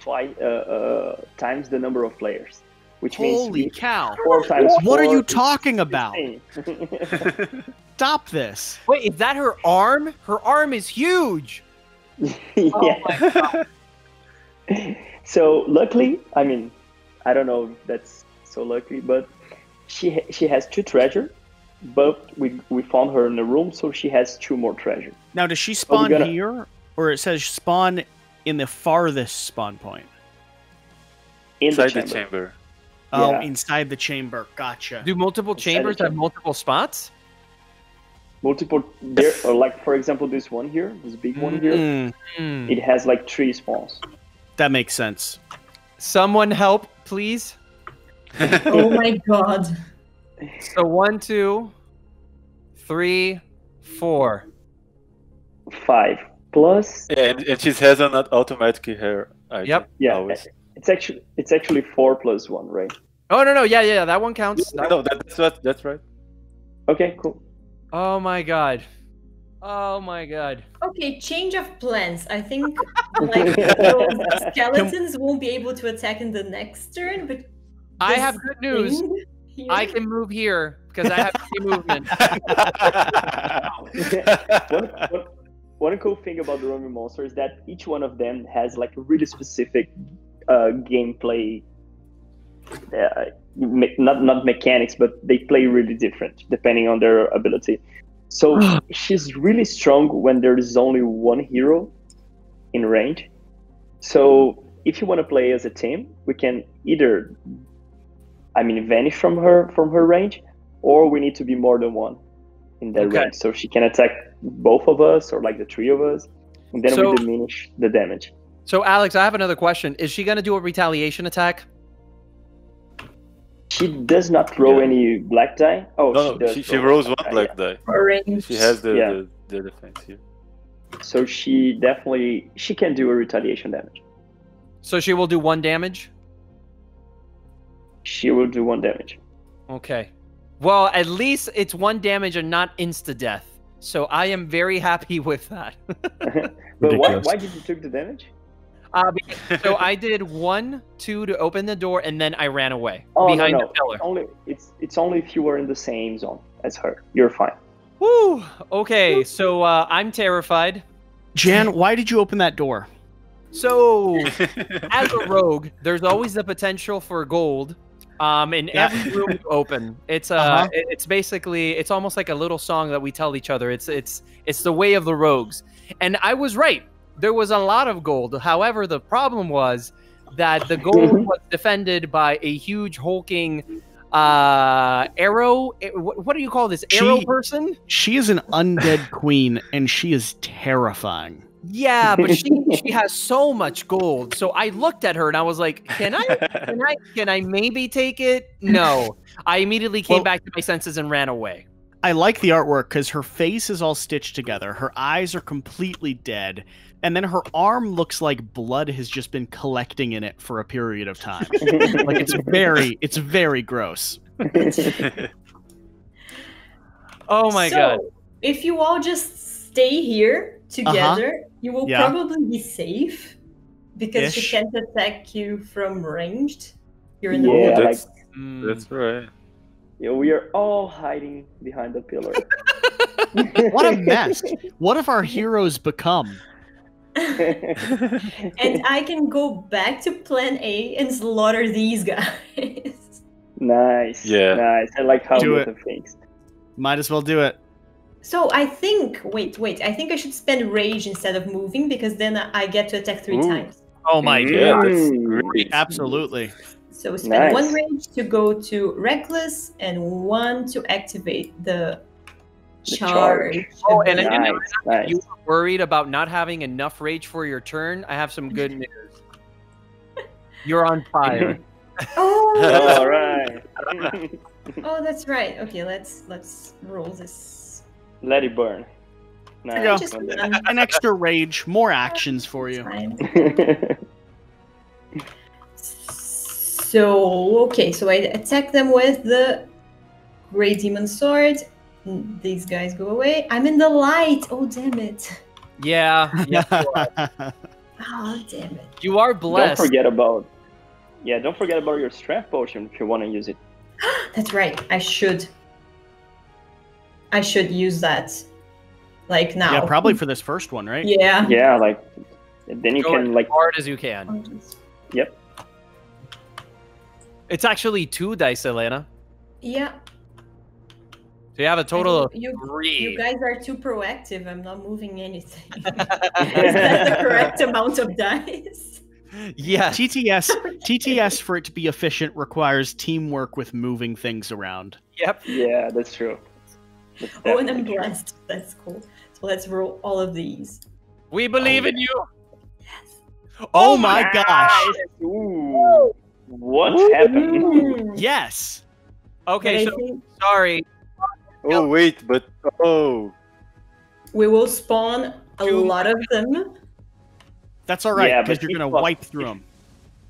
twice uh, uh, times the number of players, which Holy means cow. four times. What are you talking about? Stop this. Wait, is that her arm? Her arm is huge. yeah. so luckily, I mean, I don't know if that's so lucky, but she she has two treasure, but we we found her in the room, so she has two more treasure. Now does she spawn gotta- here or it says spawn in the farthest spawn point? In Inside the the chamber. chamber. Oh, Yeah. inside the chamber. Gotcha. Do multiple Inside the chambers have multiple spots? Multiple there, or like for example, this one here, this big one here, Mm, Hmm. it has like three spawns. that makes sense. Someone help, please. oh my god. So one, two, three, four. Five plus Yeah, and, and she has an automatic hair. item, yeah, always. It's actually it's actually four plus one, right? Oh no no yeah yeah that one counts. That- No, that, that's. That's right. Okay, cool. Oh my god. Oh my god. Okay, change of plans. I think like those skeletons won't be able to attack in the next turn, but I have good news. here- I can move here because I have free movement. one, one, one cool thing about the roaming monster is that each one of them has like a really specific uh, gameplay. Uh, me- not not mechanics, but they play really different depending on their ability. So she's really strong when there is only one hero in range. So if you want to play as a team, we can either, I mean, vanish from her from her range, or we need to be more than one in that Okay. range. So she can attack both of us or like the three of us, and then So- we diminish the damage. So Alex, I have another question. Is she gonna do a retaliation attack? She does not roll Yeah. any black die. Oh, No, she no, she, she roll rolls black one black die. for range. She has the, Yeah. the, the defense here. So she definitely she can do a retaliation damage. So she will do one damage. She will do one damage. Okay. Well, at least it's one damage and not insta death. So I am very happy with that. but why, why did you take the damage? Uh, so I did one, two to open the door, and then I ran away Oh behind no, the no. pillar. Only it's it's only if you were in the same zone as her. You're fine. Woo! Okay, so uh, I'm terrified. Jan, why did you open that door? So as a rogue, there's always the potential for gold. Um, in Yeah. every room you open, it's uh, Uh-huh. it's basically it's almost like a little song that we tell each other. It's it's it's the way of the rogues, and I was right. There was a lot of gold. However, the problem was that the gold was defended by a huge hulking uh arrow. eh, What, what do you call this? Arrow She- person? She is an undead queen, and she is terrifying. Yeah, but she she has so much gold. So I looked at her and I was like, "Can I can I can I maybe take it?" No. I immediately came Well- back to my senses and ran away. I like the artwork because her face is all stitched together. Her eyes are completely dead. And then her arm looks like blood has just been collecting in it for a period of time. like it's very, it's very gross. Oh my so, god. If you all just stay here together, you will Yeah. probably be safe because Ish. she can't attack you from ranged. You're in the Yeah, middle. like that's, Mm. that's right. yeah, we are all hiding behind the pillar. What a mess. What have our heroes become? And I can go back to plan A and slaughter these guys. nice. Yeah. Nice. I like how Do it. of things. Might as well do it. So I think, wait, wait, I think I should spend rage instead of moving because then I get to attack three Ooh. times. Oh my Mm. god. That's great. Absolutely. So spend one rage to go to reckless and one to activate the The charge. charge. Oh, and- and- Nice. Nice. You were worried about not having enough rage for your turn? I have some good news. You're on fire. oh, all right. oh, that's right. Okay, let's let's roll this. Let it burn. you go. Just Nice. one An extra rage, more actions for you. So okay, so I attack them with the Grey Demon Sword. These guys go away. I'm in the light. Oh damn it! yeah. Yeah. you are. Oh damn it! You are blessed. don't forget about. Yeah, don't forget about your strength potion if you want to use it. That's right. I should. I should use that. Like now. yeah, probably for this first one, right? Yeah. Yeah, like then you Go can as like hard as you can. Yep. It's actually two dice, Elena. Yeah. So you have a total of you, three. you guys are too proactive. I'm not moving anything. Is that the correct amount of dice? Yeah. TTS TTS for it to be efficient requires teamwork with moving things around. Yep. Yeah, that's true. That's Oh, and I'm definitely true. blessed. That's cool. So let's roll all of these. We believe in you. Yes. Oh, oh my gosh. Nice. Ooh. What happened? Yes. Okay, But so think sorry. Oh wait, but oh, we will spawn a Two- lot of them. That's all right because but you're going to up. wipe through them.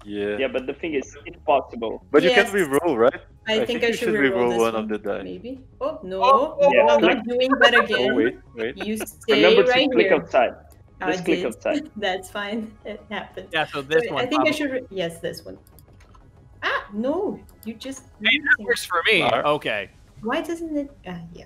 Yeah. Yeah, but the thing is, it's possible. But you can re-roll, right? I, I think, think I should should reroll reroll this one of the die. Maybe. Oh no! Oh, no, yeah, I'm click- not doing that again. Oh wait, wait. You stay Remember right to click here. outside. I Just click did. outside. That's fine. It happened. Yeah, so this So one. I think I should. Re- yes, this one. Ah, no! You just. Hey, that works for me. Alright. Okay. Why doesn't it? Ah, yeah.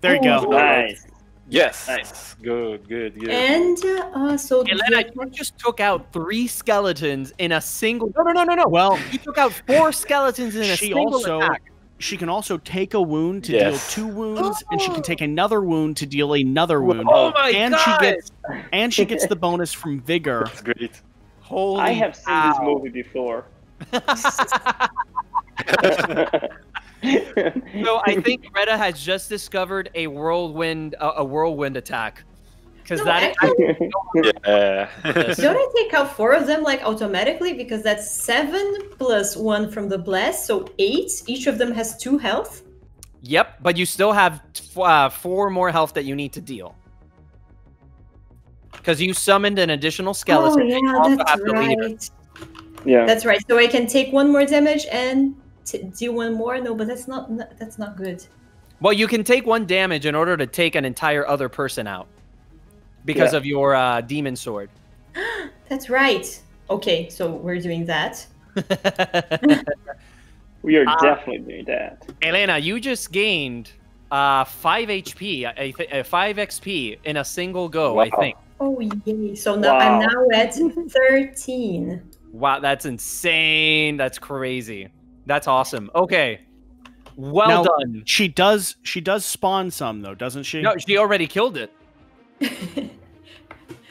There you go. Oh. Nice. Yes. Nice. Good, good, good. And uh, so. Elena, the- you just took out three skeletons in a single. No, no, no, no, no. Well, you took out four skeletons in a she single also attack. she can also take a wound to Yes. deal two wounds, and she can take another wound to deal another wound. Oh my and god! she gets and she gets the bonus from vigor. That's great. Holy I have seen this movie before. So I think Retta has just discovered a whirlwind, a, a whirlwind attack, because No, that actually- Yeah. Don't I take out four of them like automatically because that's seven plus one from the blast, so eight. Each of them has two health. Yep, but you still have f- uh, four more health that you need to deal. Because you summoned an additional skeleton. oh yeah, that's have the leader. right. yeah. That's right. So I can take one more damage and t- deal one more. No, but that's not that's not good. Well, you can take one damage in order to take an entire other person out because Yeah. of your uh, demon sword. That's right. Okay, so we're doing that. We are Ah. definitely doing that. Elena, you just gained uh, 5 HP, I th- uh, 5 XP in a single go, I think. Oh yay! So now I'm now at thirteen. Wow, that's insane. That's crazy. That's awesome. Okay. Well Now- done. She does she does spawn some though, doesn't she? No, she already killed it.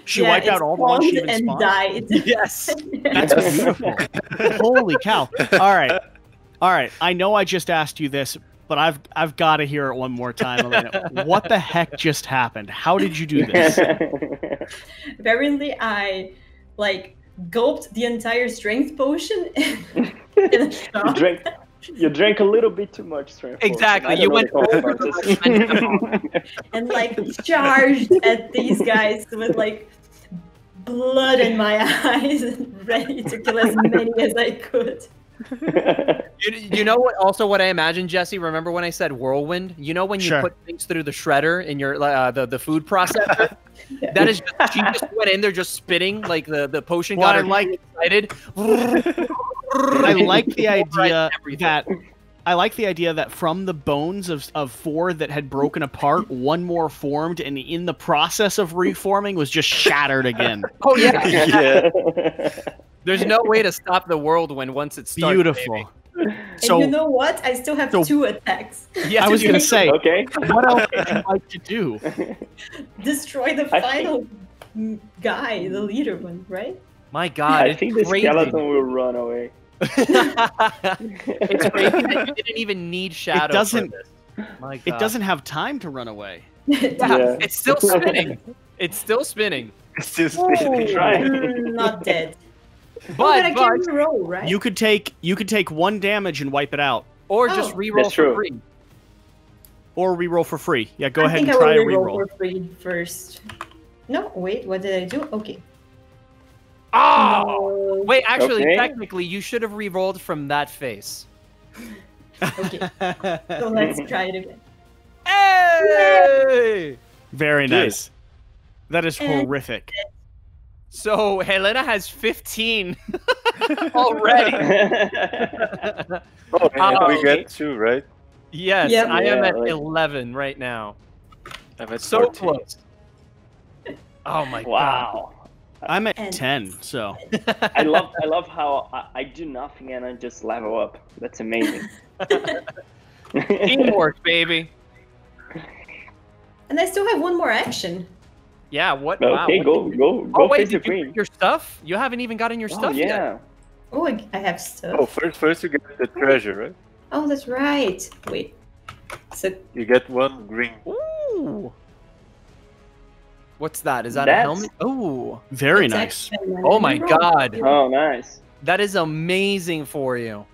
she Yeah, wiped out all the ones she even and spawned. died. Yes. That's beautiful. Holy cow. All right. All right. I know I just asked you this, but I've I've got to hear it one more time, Elena. what the heck just happened? How did you do this? Apparently, I like gulped the entire strength potion in you drank. You drank a little bit too much strength. Exactly, you went the over and like charged at these guys with like blood in my eyes and ready to kill as many as I could. You, you know what? Also, what I imagine, Jesse. Remember when I said whirlwind? You know when you Sure. put things through the shredder in your uh, the the food processor. That is just, she just went in there just spitting like the the potion Well, got I her like- excited. I like the idea that I like the idea that from the bones of, of four that had broken apart, one more formed, and in the process of reforming was just shattered again. Oh yeah. yeah. There's no way to stop the whirlwind once it's. Beautiful. baby. So and you know what? I still have so- two attacks. Yeah, I was gonna say, okay. what else would you like to do? Destroy the I final mm, guy, the leader one, right? My God, I it's think the crazy. skeleton will run away. it's crazy that you didn't even need shadow. It doesn't- For this. My God. It doesn't have time to run away. Yeah, Yeah. it's still spinning. It's still spinning. It's still spinning. Mm, not dead. Oh, but, oh, but I but can roll, right? You could take you could take one damage and wipe it out, or oh. just Oh. reroll for true. free. or reroll for free. Yeah, go I ahead think and I try a will reroll reroll. for free first. No, wait, what did I do? Okay. Oh! No. Wait, actually, Okay. technically, you should have re-rolled from that face. Okay, so let's try it again. Hey! Very Good. nice. That is And- horrific. So Helena has 15 already. Oh, and Oh, we um, get two, right? yes, Yep. I am Yeah, at like- 11 right now. I'm at So 14. close. Oh my wow. I'm at And- ten, so. I love I love how I, I do nothing and I just level up. That's amazing. Teamwork, baby. And I still have one more action. Yeah, what? wow. okay, what go did go go Oh wait, face did you queen. your stuff? You haven't even gotten your Oh, stuff yet. yeah. Oh, I, I have stuff. Oh, first, first you get the treasure, right? Oh, that's right. Wait. So You get one green. Ooh. What's that? Is that a helmet? Oh, very it's nice. actually Oh my god. Oh, nice. That is amazing for you.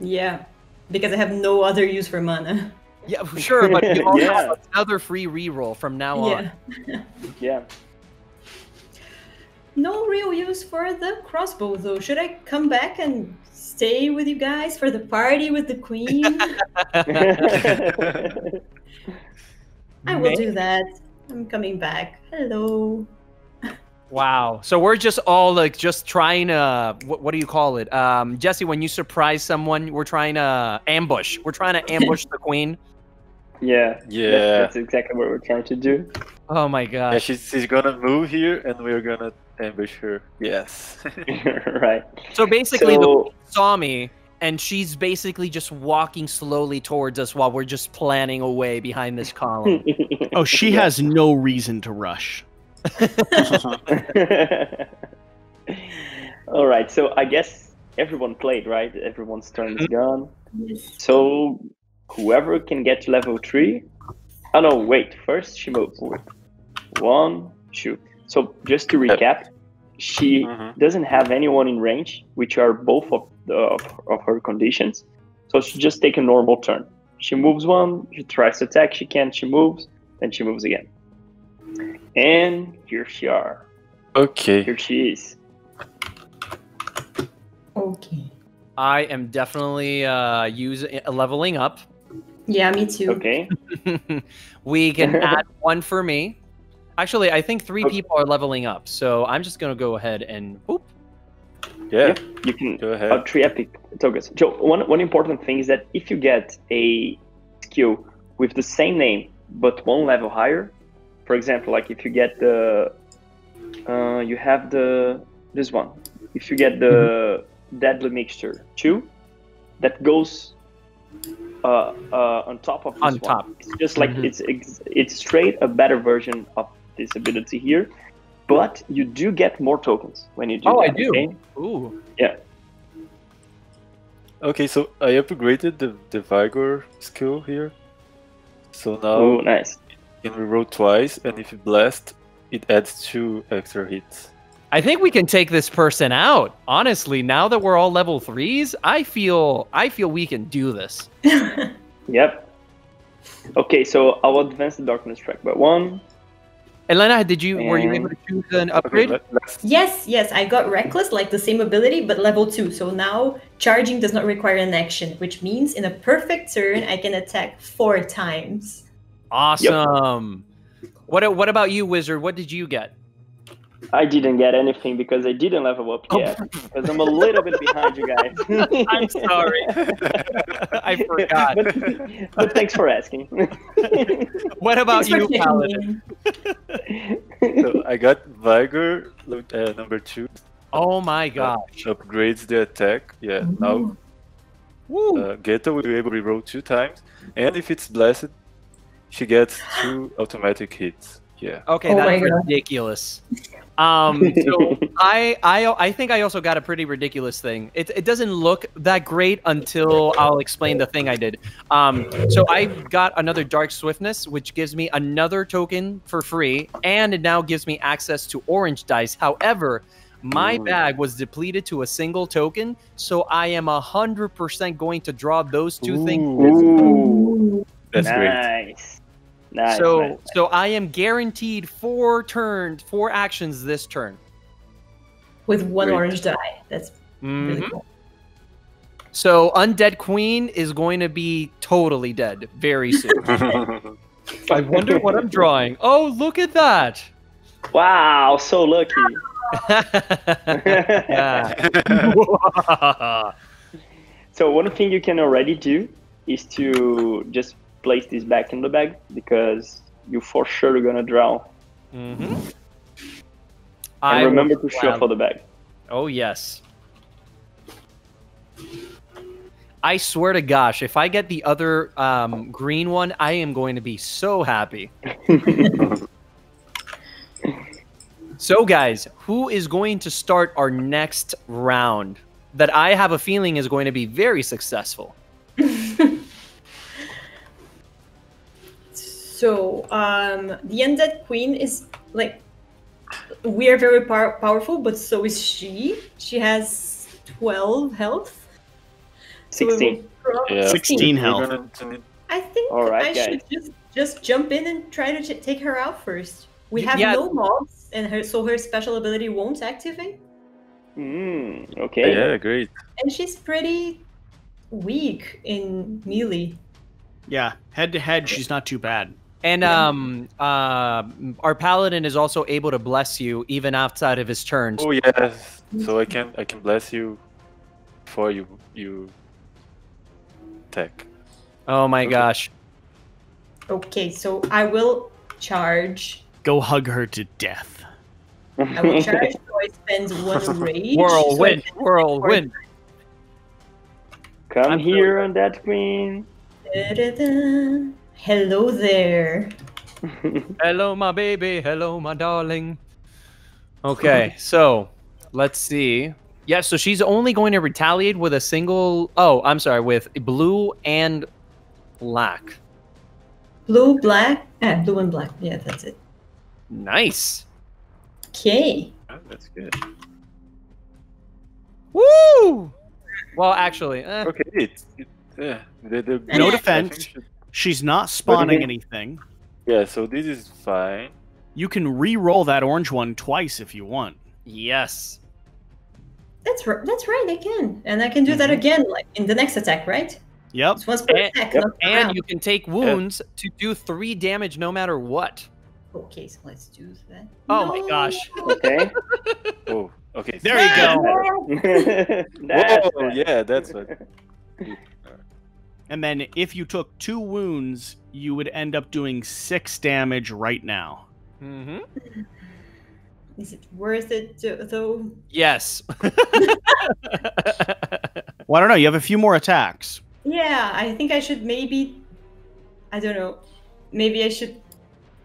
Yeah, because I have no other use for mana. Yeah, sure, but you also Yeah. have another free reroll from now on. Yeah. Yeah. no real use for the crossbow though. Should I come back and stay with you guys for the party with the queen? I will do that. I'm coming back. Hello. Wow. So we're just all like just trying to what, what do you call it? Um Jesse, when you surprise someone, we're trying to ambush. We're trying to ambush the queen. Yeah, Yeah. That's, that's exactly what we're trying to do. Oh my Yeah, gosh. she's, she's gonna move here and we're gonna ambush her. Yes. right. So basically So queen saw me and she's basically just walking slowly towards us while we're just planning away behind this column. Oh, she Yeah. has no reason to rush. All right. So I guess everyone played, right? Everyone's turn is mm-hmm. gone. So whoever can get to level three. Oh no! Wait. First she moves. One, two. So just to recap, she Mhm. doesn't have anyone in range, which are both of the of, of her conditions. So she just take a normal turn. She moves one. She tries to attack. She can't. She moves. Then she moves again. And here she are. Okay. Here she is. Okay. I am definitely uh using leveling up. Yeah, me too. Okay. we can add one for me. Actually, I think three Okay. people are leveling up, so I'm just gonna go ahead and whoop. Yeah. You can Go ahead. uh, three epic tokens. So one one important thing is that if you get a skill with the same name but one level higher, for example, like if you get the uh, you have the this one. If you get the deadly mixture two, that goes uh, uh, on top of this On one. top. It's just like Mhm. it's it's straight a better version of this ability here, but you do get more tokens when you do. Oh, I do. okay? Ooh. Okay, so I upgraded the, the Vigor skill here. So now Oh, nice. you can reroll twice, and if you blast, it adds two extra hits. I think we can take this person out. Honestly, now that we're all level threes, I feel I feel we can do this. Yep. Okay, so I'll advance the darkness track by one. Elena, did you were you able to choose an upgrade? let, yes, yes, I got reckless, like the same ability, but level two. So now charging does not require an action, which means in a perfect turn I can attack four times. Awesome. What what about you, Wizard? What did you get? I didn't get anything because I didn't level up Oh. yet. Because I'm a little bit behind you guys. I'm sorry. I forgot. but, but thanks for asking. What about Thanks you, checking Paladin? so I got Vigor uh, number two. Oh my uh, gosh. upgrades the attack. Yeah, now Woo. uh, Geta will be able to reroll two times, and if it's Blessed, she gets two automatic hits. Yeah. Okay, Oh that's my God. ridiculous. Um, so I, I, I think I also got a pretty ridiculous thing. It, it doesn't look that great until I'll explain the thing I did. Um, so I got another Dark Swiftness, which gives me another token for free, and it now gives me access to orange dice. However, my bag was depleted to a single token, so I am hundred percent going to draw those two things. Ooh, That's great. Nice. Nice. so nice. so I am guaranteed four turns, four actions this turn. With one Great. orange die. That's really Mhm. cool. So Undead Queen is going to be totally dead very soon. I wonder what I'm drawing. Oh, look at that. Wow, so lucky. So one thing you can already do is to just place this back in the bag because you for sure are gonna drown. hmm And I remember to shuffle the bag. Oh yes. I swear to gosh, if I get the other um, green one, I am going to be so happy. So, guys, who is going to start our next round that I have a feeling is going to be very successful? So, um, the undead queen is like we are very pow- powerful, but so is she. She has twelve health. So we will 16. prob- Yeah. 16 We're health. gonna to need- I think All right, I should just just jump in and try to ch- take her out first. We have yeah. no mobs. and her so her special ability won't activate. Mm, okay. Yeah, great. And she's pretty weak in melee. Yeah, head to head, she's not too bad. And um, uh, our paladin is also able to bless you even outside of his turns. Oh yes. So I can I can bless you before you you attack. Oh my Okay. gosh. Okay, so I will charge. Go hug her to death. I will charge. so I spend one rage. Whirlwind, So whirlwind. Come I'm here on that queen. Da-da-da. Hello there. Hello, my baby. Hello, my darling. Okay, so let's see. Yeah, so she's only going to retaliate with a single. Oh, I'm sorry, with blue and black. Blue, black. Ah, blue and black. Yeah, that's it. Nice. Okay. Oh, that's good. Woo! Well, actually, eh, Okay, it's it, yeah. The, the No I defense. should- She's not spawning anything. yeah, so this is fine. You can re-roll that orange one twice if you want. yes. That's right. That's right. I can, and I can do Mm-hmm. that again, like in the next attack, right? Yep. It's once per And- attack. yep, And you can take wounds to do three damage no matter what. Okay, so let's do that. Oh my gosh. Okay. Oh, okay. There you go. That's Whoa, yeah, that's what. And then if you took two wounds, you would end up doing six damage right now. Mm-hmm. Is it worth it to, though? Yes. Well, I don't know. You have a few more attacks. Yeah, I think I should maybe. I don't know. Maybe I should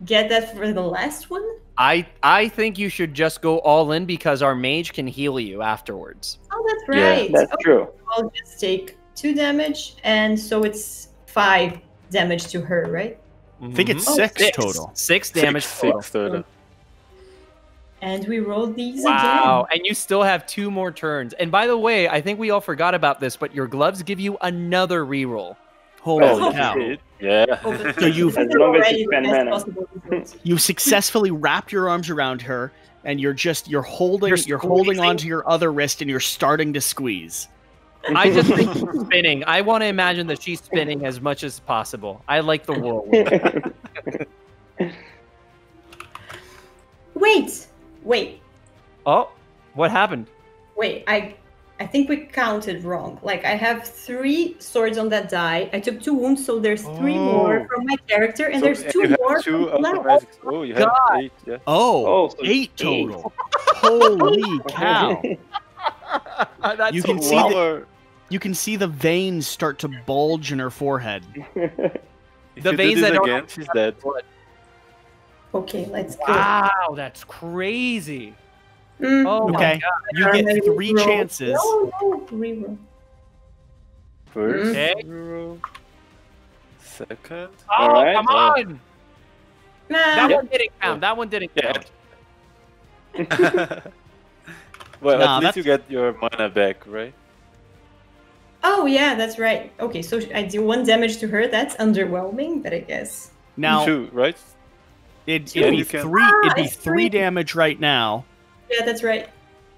get that for the last one. I I think you should just go all in because our mage can heal you afterwards. Oh, that's right. Yeah. That's Okay, true. I'll just take two damage, and so it's five damage to her, right? Mm-hmm. I think it's. Oh, six, Six. total. Six damage Six, total. six total. And we rolled these again. Wow, and you still have two more turns. And by the way, I think we all forgot about this, but your gloves give you another reroll. Holy Oh, cow. Yeah. Oh, So you've- As long as you spend mana. you've successfully wrapped your arms around her, and you're just you're holding You're you're, holding onto your other wrist, and you're starting to squeeze. I just think she's spinning. I want to imagine that she's spinning as much as possible. I like the whirlwind. Wait, wait, oh, what happened? wait. I, I think we counted wrong. Like I have three swords on that die. I took two wounds, so there's three oh. more Oh. from my character, and So- there's eh, two you more two from Black. automatic. Oh, you have God. eight. Yeah. Oh, Oh, so eight eight. total. Holy cow! That's You can see wild. the- Or You can see the veins start to bulge in her forehead. The you veins that don't again, have she's dead. Okay, let's go. Wow, that's crazy. Mm, Oh my Okay, you get three reroll. chances. No, no, reroll. First, Okay. zero. Second. Oh, Alright. come Uh, on. That Nah, one didn't count. That one didn't Yeah. count. well, Nah, at least that's- you get your mana back, right? Oh yeah, that's right. Okay, so I do one damage to her. That's underwhelming, but I guess. Now Two, right? it, Yeah, it'd be can- three. Ah, It'd be three three. damage right now, Yeah, that's right.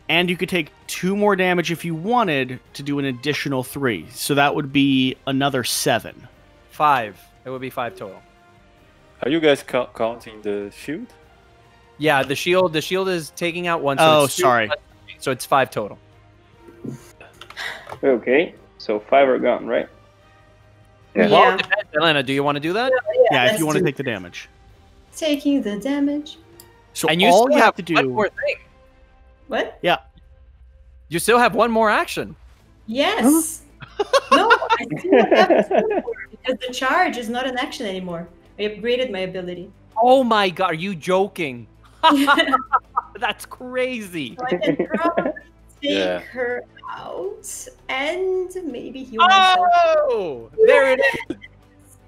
and you could take two more damage if you wanted to do an additional three. So that would be another seven. Five. It would be five total. Are you guys cou- counting the shield? Yeah, the shield. The shield is taking out one. So Oh, it's two sorry. plus So it's five total. okay, so five are gone, right? Yeah. Well, it depends. Elena, do you want to do that? Yeah, if let's you want to take the damage. taking the damage. So and you all still you have, have to one do. more thing. What? Yeah. You still have one more action. Yes. no, I still have two more because the charge is not an action anymore. I upgraded my ability. Oh my god, are you joking? That's crazy. I can probably take Yeah. her out and maybe heal myself. Oh, there it is.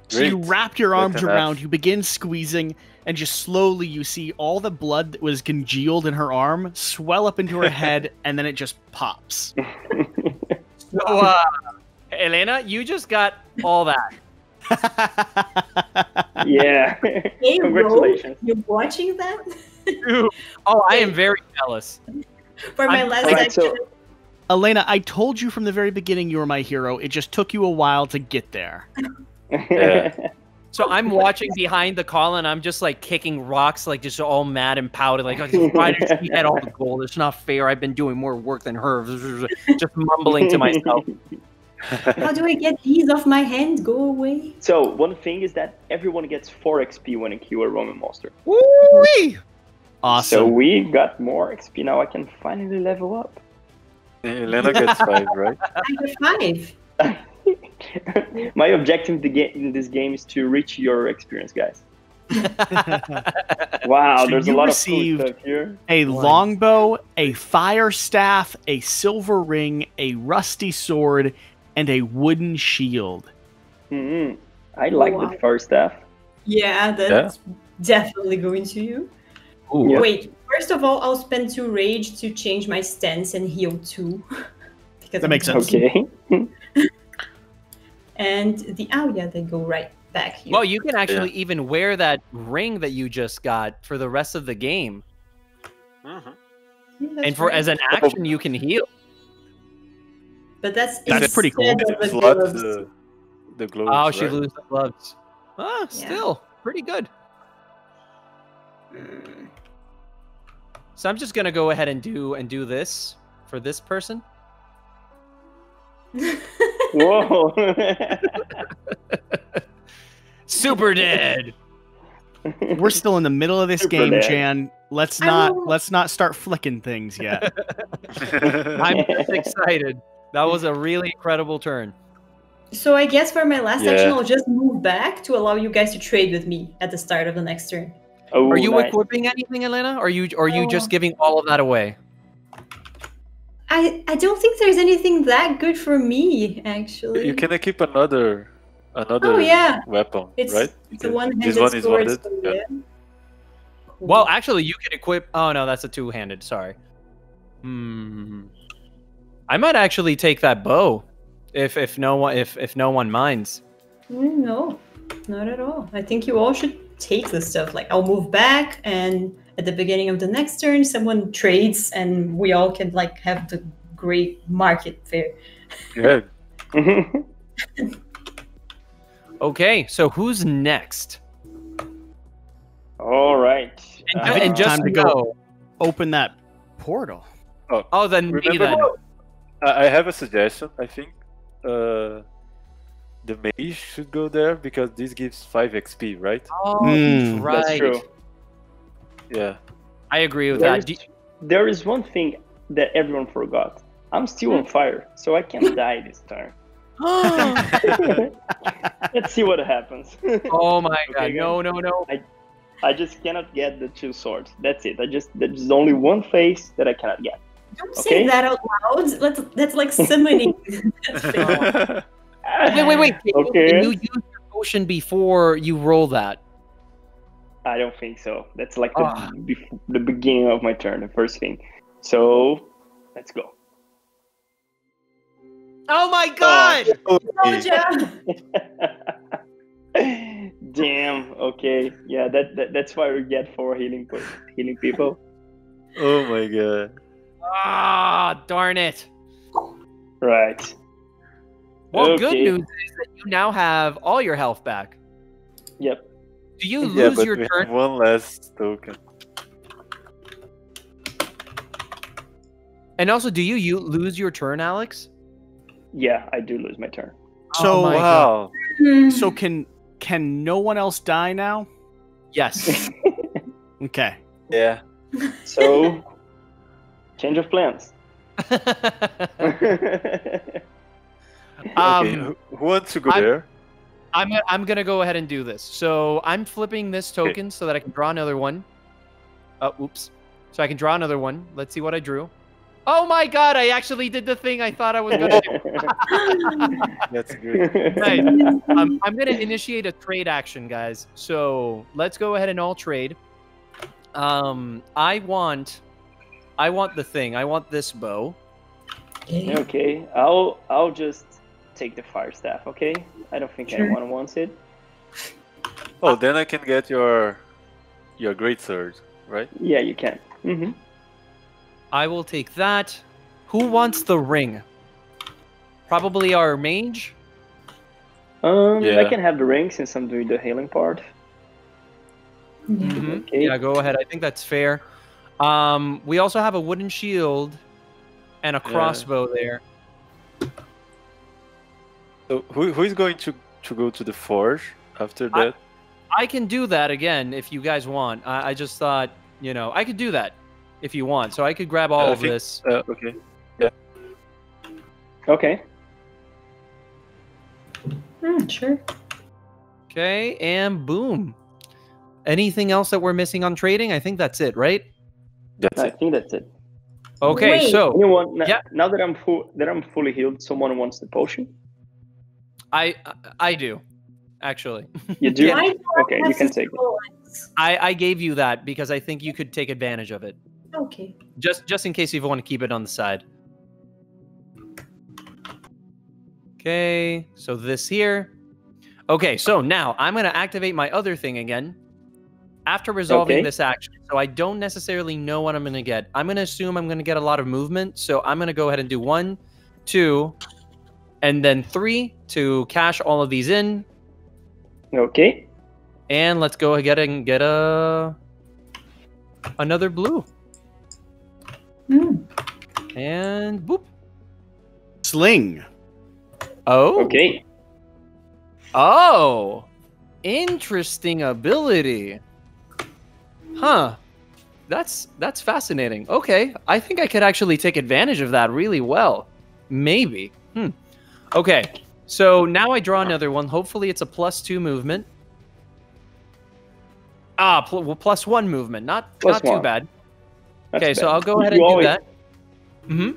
So you wrap your arms around, you begin squeezing, and just slowly you see all the blood that was congealed in her arm swell up into her head, and then it just pops. So, uh, Elena, you just got all that. Yeah. Hey, Congratulations. Ro, you watching that? oh, I am very jealous. For my I'm- last Alright, so- action, Elena, I told you from the very beginning you were my hero. It just took you a while to get there. Yeah. So I'm watching behind the call and I'm just like kicking rocks, like just all mad and pouted, like why did she get all the gold? It's not fair. I've been doing more work than her. Just mumbling to myself. how do I get these off my hand? Go away. so one thing is that everyone gets 4 XP when you kill a roaming monster. Woo-wee! So Awesome. we got more XP now. I can finally level up. Elena gets five, right? I have five. My objective in, the in this game is to reach your experience, guys. Wow, So there's a lot of cool stuff here. a One. longbow, a fire staff, a silver ring, a rusty sword, and a wooden shield. hmm I like Wow. the first staff. Yeah, that's definitely going to you. Ooh. Wait, first of all, I'll spend two rage to change my stance and heal two. because That makes sense. Okay. And the oh yeah, they go right back here. Well, you can actually even wear that ring that you just got for the rest of the game, Mhm. Yeah, and for right. as an action, you can heal. but that's That's pretty cool. instead And of it the gloves. the, the globes, Oh, she right? loses the gloves. Ah, Yeah. still pretty good. Mm. So I'm just gonna go ahead and do and do this for this person. Whoa. Super dead. We're still in the middle of this Super game, dead. Chan. Let's I not let's not start flicking things yet. I'm just excited. That was a really incredible turn. so I guess for my last Yeah. action, I'll just move back to allow you guys to trade with me at the start of the next turn. Oh, Are you nice. equipping anything, Elena? Or are you or are you Oh. just giving all of that away? I I don't think there's anything that good for me actually. you can equip another another Oh yeah, weapon, it's right? it's a one-handed this one is sword. one-handed, so yeah. yeah. Cool. Well, actually, you can equip. Oh no, that's a two-handed. Sorry. Hmm. I might actually take that bow, if if no one if if no one minds. Mm, no, not at all. I think you all should take the stuff. Like I'll move back, and at the beginning of the next turn, someone trades, and we all can like have the great market fair. Yeah, Okay, so who's next? All right. And, Uh, and just Time to know. go. Open that portal. Oh, then me Remember, then. I I have a suggestion. I think uh, the mage should go there because this gives five XP, right? Oh, Hmm. right. That's true. Yeah. I agree with There that. is, Do- there is one thing that everyone forgot. I'm still on fire, so I can't die this time. Let's see what happens. oh my god! Okay, No, no, no. I I just cannot get the two swords. That's it. I just there's only one face that I cannot get. Don't Okay. say that out loud. Let's, that's like summoning. That's fake. Wait, wait, wait. You- Okay. Can you use your potion before you roll that? I don't think so. That's like the, Ah. bef- the beginning of my turn, the first thing. So let's go. Oh my god! Soldier! Damn. Okay. Yeah. That, that that's why we get for healing pe- healing people. oh my god. Ah, darn it. Right. Well, good news is that you now have all your health back. Yep. Do you yeah, lose but your we turn? have one last token. And also, do you, you lose your turn, Alex? Yeah, I do lose my turn. So Oh my God. wow. Hmm. so can can no one else die now? Yes. Okay. Yeah. So change of plans. Um, okay. Who, who wants to go I'm- there? I'm I'm gonna go ahead and do this. So I'm flipping this token so that I can draw another one. Oh, oops. So I can draw another one. Let's see what I drew. Oh my god! I actually did the thing I thought I was gonna do. That's good. Right. um, I'm gonna initiate a trade action, guys. So let's go ahead and all trade. Um, I want, I want the thing. I want this bow. Okay. Okay, I'll I'll just take the fire staff, okay? I don't think Sure. anyone wants it. Oh, then I can get your your great sword, right? Yeah, you can. hmm I will take that. Who wants the ring? Probably our mage. Um, I can have the ring since I'm doing the healing part. Yeah. Mhm. Okay. Yeah, go ahead. I think that's fair. Um, we also have a wooden shield and a Yeah. crossbow there. So who who is going to to go to the forge after that? I can do that again if you guys want. I, I just thought, you know, I could do that if you want. So I could grab all I of think- this. Uh, okay. Okay. Mm, sure. Okay, and boom. Anything else that we're missing on trading? I think that's it, right? That's I it. think that's it. Okay, Wait. so Anyone? n- Yeah. Now that I'm full, that I'm fully healed, someone wants the potion. I I do, actually. You do? Yeah. I Okay, you can take it. I I gave you that because I think you could take advantage of it. Okay. Just just in case you want to keep it on the side. Okay, so this here. Okay, so now I'm going to activate my other thing again after resolving Okay. this action. So I don't necessarily know what I'm going to get. I'm going to assume I'm going to get a lot of movement. So I'm going to go ahead and do one, two, and then three to cash all of these in. Okay. And let's go ahead and get a another blue. Mm. And boop. Sling. Oh. Okay. Oh, interesting ability. Huh. That's that's fascinating. Okay, I think I could actually take advantage of that really well. Maybe. Hmm. Okay. So now I draw another one. Hopefully it's a plus 2 movement. Ah, pl- well, plus 1 movement. Not Plus not too bad. That's okay, so. I'll go ahead You and do always- that. Mhm.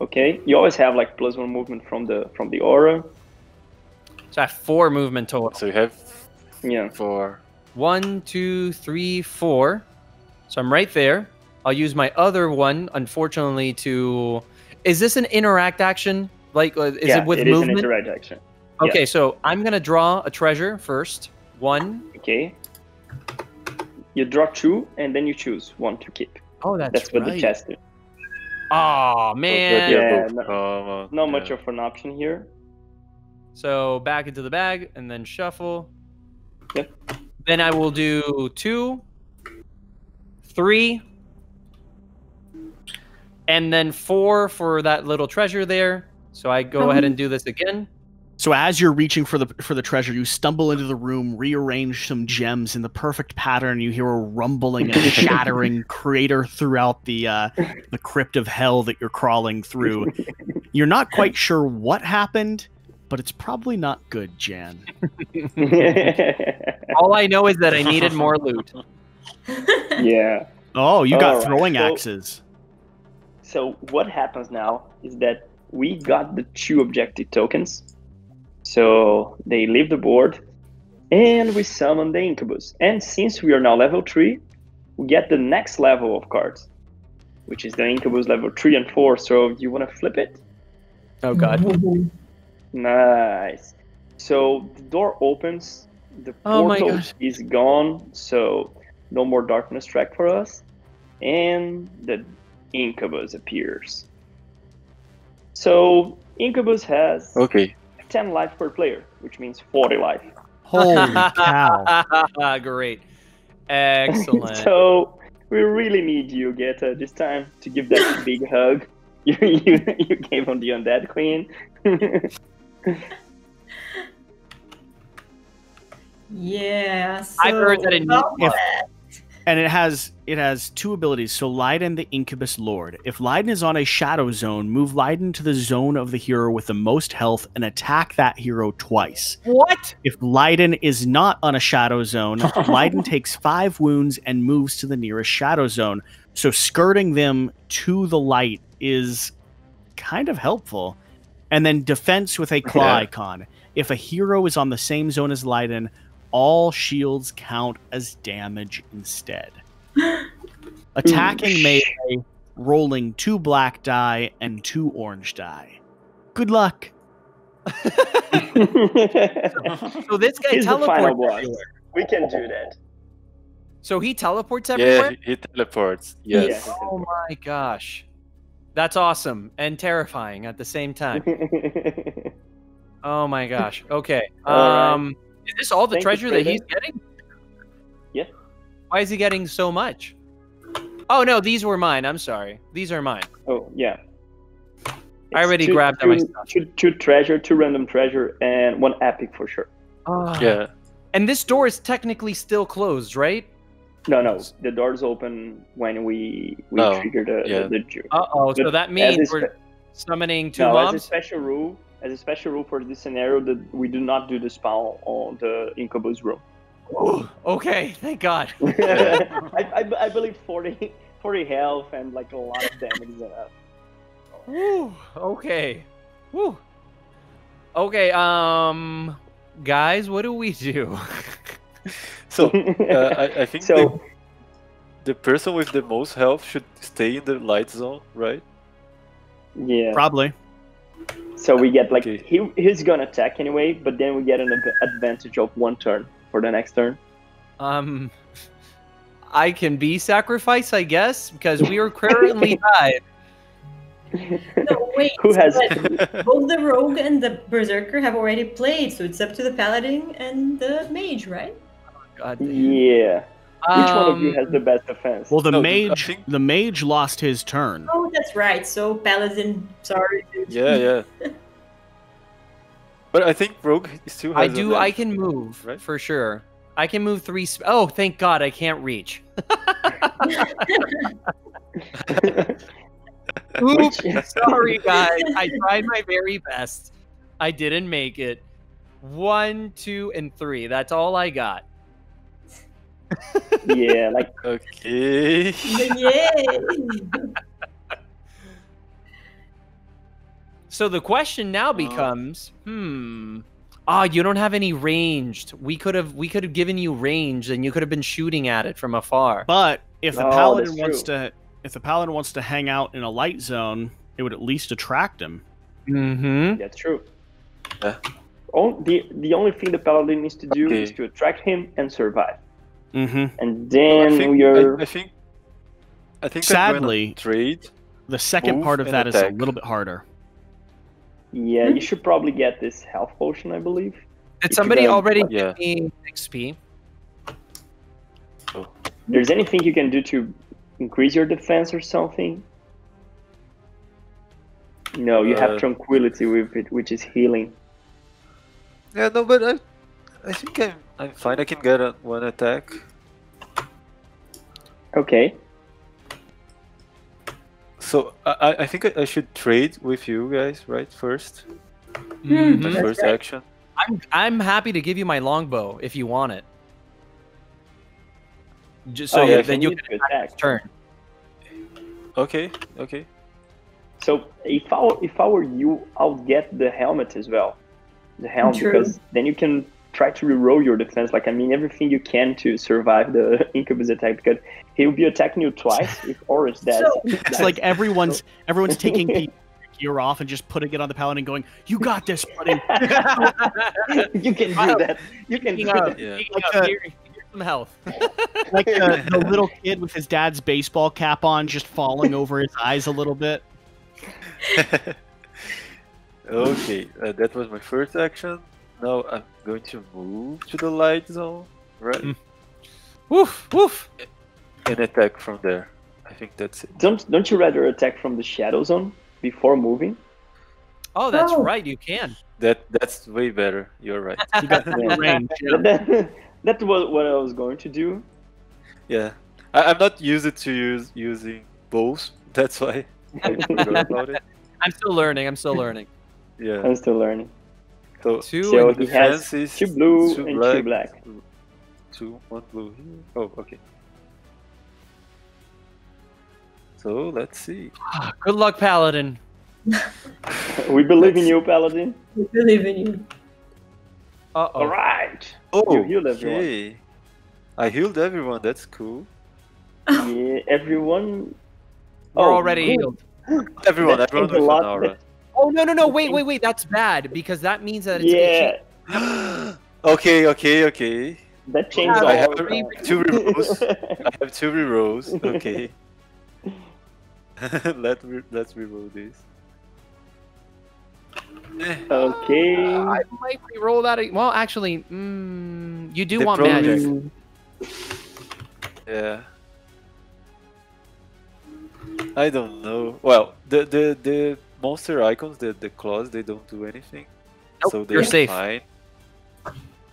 Okay. You always have like plus one movement from the from the aura. So I have 4 movement total. So you have Yeah. four. One, two, three, four. So I'm right there. I'll use my other one, unfortunately, to. Is this an interact action? Like, uh, is yeah, it with it is an movement? interact action. okay, so I'm gonna draw a treasure first. One. Okay. You draw two, and then you choose one to keep. Oh, that's, That's what right. the chest is. Oh man. Yeah, Yeah, no- come on, Not much of an option here. So back into the bag and then shuffle. Yep. Then I will do two, three, and then four for that little treasure there. So I go ahead and do this again. So as you're reaching for the for the treasure, you stumble into the room, rearrange some gems in the perfect pattern. You hear a rumbling and shattering crater throughout the uh, the crypt of hell that you're crawling through. You're not quite sure what happened, but it's probably not good, Jan. All I know is that I needed more loot. yeah. Oh, you got Alright, throwing so- axes. So what happens now is that we got the two objective tokens. So they leave the board and we summon the incubus. And since we are now level 3, we get the next level of cards, which is the incubus level 3 and 4. So you want to flip it? Oh god. Nice. So the door opens, the Oh my portal God. is gone, so no more darkness track for us, and the incubus appears. So incubus has Okay. 10 life per player, which means 40 life. Holy cow! Great. Excellent. so we really need you, Geta, this time to give that big hug. You, you, you gave on the undead queen. Yeah. So I've heard that in- about if- that. And it has it has two abilities. So Leiden, the Incubus Lord. If Leiden is on a shadow zone, move Leiden to the zone of the hero with the most health and attack that hero twice. what? If Leiden is not on a shadow zone, Leiden takes five wounds and moves to the nearest shadow zone. So skirting them to the light is kind of helpful. And then defense with a claw Yeah. icon. If a hero is on the same zone as Leiden, all shields count as damage instead. Attacking melee, rolling two black die and two orange die. Good luck. So this guy He's teleports everywhere. we can do that. So he teleports everywhere. he, he teleports. Yes. Yes. Oh my gosh, that's awesome and terrifying at the same time. Oh my gosh. Okay. All right. Um, Is this all the Thank treasure that he's getting? Yeah. Why is he getting so much? Oh no, these were mine. I'm sorry. These are mine. oh yeah. I already two, grabbed two, them myself. two, two treasure, two random treasure, and one epic for sure. Ah. Yeah. And this door is technically still closed, right? No, no, the doors open when we we Oh, trigger the yeah. the, the juke. Uh oh. So that means we're summoning two no, as a special rule, as a special rule for this scenario, that we do not do the spawn on the incubus room. okay, thank God. I, I, I believe 40, 40 health and like a lot of damage is enough. Woo, okay. Woo. Okay, um guys, what do we do? So uh, I, I think So- the, the person with the most health should stay in the light zone, right? Yeah. Probably. So we get like Okay. he he's gonna attack anyway, but then we get an adv- advantage of one turn for the next turn. um I can be sacrificed, I guess, because we are currently tied. No, wait. Who has? Both the rogue and the berserker have already played, so it's up to the paladin and the mage, right? God damn. yeah. Which one of you Um, has the best defense? Well, the No, mage, think- the mage lost his turn. Oh, that's right. So paladin, sorry. Yeah, yeah. But I think Rogue still has I a do. I can move right? for sure. I can move three. Sp- oh, thank God, I can't reach. Oops, sorry guys. I tried my very best. I didn't make it. One, two, and three. That's all I got. Yeah, like Okay. Yay! So the question now becomes, hmm. Ah, you don't have any ranged. We could have we could have given you ranged and you could have been shooting at it from afar. But if the Oh, paladin wants true. to, if the paladin wants to hang out in a light zone, it would at least attract him. Mm-hmm. that's true. Yeah. Oh, the the only thing the paladin needs to do Okay. is to attract him and survive, Mm-hmm. and then I think, we are. I, I think. I think Sadly- trade. The second part of and that is a little bit harder. yeah, you should probably get this health potion, I believe. Did you somebody go- already Yeah. give me XP? There's anything you can do to increase your defense or something? No, you Uh, have tranquility with it, which is healing. Yeah, no, but I, I think I'm, I'm fine. I can get a, one attack. Okay. So I, I- I think I, I should trade with you guys, right? First, Mhm. my first right. action. I'm I'm happy to give you my longbow if you want it. Just so oh, yeah, then you need can attack. turn. Okay, okay. So if I were- if I were you, I would get the helmet as well. The helmet True. because then you can try to reroll your defense. Like I mean, everything you can to survive the incubus attack because he'll be attacking you twice if Oris does. So- It's like everyone's everyone's taking P- gear off and just putting it on the paladin, and going, "You got this, buddy." you can do that. You can do Speaking that. Yeah. Like of, here- some health. like the, the little kid with his dad's baseball cap on, just falling over his eyes a little bit. okay, uh, that was my first action. Now I'm going to move to the light zone, right? Mm. woof woof. And attack from there. I think that's it. Don't don't you rather attack from the shadow zone before moving? Oh, that's Oh. right. You can. That that's way better. You're right. You got Yeah. range. that, that was what I was going to do. yeah, I, I'm not used to use using bows. That's why I about it. I'm still learning. I'm still learning. Yeah. I'm still learning. So Two So and he has is two blue two and black, two black. two one blue here. Oh, okay. So let's see. Ah, Good luck, Paladin. We believe in Let's- you, Paladin. We believe in you. Uh oh. right. Oh, You healed everyone. okay. I healed everyone. That's cool. Yeah, everyone. We're Oh, already good. healed. Everyone, That everyone changed a with lot. an aura. That- Oh no no no! Wait wait wait! That's bad because that means that it's yeah, okay, okay, okay. that changed. Yeah, all. I have the two rerolls. I have two rerolls. Okay. Let re- let's reroll this. Eh, okay. I might re-roll that. Well, actually, mm, you do They want probably- magic. yeah. I don't know. Well, the the the monster icons, the the claws, they don't do anything, Nope, so they're you're safe. fine.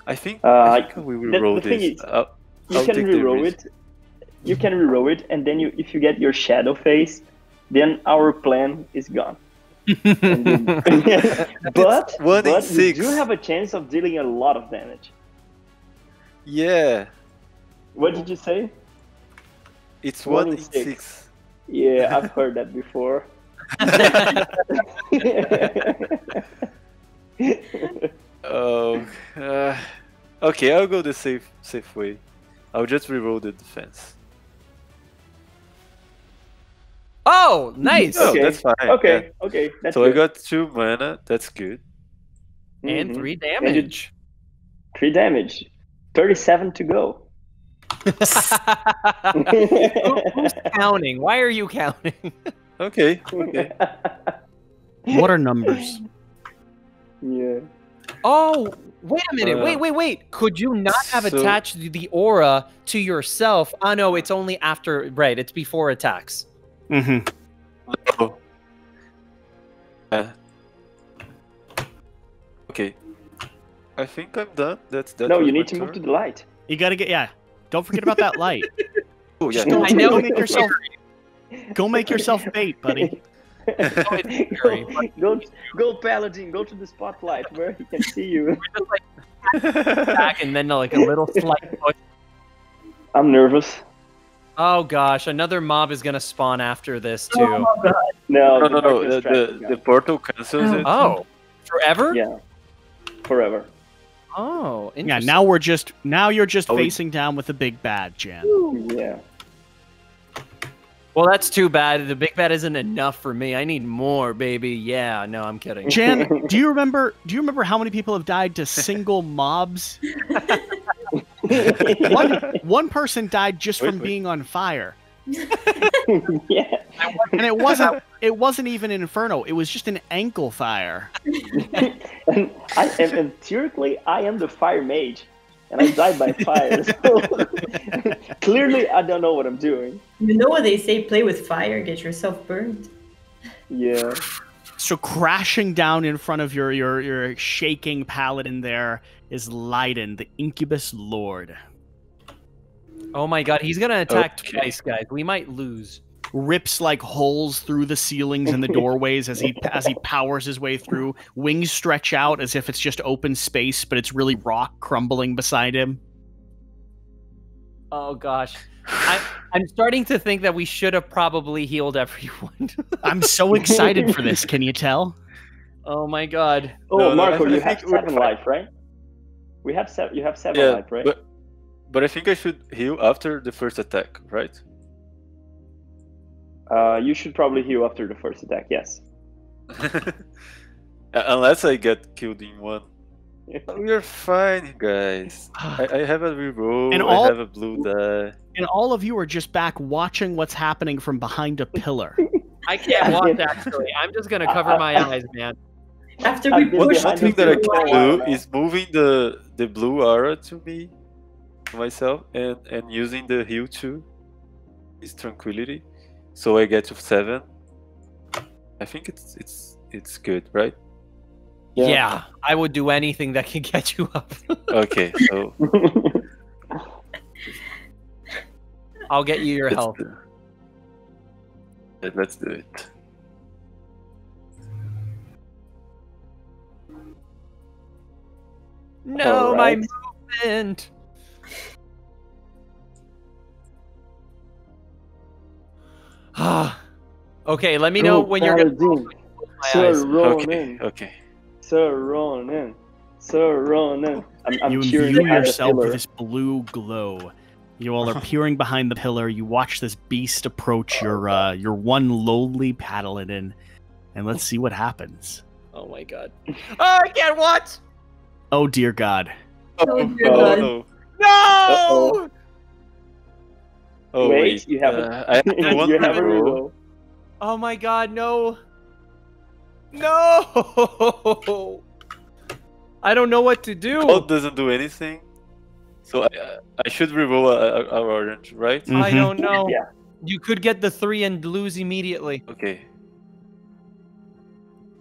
I think, Uh, I think we will the- roll the this. is, I'll- you I'll can take the reroll it. You can reroll it, and then you, if you get your shadow face, then our plan is gone. And but one in but six. you do have a chance of dealing a lot of damage. Yeah, What did you say? it's One one, in in six. six. Yeah, I've heard that before. Oh, uh, okay. I'll go the safe safe way. I'll just reroll the defense. Oh, nice. Oh, Okay, that's fine. okay, okay, that's So I got two mana. That's good. And Mhm. three And damage. Three damage. Thirty-seven to go. Who- Who's counting? Why are you counting? Okay. Okay. What are numbers? yeah. Oh, wait a minute. Uh, wait, wait, wait. Could you not have so- attached the aura to yourself? Oh, no, it's only after. Right, it's before attacks. Mm-hmm. Oh. Yeah. Okay. I think I'm done. That's that. no, you need to move to the light. You gotta get yeah. Don't forget about that light. Oh, yeah. Don't I know. Go make yourself go make yourself bait, buddy. scary, go, go, Paladin. Go to the spotlight where he can see you. Just like back and then like a little slight push. I'm nervous. Oh gosh, another mob is gonna spawn after this oh, too. No, No, no, no. The, the, the portal cancels it. Oh, forever? yeah, forever. Oh, Yeah, now we're just now you're just Oh, facing down with the big bad, Jan. Yeah. Well, that's too bad. The big bad isn't enough for me. I need more, baby. Yeah, no, I'm kidding. Jan, do you remember do you remember how many people have died to single mobs? One one person died just from being on fire. yeah. And it wasn't it wasn't even an inferno, it was just an ankle fire. and I am and theoretically I am the fire mage, and I died by fire. So clearly, I don't know what I'm doing. You know what they say? Play with fire, get yourself burned. Yeah. So crashing down in front of your your your shaking paladin there is Leiden, the incubus lord. Oh my god, he's gonna attack Okay. twice, guys. We might lose. Rips like holes through the ceilings and the doorways as he as he powers his way through. Wings stretch out as if it's just open space, but it's really rock crumbling beside him. Oh gosh. I, I'm starting to think that we should have probably healed everyone. I'm so excited for this. Can you tell? oh my god. Oh, No, no, Marco, I- I you have think seven life, right? We have seven. You have seven Yeah, life, right? but but I think I should heal after the first attack, right? Uh, you should probably heal after the first attack. Yes. Unless I get killed in one. We're fine, guys. I, I have a reroll. And all- I have a blue die. And all of you are just back watching what's happening from behind a pillar. I can't watch actually. I'm just gonna cover my eyes, man. After we been One, push behind one thing that I can for a while do is moving the the blue aura to me, to myself, and and using the heal too. Is tranquility, so I get to seven. I think it's it's it's good, right? Yeah. I would do anything that can get you up. Okay, so I'll get you your let's health. do- let- let's do it. No, my Alright. movement. Ah. okay, let me know Oh, when you're gonna Paladin. close my Sir eyes. Okay, Ronan. okay. Sir Ronan. Sir Ronan. I'm, I'm you cheering imbue yourself with this blue glow. You all are peering behind the pillar. You watch this beast approach your uh, your one lowly paladin, and let's see what happens. Oh my god. Oh, I can't watch. Oh dear God. Oh, dear Oh God. no! No. Uh-oh. Oh Wait, wait, you have a- uh, I have one you have a reroll. reroll. Oh my god, no. No. I don't know what to do. Oh, doesn't do anything. So I, uh, I should reroll a, a, a orange, right? I Mhm. don't know. Yeah. You could get the three and lose immediately. Okay.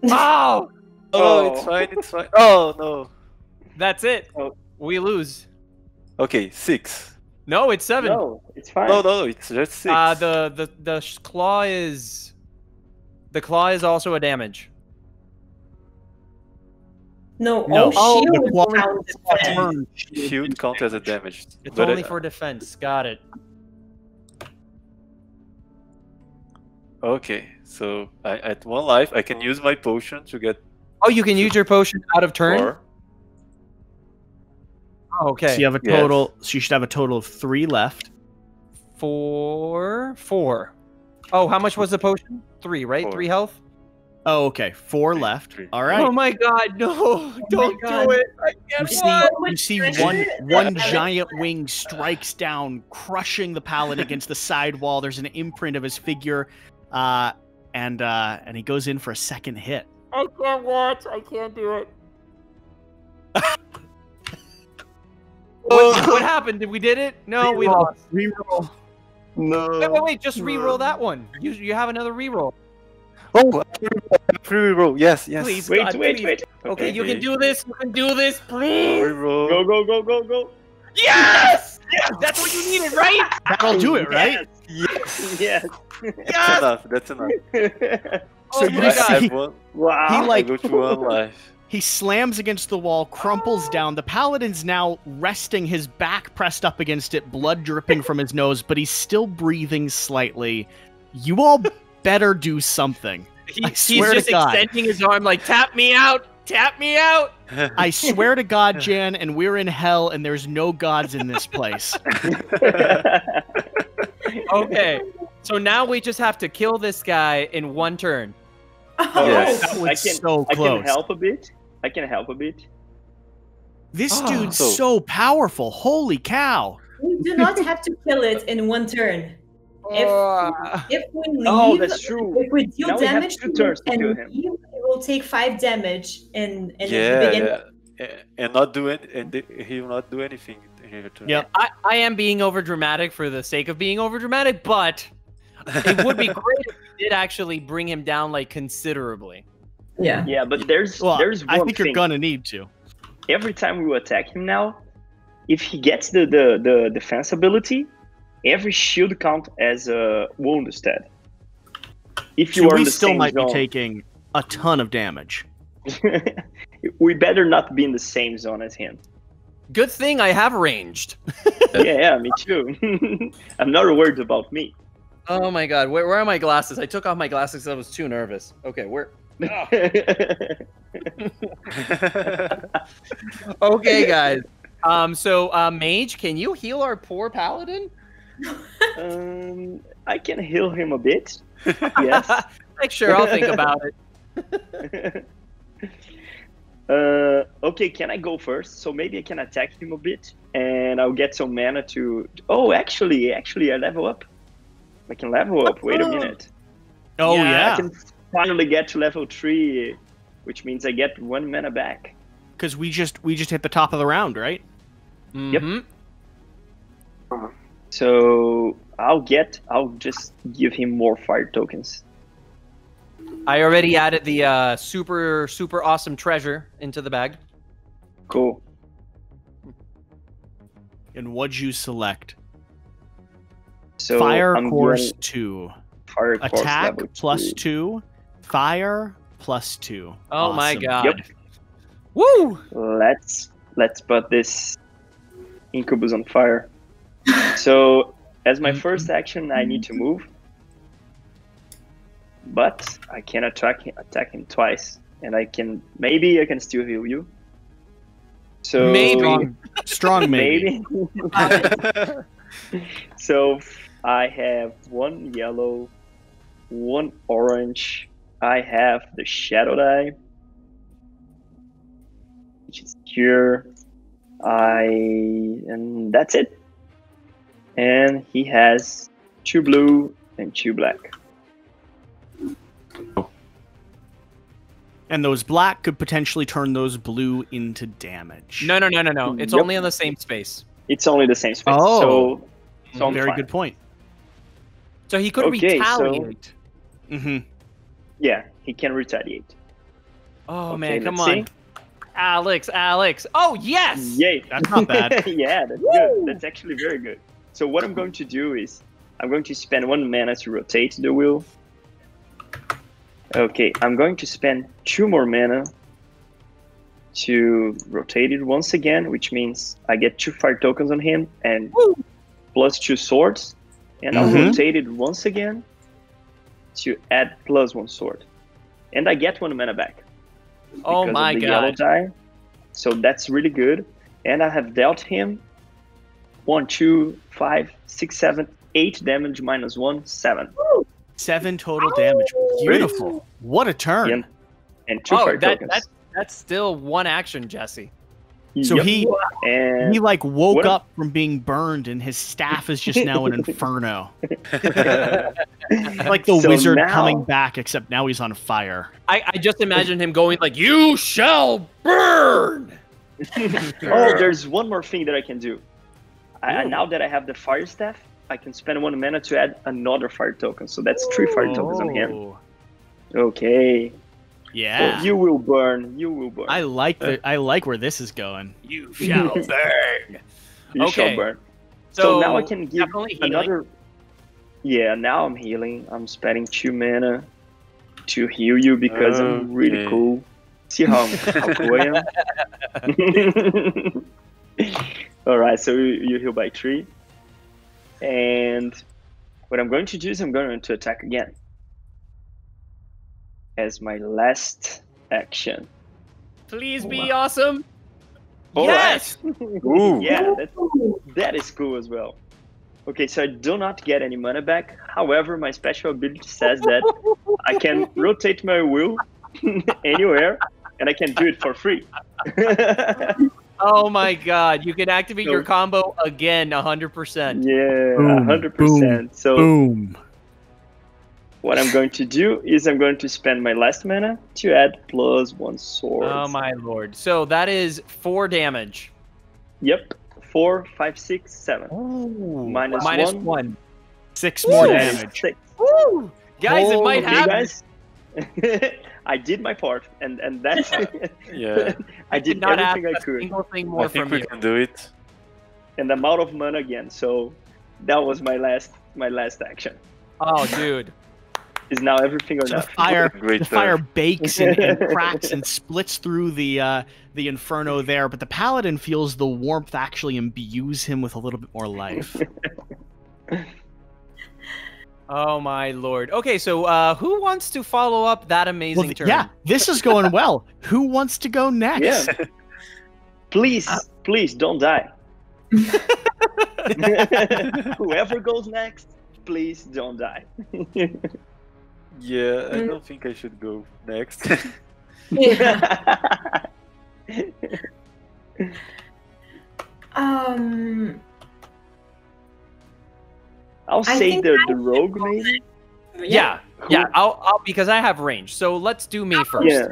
Oh, Oh, it's Oh. fine. It's fine. Oh no. that's it. Oh. We lose. Okay, six. No, it's seven. No, it's fine. No, no, no. It's just six. Uh, the the the claw is the claw is also a damage. No, No. oh, Oh, shield the claw- counts as- Shield count as a damage. It's but only I- for defense. Got it. Okay, so I, at one life, I can use my potion to get Oh, you can use your potion out of turn. four. Oh, okay. So you have a Yes. total. So you should have a total of three left. Four, four. Oh, how much was the potion? Three, right? Four. Three health. Oh, okay. Four left. All right. Oh my god, no! Don't God. do it! I You can't see, watch. you see one one giant wing strikes down, crushing the pallet against the side wall. There's an imprint of his figure, uh, and uh, and he goes in for a second hit. I can't watch. I can't do it. what, oh. what happened? Did we did it? No, we Reroll. lost. Reroll. No. Wait, wait, wait! Just re-roll that one. You you have another re-roll. Oh, free reroll. Yes, yes. Please, Wait, God, wait, please. wait. Okay, you can do this. You can do this, please. Reroll. Go, go, go, go, go. Yes! yes! That's what you needed, right? That'll do it, right? Yes, Yes. that's enough. That's enough. Oh So my you I, I god! see- wow. He I go to one life. He slams against the wall, crumples down. The paladin's now resting, his back pressed up against it, blood dripping from his nose, but he's still breathing slightly. You all better do something. He- I he's swear to just God. extending his arm like, tap me out! Tap me out! I swear to God, Jan, and we're in hell, and there's no gods in this place. Okay. So now we just have to kill this guy in one turn. Oh, Yes. That was I can, so I can help a bit. I can help a bit. This Oh. dude's So- so powerful. Holy cow. We do not have to kill it in one turn. If Uh, if we leave, Oh, that's true. if we deal Now damage two to turns it to and him. leave, it will take five damage in in the yeah, beginning. yeah. And not do it, and he will not do anything in return. Yep. I, I am being over dramatic for the sake of being over dramatic, but it would be great if we did actually bring him down like considerably. Yeah. Yeah, but there's Well, there's one I think thing. you're gonna need to. Every time we attack him now, if he gets the the, the defense ability, every shield count as a wound instead. If you So are in we the still same might zone, be taking a ton of damage. we better not be in the same zone as him. Good thing I have ranged. yeah, yeah, me too. I'm not worried about me. Oh my god, where, where are my glasses? I took off my glasses 'cause I was too nervous. Okay, where? Okay, guys. Um, so uh, Mage, can you heal our poor paladin? um, I can heal him a bit. Yes. like, sure, I'll think about it. uh, okay, can I go first? So maybe I can attack him a bit, and I'll get some mana to. Oh, actually, actually, I level up. I can level up. Wait a minute. Oh Yeah, yeah, I can finally get to level three, which means I get one mana back. because we just we just hit the top of the round, right? Mhm. So I'll get. I'll just give him more fire tokens. I already added the uh, super super awesome treasure into the bag. Cool. And what'd you select? So Fire I'm course two, fire course attack level plus two. two, fire plus two. Oh my god. Yep. Woo! Let's let's put this incubus on fire. so as my first mm-hmm. action, I need to move, but I can attack him, attack him twice, and I can maybe I can still heal you. So Maybe. Strong, strong maybe. maybe. so I have one yellow, one orange, I have the Shadow Die, which is here. I and that's it. And he has two blue and two black. And those black could potentially turn those blue into damage. No, no, no, no, no. It's Yep. only in the same space. It's only the same space. Oh. So, so I'm Very fine. good point. So he could Okay, so- retaliate. Mm-hmm. Hmm Yeah, he can retaliate. Oh Okay, man, come let's on. Alex, Alex. Oh yes. Yay! That's not bad. yeah, that's good. That's actually very good. So what I'm going to do is I'm going to spend one mana to rotate the wheel. Okay, I'm going to spend two more mana to rotate it once again, which means I get two fire tokens on him and plus two swords, and I'll Mhm. rotate it once again to add plus one sword, and I get one mana back Oh my of the yellow god. die. So that's really good. And I have dealt him one, two, five, six, seven, eight damage minus one, seven. Seven total damage. Beautiful. What a turn. Yeah. And two Oh, that, tokens. that's that's still one action, Jesse. So Yep. he and he like woke What a- up from being burned and his staff is just now an inferno. Like the So wizard now- coming back, except now he's on fire. I, I just imagine him going like, "You shall burn." oh, there's one more thing that I can do. I, now that I have the fire staff, I can spend one mana to add another fire token. So that's three fire tokens on him. Oh, Okay. Yeah. So you will burn. You will burn. I like the I like where this is going. You shall burn. you shall okay. burn. So, So, now I can give another. Yeah, now I'm healing. I'm spending two mana to heal you because I'm really cool. See how, how cool I am? All right, so you, you heal by three. And what I'm going to do is I'm going to attack again as my last action. Please be awesome. All right. yes. Ooh. Yeah, that's, that is cool as well. Okay, so I do not get any mana back. However, my special ability says that I can rotate my wheel anywhere and I can do it for free. Oh my god, you can activate So- your combo again 100%. yeah, Boom, 100%. So Boom. What I'm going to do is I'm going to spend my last mana to add plus one sword. Oh my lord. So that is 4 damage. Yep, four, five, six, seven. Ooh. Minus Minus one. 1. Six more damage. six. Woo! Guys, it might Okay, happen. guys. I did my part, and and that's Yeah, I Did did not ask everything I a could, single thing more I think from we you. can do it. and I'm out of mana again. So that was my last my last action. Oh, dude. Is now everything or So the nothing. fire, Great the fire bakes and, and cracks and splits through the uh, the inferno there, but the paladin feels the warmth actually imbues him with a little bit more life. Oh my lord. Okay, so uh who wants to follow up that amazing Well, turn? yeah, this is going well. Who wants to go next? Yeah. Please, please don't die. Whoever goes next, please don't die. Yeah, I don't think I should go next. Um. I'll I say the, the rogue maybe. Yeah. Yeah, I'll, I'll because I have range. So let's do me first. Yeah.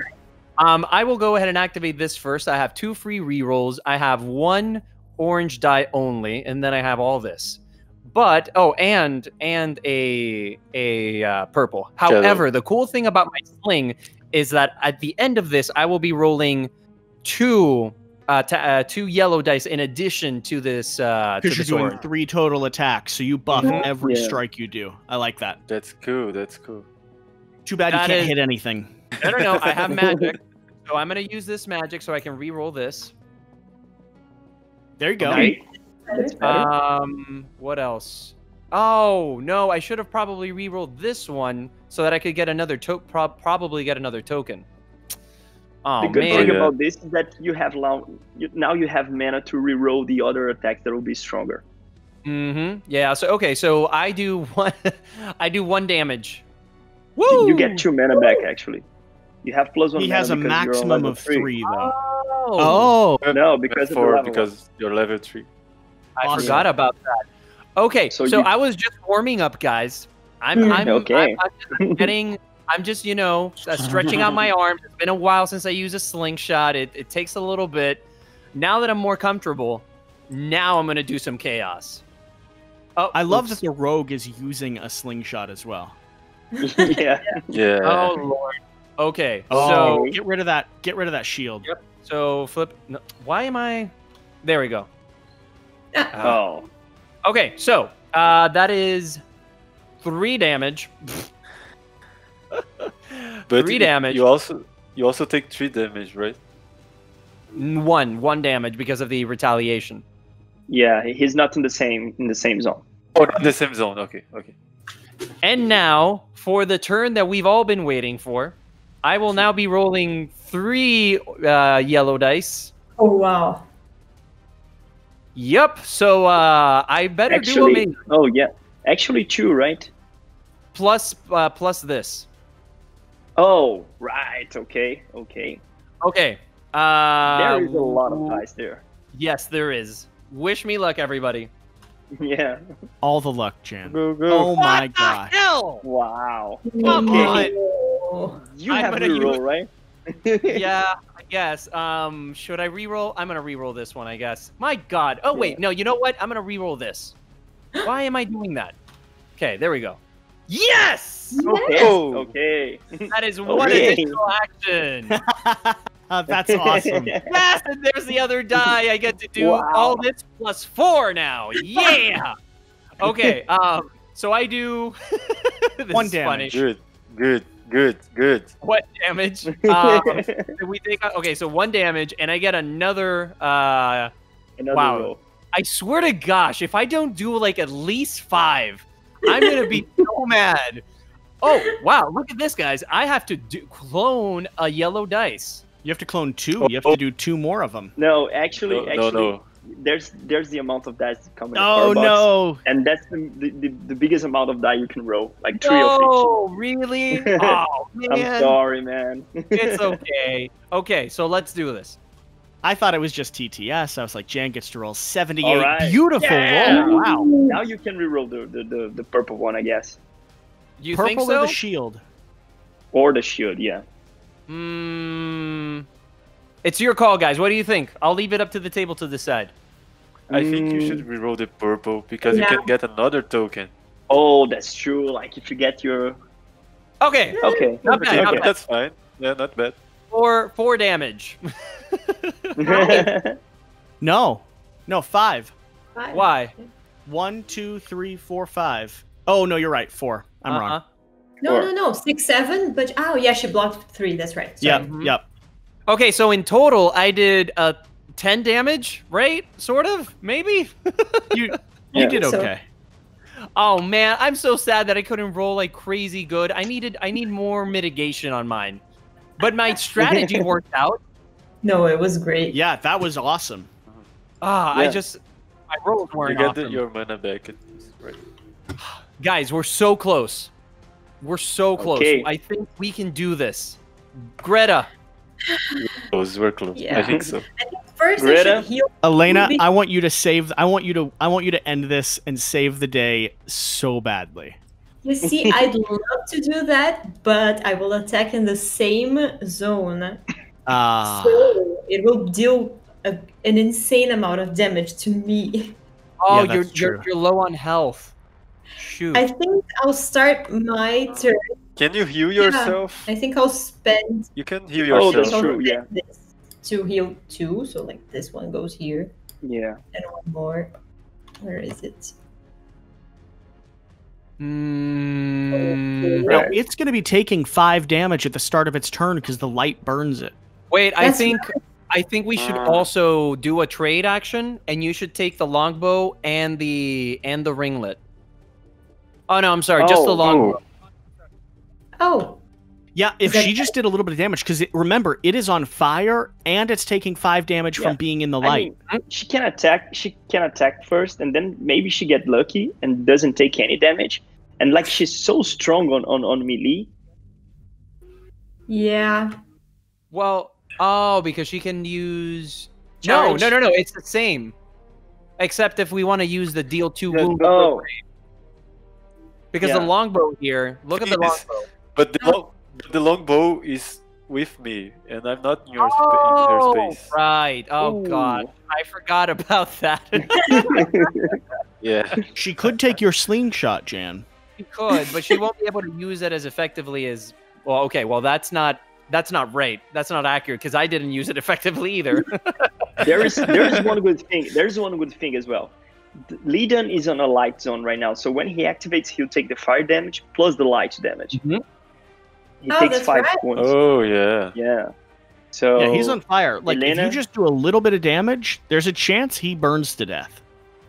Um, I will go ahead and activate this first. I have two free rerolls. I have one orange die only, and then I have all this. But oh, and and a a uh, purple. However, the cool thing about my sling is that at the end of this, I will be rolling two uh, ta- uh two yellow dice in addition to this uh Because you're doing orange. three total attacks, so you buff Mhm. every Yeah. strike you do. I like that. that's cool. That's cool. Too bad you can't is- hit anything. i don't know I have magic, so I'm gonna use this magic so I can re-roll this. There you go. Okay. That's better. Um, what else? Oh no, I should have probably re-rolled this one so that I could get another to- prob- probably get another token. Oh the good man, thing Yeah. about this is that you have now you, now you have mana to reroll the other attacks that will be stronger. Mm-hmm. Yeah. So okay. So I do one. I do one damage. Woo! You get two mana back actually. You have plus one. He mana has a because you're on maximum of three, though. Oh, Oh, No, because of the four level because you're level three. I Awesome. forgot about that. Okay, so, So you- I was just warming up, guys. I'm, Hmm. I'm, Okay. I'm, I'm just getting, I'm just, you know, uh, stretching out my arms. It's been a while since I used a slingshot. It, it takes a little bit. Now that I'm more comfortable, now I'm gonna do some chaos. Oh, I love oops. that the rogue is using a slingshot as well. yeah. Yeah. Oh lord. Okay, Oh, so get rid of that. Get rid of that shield. Yep. so flip. No, why am I? There we go. Uh, Oh. Okay, so uh, that is three damage. but three you- damage. You also you also take three damage, right? One, one damage because of the retaliation. Yeah, he's not in the same in the same zone. Oh, not the same zone. Okay, okay. And now, for the turn that we've all been waiting for, I will now be rolling three uh, yellow dice. Oh wow. Yep. So uh, I better do Actually, amazing. oh yeah, actually two, right? Plus, uh, plus this. Oh, right. Okay, okay. Okay. Uh, there is a lot of dice there. Yes, there is. Wish me luck, everybody. Yeah. All the luck, Jan. Go go. Oh my What the god. hell? Wow. Come Okay. Oh. You I'm have gonna to roll, right? yeah, I guess. Um, should I re-roll? I'm gonna re-roll this one, I guess. My God. Oh wait, no. You know what? I'm gonna re-roll this. Why am I doing that? Okay, there we go. Yes, Okay. Oh. Okay. that is one Okay. additional action. That's awesome. yes, and there's the other die. I get to do Wow. all this plus four now. Yeah. Okay. Um. So I do. this One is damage. funny. Good, good, good, good. What damage? Um, we take okay, so one damage, and I get another. Uh, Another Wow. roll. I swear to gosh, if I don't do like at least five, I'm gonna be so mad. Oh wow! Look at this, guys. I have to do, clone a yellow dice. You have to clone two. You have to do two more of them. No, actually, No, no, actually, no. There's there's the amount of dice that come in Oh power box, no! and that's the, the, the, the biggest amount of die you can roll, like three of No, really? Oh each. I'm sorry, man. it's okay. Okay, so let's do this. I thought it was just TTS. I was like, Jan gets to roll 78. All right. Beautiful Yeah. roll. Wow. now you can reroll the, the, the, the purple one, I guess, You Purple think or so? the shield? or the shield. Yeah. Hmm. It's your call, guys. What do you think? I'll leave it up to the table to decide. I think you Mm. should reroll the purple because Yeah. you can get another token. Oh, that's true. Like if you get your Okay, okay, Not bad, okay, not bad. That's fine. Yeah, not bad. four four damage. No. No, five. Five. Why? One, two, three, four, five. Oh, no, you're right. Four. I'm Uh-uh. wrong. No, Or- no, no. Six, seven. But oh yeah, she blocked three. That's right. Sorry. Yep, Mhm. yep. Okay, so in total, I did uh, 10 damage, right? Sort of? Maybe? You, Yeah. you did So- okay. oh man, I'm so sad that I couldn't roll like crazy good. I needed I need more mitigation on mine. But my strategy worked out. No, it was great. Yeah, that was awesome. Ah, I Yeah. just my rolls weren't get the, awesome. your mana back. Right? Guys, we're so close. We're so close. Okay. I think we can do this. Greta, Close, we're close. I think so. First, I Greta? should heal. Elena, I want you to save. I want you to. I want you to end this and save the day so badly. You see, I'd love to do that, but I will attack in the same zone. Ah, So it will deal a, an insane amount of damage to me. oh, Yeah, you're, you're you're low on health. Shoot. I think I'll start my turn. Can you heal yourself? Yeah, I think I'll spend You can heal Oh, yourself. that's true, yeah. this to heal two. So like this one goes here, yeah. and one more. Where is it? Mm, now Right. it's going to be taking five damage at the start of its turn because the light burns it. Wait, I That's think I think we should Ah. also do a trade action, and you should take the longbow and the and the ringlet. Oh no, I'm sorry, just the Oh, longbow. Oh, Yeah, if she just did a little bit of damage, because remember, it is on fire and it's taking five damage Yeah. from being in the I light. mean, she can attack. She can attack first, and then maybe she get lucky and doesn't take any damage. And like she's so strong on on on melee, Yeah. Well, oh, because she can use. No, Charge. no, no, no. It's the same. Except if we want to use the deal two wound. oh. Because Yeah. the longbow here. Look at the Yes. longbow. But the long, but the longbow is with me, and I'm not in your, spa- in Oh, your space. right. Oh god, I forgot about that. Yeah. She could take your slingshot, Jan. she could, but she won't be able to use it as effectively as. Well, okay. Well, that's not. That's not right. That's not accurate because I didn't use it effectively either. there is there is one good thing. There's one good thing as well. The- Leiden is on a light zone right now, so when he activates, he'll take the fire damage plus the light damage. Mhm. He Oh, takes that's five right. points. Oh yeah. Yeah. So Yeah, he's on fire. Like if you just do a little bit of damage, there's a chance he burns to death.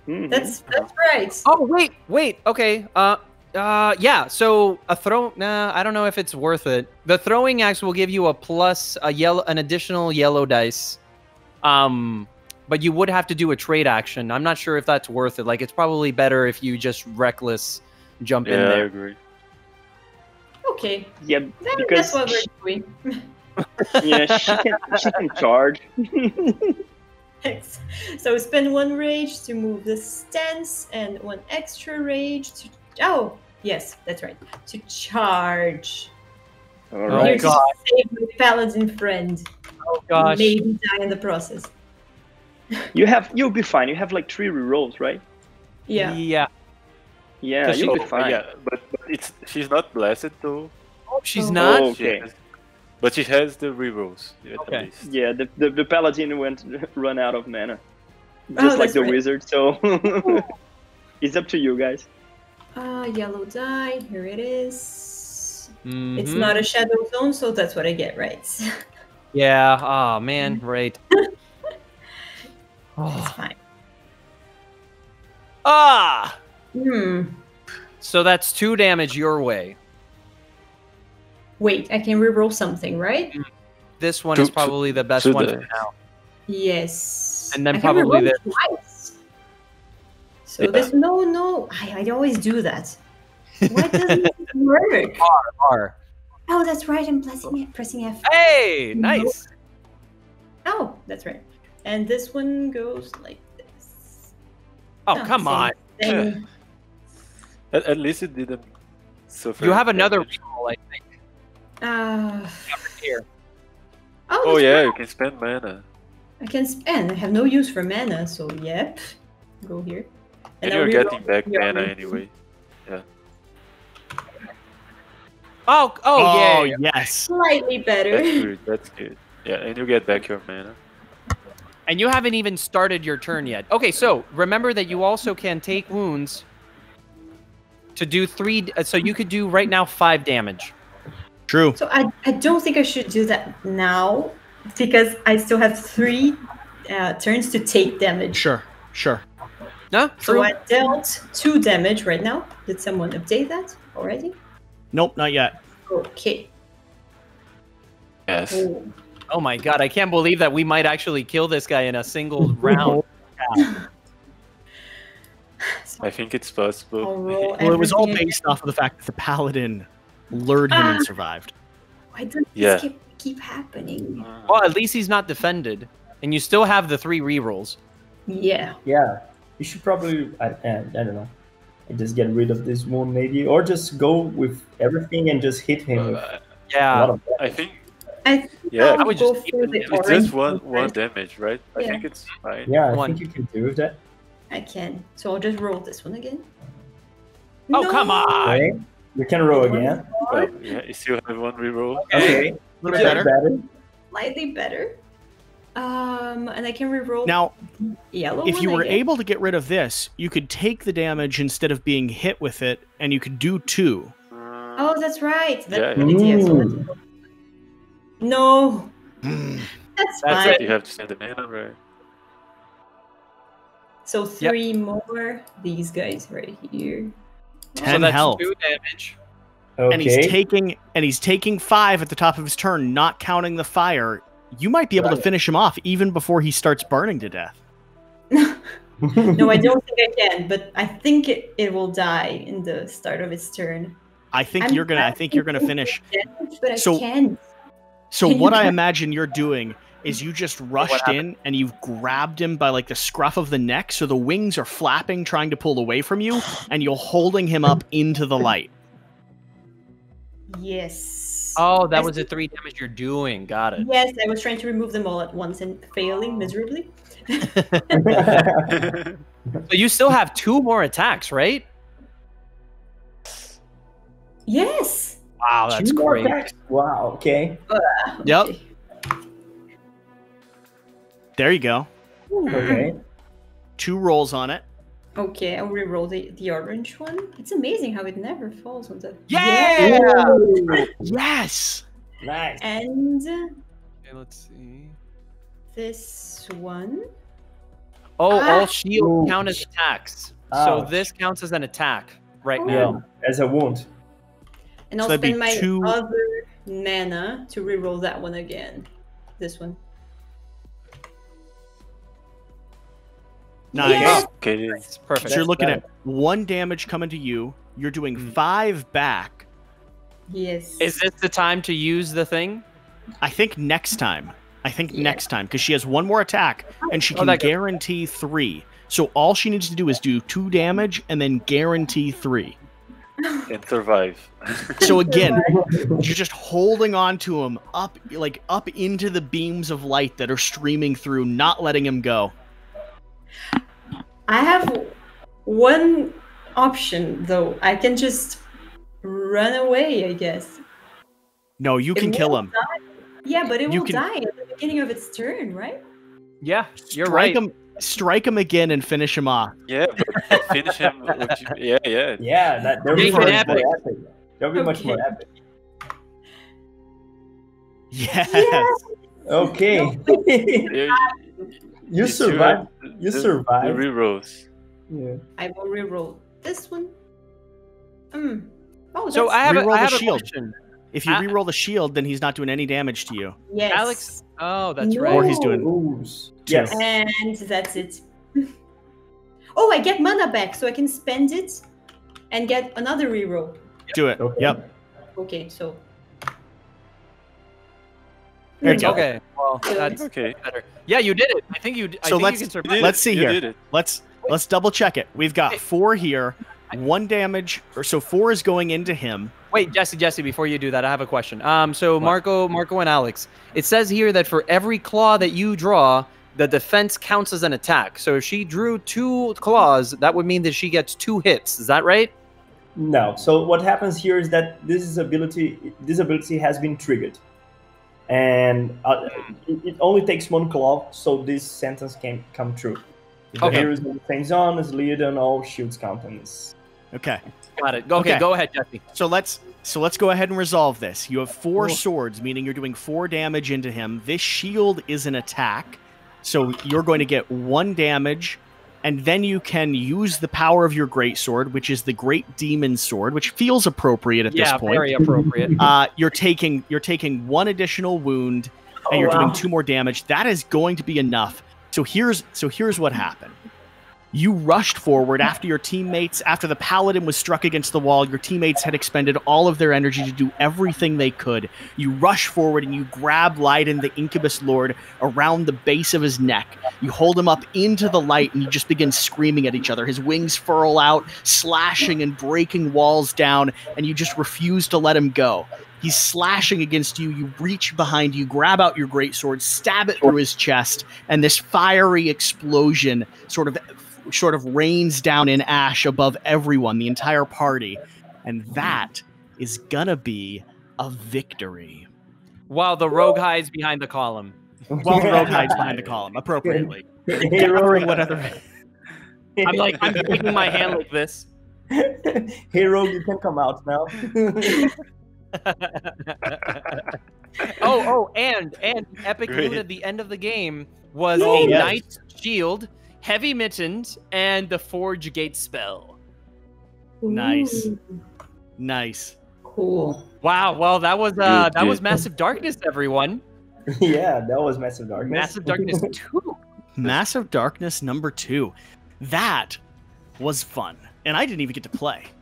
Mhm. That's that's right. oh wait, wait. Okay. Uh. Uh. Yeah. So a throw. Nah. I don't know if it's worth it. The throwing axe will give you a plus a yellow, an additional yellow dice. Um. But you would have to do a trade action. I'm not sure if that's worth it. Like it's probably better if you just reckless jump in Yeah, I agree. Okay. yeah Then because that's what we're doing. yeah she can she can charge. Thanks. So spend one rage to move the stance and one extra rage to. Oh, yes, that's right. To charge. All Oh, Here God. save my paladin friend. Oh gosh. Maybe die in the process. You have you'll be fine. You have like three rerolls, right? Yeah. Yeah. Yeah, you'll Oh, be fine. yeah, but, but it's she's not blessed though. Oh, she's Oh. not. Oh. She Okay. has- but she has the rerolls. At Okay. Yeah, the, the, the paladin went run out of mana, Oh, just like the right. wizard. So it's up to you guys. Uh, yellow die. Here it is. It's Mhm. not a shadow zone, so that's what I get, right? Yeah. Oh man. Right. it's Oh. fine. Ah. Hmm. So that's two damage your way. Wait, I can reroll something, right? This one To- is to- probably the best one the- for now. Yes. And then I probably reroll the- twice. So Yeah. this no no I, I always do that. Why doesn't it work? R. R. Oh that's right, I'm pressing F pressing F. Hey, nice. Oh, that's right. And this one goes like this. Oh, Oh, come same on. thing. At, at least it didn't suffer. You have another damage. reroll, I think. Uh, Here. oh, Oh yeah, right. you can spend mana. I can spend. I have no use for mana, so yep. Go here. And, I'll you're getting back mana own. anyway. Yeah. Oh, oh, yeah, yeah. yes. Slightly better. That's good. That's good. Yeah, and you get back your mana. And you haven't even started your turn yet. Okay, so remember that you also can take wounds to do three. uh, So you could do right now five damage. True. So I, I don't think I should do that now because I still have three uh, turns to take damage. Sure. Sure. No, true. So. I dealt two damage right now. Did someone update that already? Nope, not yet. Okay. Yes. Oh. Oh my god, I can't believe that we might actually kill this guy in a single round. I think it's possible. roll Well, it was all based off of the fact that the paladin lured him Ah. and survived. Why does Yeah. this keep, keep happening? Well, at least he's not defended, and you still have the three rerolls. Yeah. Yeah, you should probably. I, I, I don't know. Just get rid of this one, maybe, or just go with everything and just hit him with Uh, a lot Yeah. of. I think I think Yeah, I would just keep for it- the it's orange just one one one first. damage, right? I think it's fine. Yeah, I One. think you can do that. I can. So I'll just roll this one again. Oh, come on. Okay, you can roll again. Well, yeah, you still have one reroll. Okay. A little bit That's better. Slightly better. Um, and I can reroll Now, yellow if you were able to get rid of this, you could take the damage instead of being hit with it, and you could do two. Oh, that's right. That's Yeah, a good idea. So let's Mm. No, Mm. that's, That's fine. it. You have to spend the mana, right? So three more. These guys right here. So Ten that's health. two damage. And he's taking and he's taking five at the top of his turn, not counting the fire. You might be able to finish him off even before he starts burning to death. no, I don't think I can, but I think it, it will die in the start of its turn. I think I'm you're gonna. I think you're gonna finish. damage, but I So- can. So Can what I imagine you're doing is you just rushed in and you've grabbed him by like the scruff of the neck, so the wings are flapping, trying to pull away from you, and you're holding him up into the light. Yes. Oh, that Yes. was the three damage you're doing. Got it. Yes, I was trying to remove them all at once and failing miserably. So you still have two more attacks, right? Yes. Wow, that's Two great. attacks? Wow. Okay. Yep. Okay. There you go. Okay. Two rolls on it. Okay, I'll reroll the, the orange one. It's amazing how it never falls on the. Yeah! Ooh, Yes. nice. And Okay, let's see. this one. Oh, Ah! all shield Ooh. count as attacks. So this counts as an attack right Oh. now. Yeah, as a wound. And So I'll that'd spend my two- other mana to reroll that one again. This one. Nice. Yes! Okay. It's perfect. So you're looking better. at one damage coming to you. You're doing Mm. five back. Yes. Is this the time to use the thing? I think next time. I think Yeah. next time because she has one more attack and she Oh, can that goes- guarantee three. So all she needs to do is do two damage and then guarantee three. And survive. So again, you're just holding on to him up, like up into the beams of light that are streaming through, not letting him go. I have one option though. I can just run away, I guess. No, you It can kill him. die. Yeah, but it You will can- die at the beginning of its turn, right? Yeah, you're strike right. him, strike him again, and finish him off. Yeah, finish him. With, yeah, yeah. Yeah, that that would be much it more epic. epic. That would be much more epic. Yes. Okay. You, you survived. the- You the- survived. The rerolls. Yeah. I will reroll this one. Hmm. Oh, So I have a, Reroll I have a shield. question. If you Ah. re-roll the shield, then he's not doing any damage to you. yes. Alex. Oh, that's No. right. Or he's doing- Ooh. Yes. And that's it. oh, I get mana back, so I can spend it and get another reroll. Do it. Okay. Yep. Okay, so. There you go. Okay. Well, that's Okay. better. Yeah, you did it. I think you. d- I So think let's- you can You did Let's it. see you here. Did it. Let's let's double check it. We've got Wait. four here. One damage, or so four is going into him. Wait, Jesse, Jesse, before you do that, I have a question. Um, so Marco, Marco, and Alex, it says here that for every claw that you draw, the defense counts as an attack. So if she drew two claws, that would mean that she gets two hits. Is that right? No. So what happens here is that this is ability this ability has been triggered, and uh, it, it only takes one claw, so this sentence can come true. If Okay. the hero is in the same zone as Leodon, all shields count on this. Okay. Got it. Okay, Okay. go ahead, Jesse. So let's so let's go ahead and resolve this. You have four Cool. swords, meaning you're doing four damage into him. This shield is an attack, so you're going to get one damage, and then you can use the power of your great sword, which is the Great Demon Sword, which feels appropriate at yeah, this point. very appropriate. uh, you're taking you're taking one additional wound and Oh, you're wow. doing two more damage. That is going to be enough. So here's so here's what happened. You rushed forward after your teammates, after the paladin was struck against the wall. Your teammates had expended all of their energy to do everything they could. You rush forward and you grab Leiden, the incubus lord, around the base of his neck. You hold him up into the light and you just begin screaming at each other. His wings furl out, slashing and breaking walls down, and you just refuse to let him go. He's slashing against you. You reach behind you, grab out your greatsword, stab it through his chest, and this fiery explosion sort of sort of rains down in ash above everyone, the entire party. And hmm. that is gonna be a victory. While the rogue hides behind the column. While the rogue hides behind the column, appropriately. Hero, Covering whatever. I'm like, I'm taking my hand like this. hey, Rogue, you can come out now. oh, oh, and and epic Great. loot at the end of the game was Oh, a yes. knight's shield, heavy mittens, and the forge gate spell. Nice. Ooh, Nice. Cool. Wow, well that was uh Good, that was massive darkness, everyone. yeah, that was massive darkness. Massive darkness two. Massive Darkness number two. That was fun. And I didn't even get to play.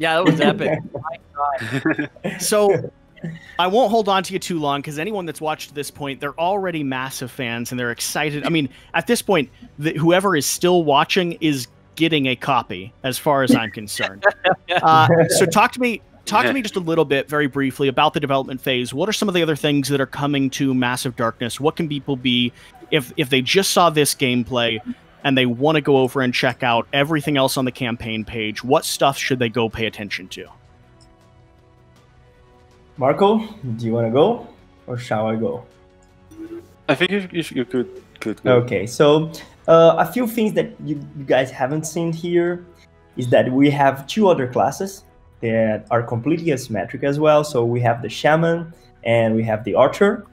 Yeah, that was epic. So I won't hold on to you too long because anyone that's watched this point, they're already massive fans and they're excited. I mean, at this point, the, whoever is still watching is getting a copy, as far as I'm concerned. Uh, so, talk to me. Talk to me just a little bit, very briefly, about the development phase. What are some of the other things that are coming to Massive Darkness? What can people be if if they just saw this gameplay and they want to go over and check out everything else on the campaign page? What stuff should they go pay attention to? Marco, do you want to go, or shall I go? I think you, you, you could could go. Okay, so uh, a few things that you, you guys haven't seen here is that we have two other classes that are completely asymmetric as well. So we have the shaman and we have the archer.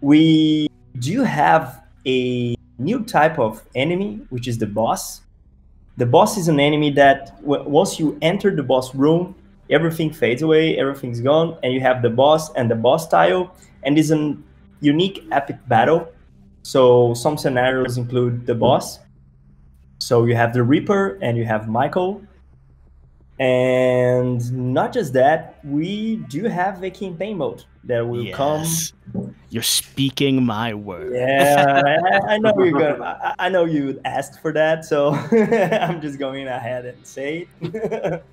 We do have a new type of enemy, which is the boss. The boss is an enemy that w- once you enter the boss room, everything fades away, everything's gone, and you have the boss and the boss tile, and it's a unique epic battle. So some scenarios include the boss. So you have the Reaper and you have Michael. And not just that, we do have a campaign mode that will Yes. come You're speaking my word. yeah, I, I know you're gonna. I, I know you asked for that, so I'm just going ahead and say it.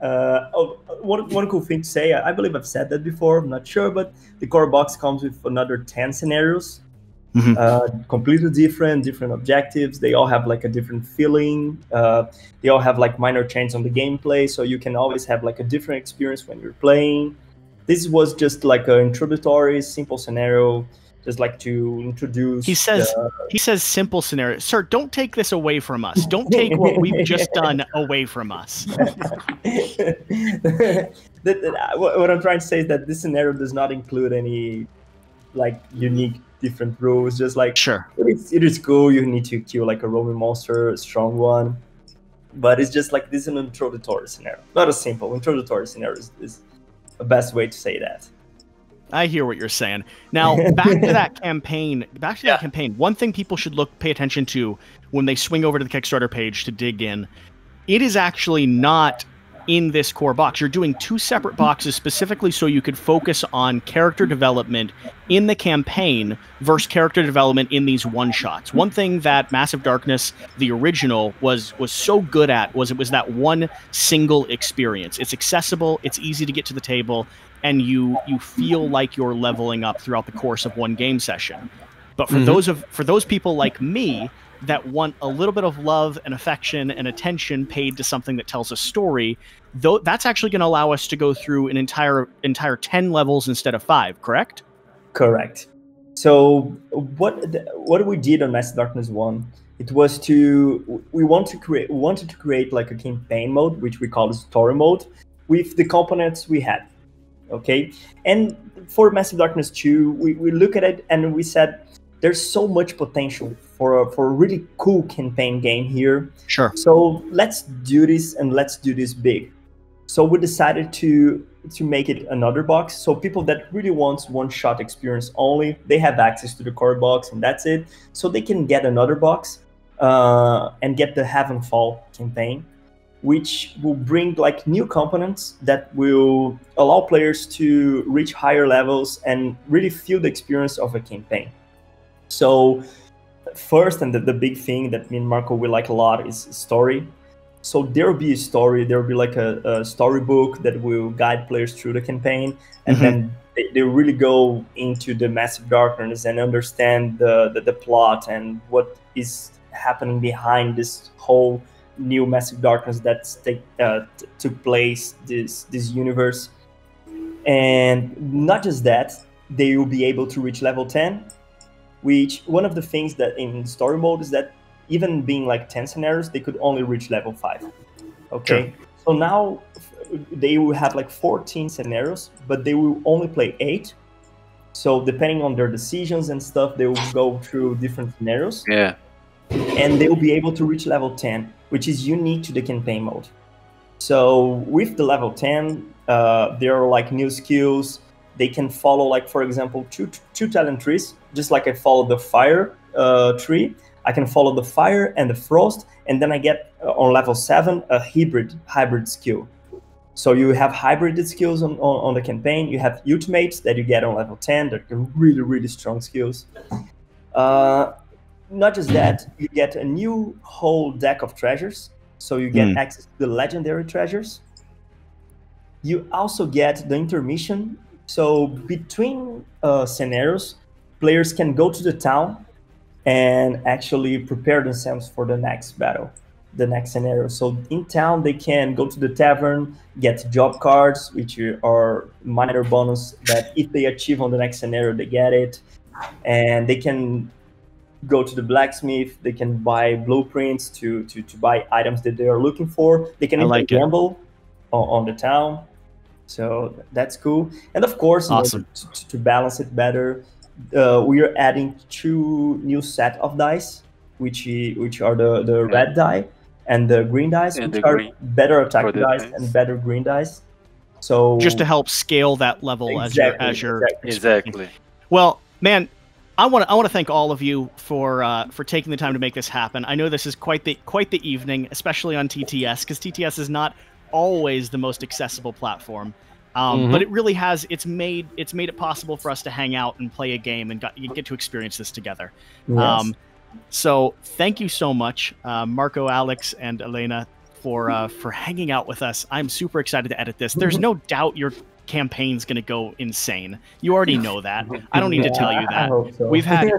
uh, oh, one, one cool thing to say, I, believe I've said that before. I'm not sure, but the core box comes with another ten scenarios, Mhm. uh, completely different, different objectives. They all have like a different feeling. Uh, they all have like minor changes on the gameplay, so you can always have like a different experience when you're playing this was just like an introductory simple scenario just like to introduce He says the- he says simple scenario. Sir, don't take this away from us. Don't take what we've just done away from us. that- that- uh, what what i'm trying to say is that this scenario does not include any like unique different rules just like Sure. it is, it is cool you need to kill like a roaming monster a strong one but it's just like this is an introductory scenario not a simple introductory scenario is, is the best way to say that I hear what you're saying. Now, back to that campaign. Back to that campaign. One thing people should look pay attention to when they swing over to the Kickstarter page to dig in. It is actually not in this core box. You're doing two separate boxes specifically so you could focus on character development in the campaign versus character development in these one shots. One thing that Massive Darkness, the original, was was so good at was it was that one single experience. It's accessible, it's easy to get to the table, and you you feel like you're leveling up throughout the course of one game session. But for Mhm. those of for those people like me that want a little bit of love and affection and attention paid to something that tells a story, though that's actually going to allow us to go through an entire entire 10 levels instead of 5, correct? Correct. So what what we did on Mass Darkness One, it was to we want to create wanted to create like a campaign mode, which we call story mode, with the components we had. Okay, and for Massive Darkness Two, we, we look at it and we said there's so much potential for a, for a really cool campaign game here. Sure. So let's do this and let's do this big. So we decided to to make it another box. So people that really wants one shot experience only, they have access to the core box and that's it. So they can get another box uh, and get the Heavenfall campaign, which will bring like new components that will allow players to reach higher levels and really feel the experience of a campaign. So first and the, the big thing that me and Marco we like a lot is story. So there will be a story, there will be like a, a storybook that will guide players through the campaign, and Mhm. then they, they really go into the massive darkness and understand the, the, the plot and what is happening behind this whole new massive darkness that take, uh, took place this this universe. And not just that, they will be able to reach level 10 which one of the things that in story mode is that even being like 10 scenarios they could only reach level 5 okay? So now they will have like 14 scenarios but they will only play 8 so depending on their decisions and stuff they will go through different scenarios. Yeah. and they will be able to reach level 10 which is unique to the campaign mode so with the level 10 uh, there are like new skills they can follow like for example two two talent trees just like i follow the fire uh, tree i can follow the fire and the frost and then i get uh, on level 7 a hybrid hybrid skill So you have hybrid skills on, on, on the campaign. You have ultimates that you get on level 10. They're really, really strong skills. Uh, not just that, you get a new whole deck of treasures. So you get Mm. access to the legendary treasures. You also get the intermission. So between uh, scenarios, players can go to the town and actually prepare themselves for the next battle, the next scenario. So in town, they can go to the tavern, get job cards, which are minor bonus that if they achieve on the next scenario, they get it, and they can go to the blacksmith. They can buy blueprints to to, to buy items that they are looking for. They can even like gamble on, on the town. So that's cool. And of course, in order Awesome. to, to balance it better, uh, we are adding two new set of dice, which which are the, the Yeah. red die and the green dice, And which are green better attack for dice defense. and better green dice. So just to help scale that level as you're as you're exactly. Exactly. Well, man, I want to I want to thank all of you for uh, for taking the time to make this happen. I know this is quite the quite the evening, especially on TTS, because TTS is not always the most accessible platform. Um, Mhm. But it really has. It's made it's made it possible for us to hang out and play a game and got, you get to experience this together. Yes. Um, so thank you so much, uh, Marco, Alex, and Elena, for uh, for hanging out with us. I'm super excited to edit this. There's no doubt your campaign's going to go insane. You already know that. I don't need to tell you I that. hope so. We've had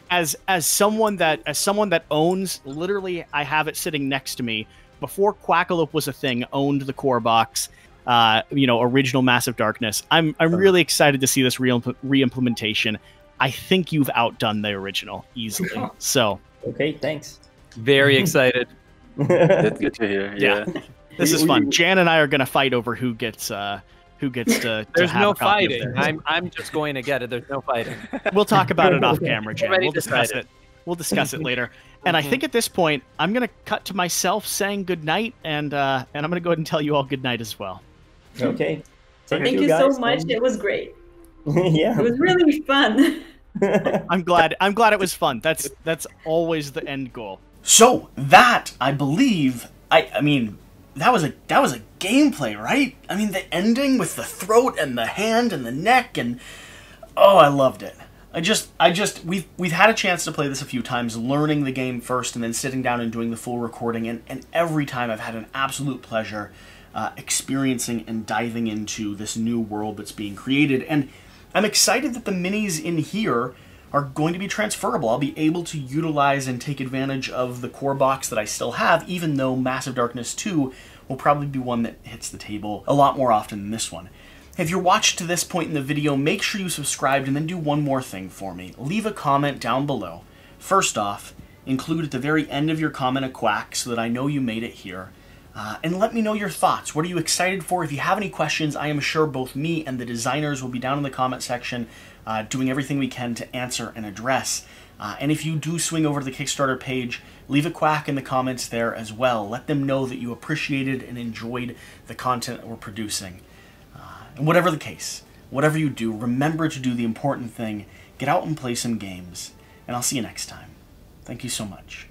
as as someone that as someone that owns literally I have it sitting next to me before Quackalope was a thing owned the core box uh you know original massive darkness I'm I'm really excited to see this re- re-implementation I think you've outdone the original easily so okay, thanks. Very excited. That's good to hear. Yeah. Yeah. this is fun Jan and I are going to fight over who gets uh who gets to, to There's have no a copy fighting. theirs. I'm I'm just going to get it. There's no fighting. We'll talk about it off camera, Jan. Already We'll discuss decided. it. We'll discuss it later. And I Mhm. think at this point, I'm gonna cut to myself saying goodnight, and uh, and I'm gonna go ahead and tell you all goodnight as well. okay. Thank you, so guys, much. and- It was great. yeah. It was really fun. I'm glad. I'm glad it was fun. That's that's always the end goal. So that I believe, I I mean, that was a that was a gameplay, right? I mean, the ending with the throat and the hand and the neck and oh, I loved it. I just I just we've we've had a chance to play this a few times, learning the game first and then sitting down and doing the full recording, and and every time I've had an absolute pleasure uh, experiencing and diving into this new world that's being created, and I'm excited that the minis in here are going to be transferable. I'll be able to utilize and take advantage of the core box that I still have, even though Massive Darkness 2 will probably be one that hits the table a lot more often than this one. If you're watched to this point in the video, make sure you subscribed and then do one more thing for me. Leave a comment down below. First off, include at the very end of your comment a quack so that I know you made it here. Uh, and let me know your thoughts. What are you excited for? If you have any questions, I am sure both me and the designers will be down in the comment section uh, doing everything we can to answer and address. Uh, and if you do swing over to the Kickstarter page, leave a quack in the comments there as well. Let them know that you appreciated and enjoyed the content that we're producing. Uh, and whatever the case, whatever you do, remember to do the important thing get out and play some games. And I'll see you next time. Thank you so much.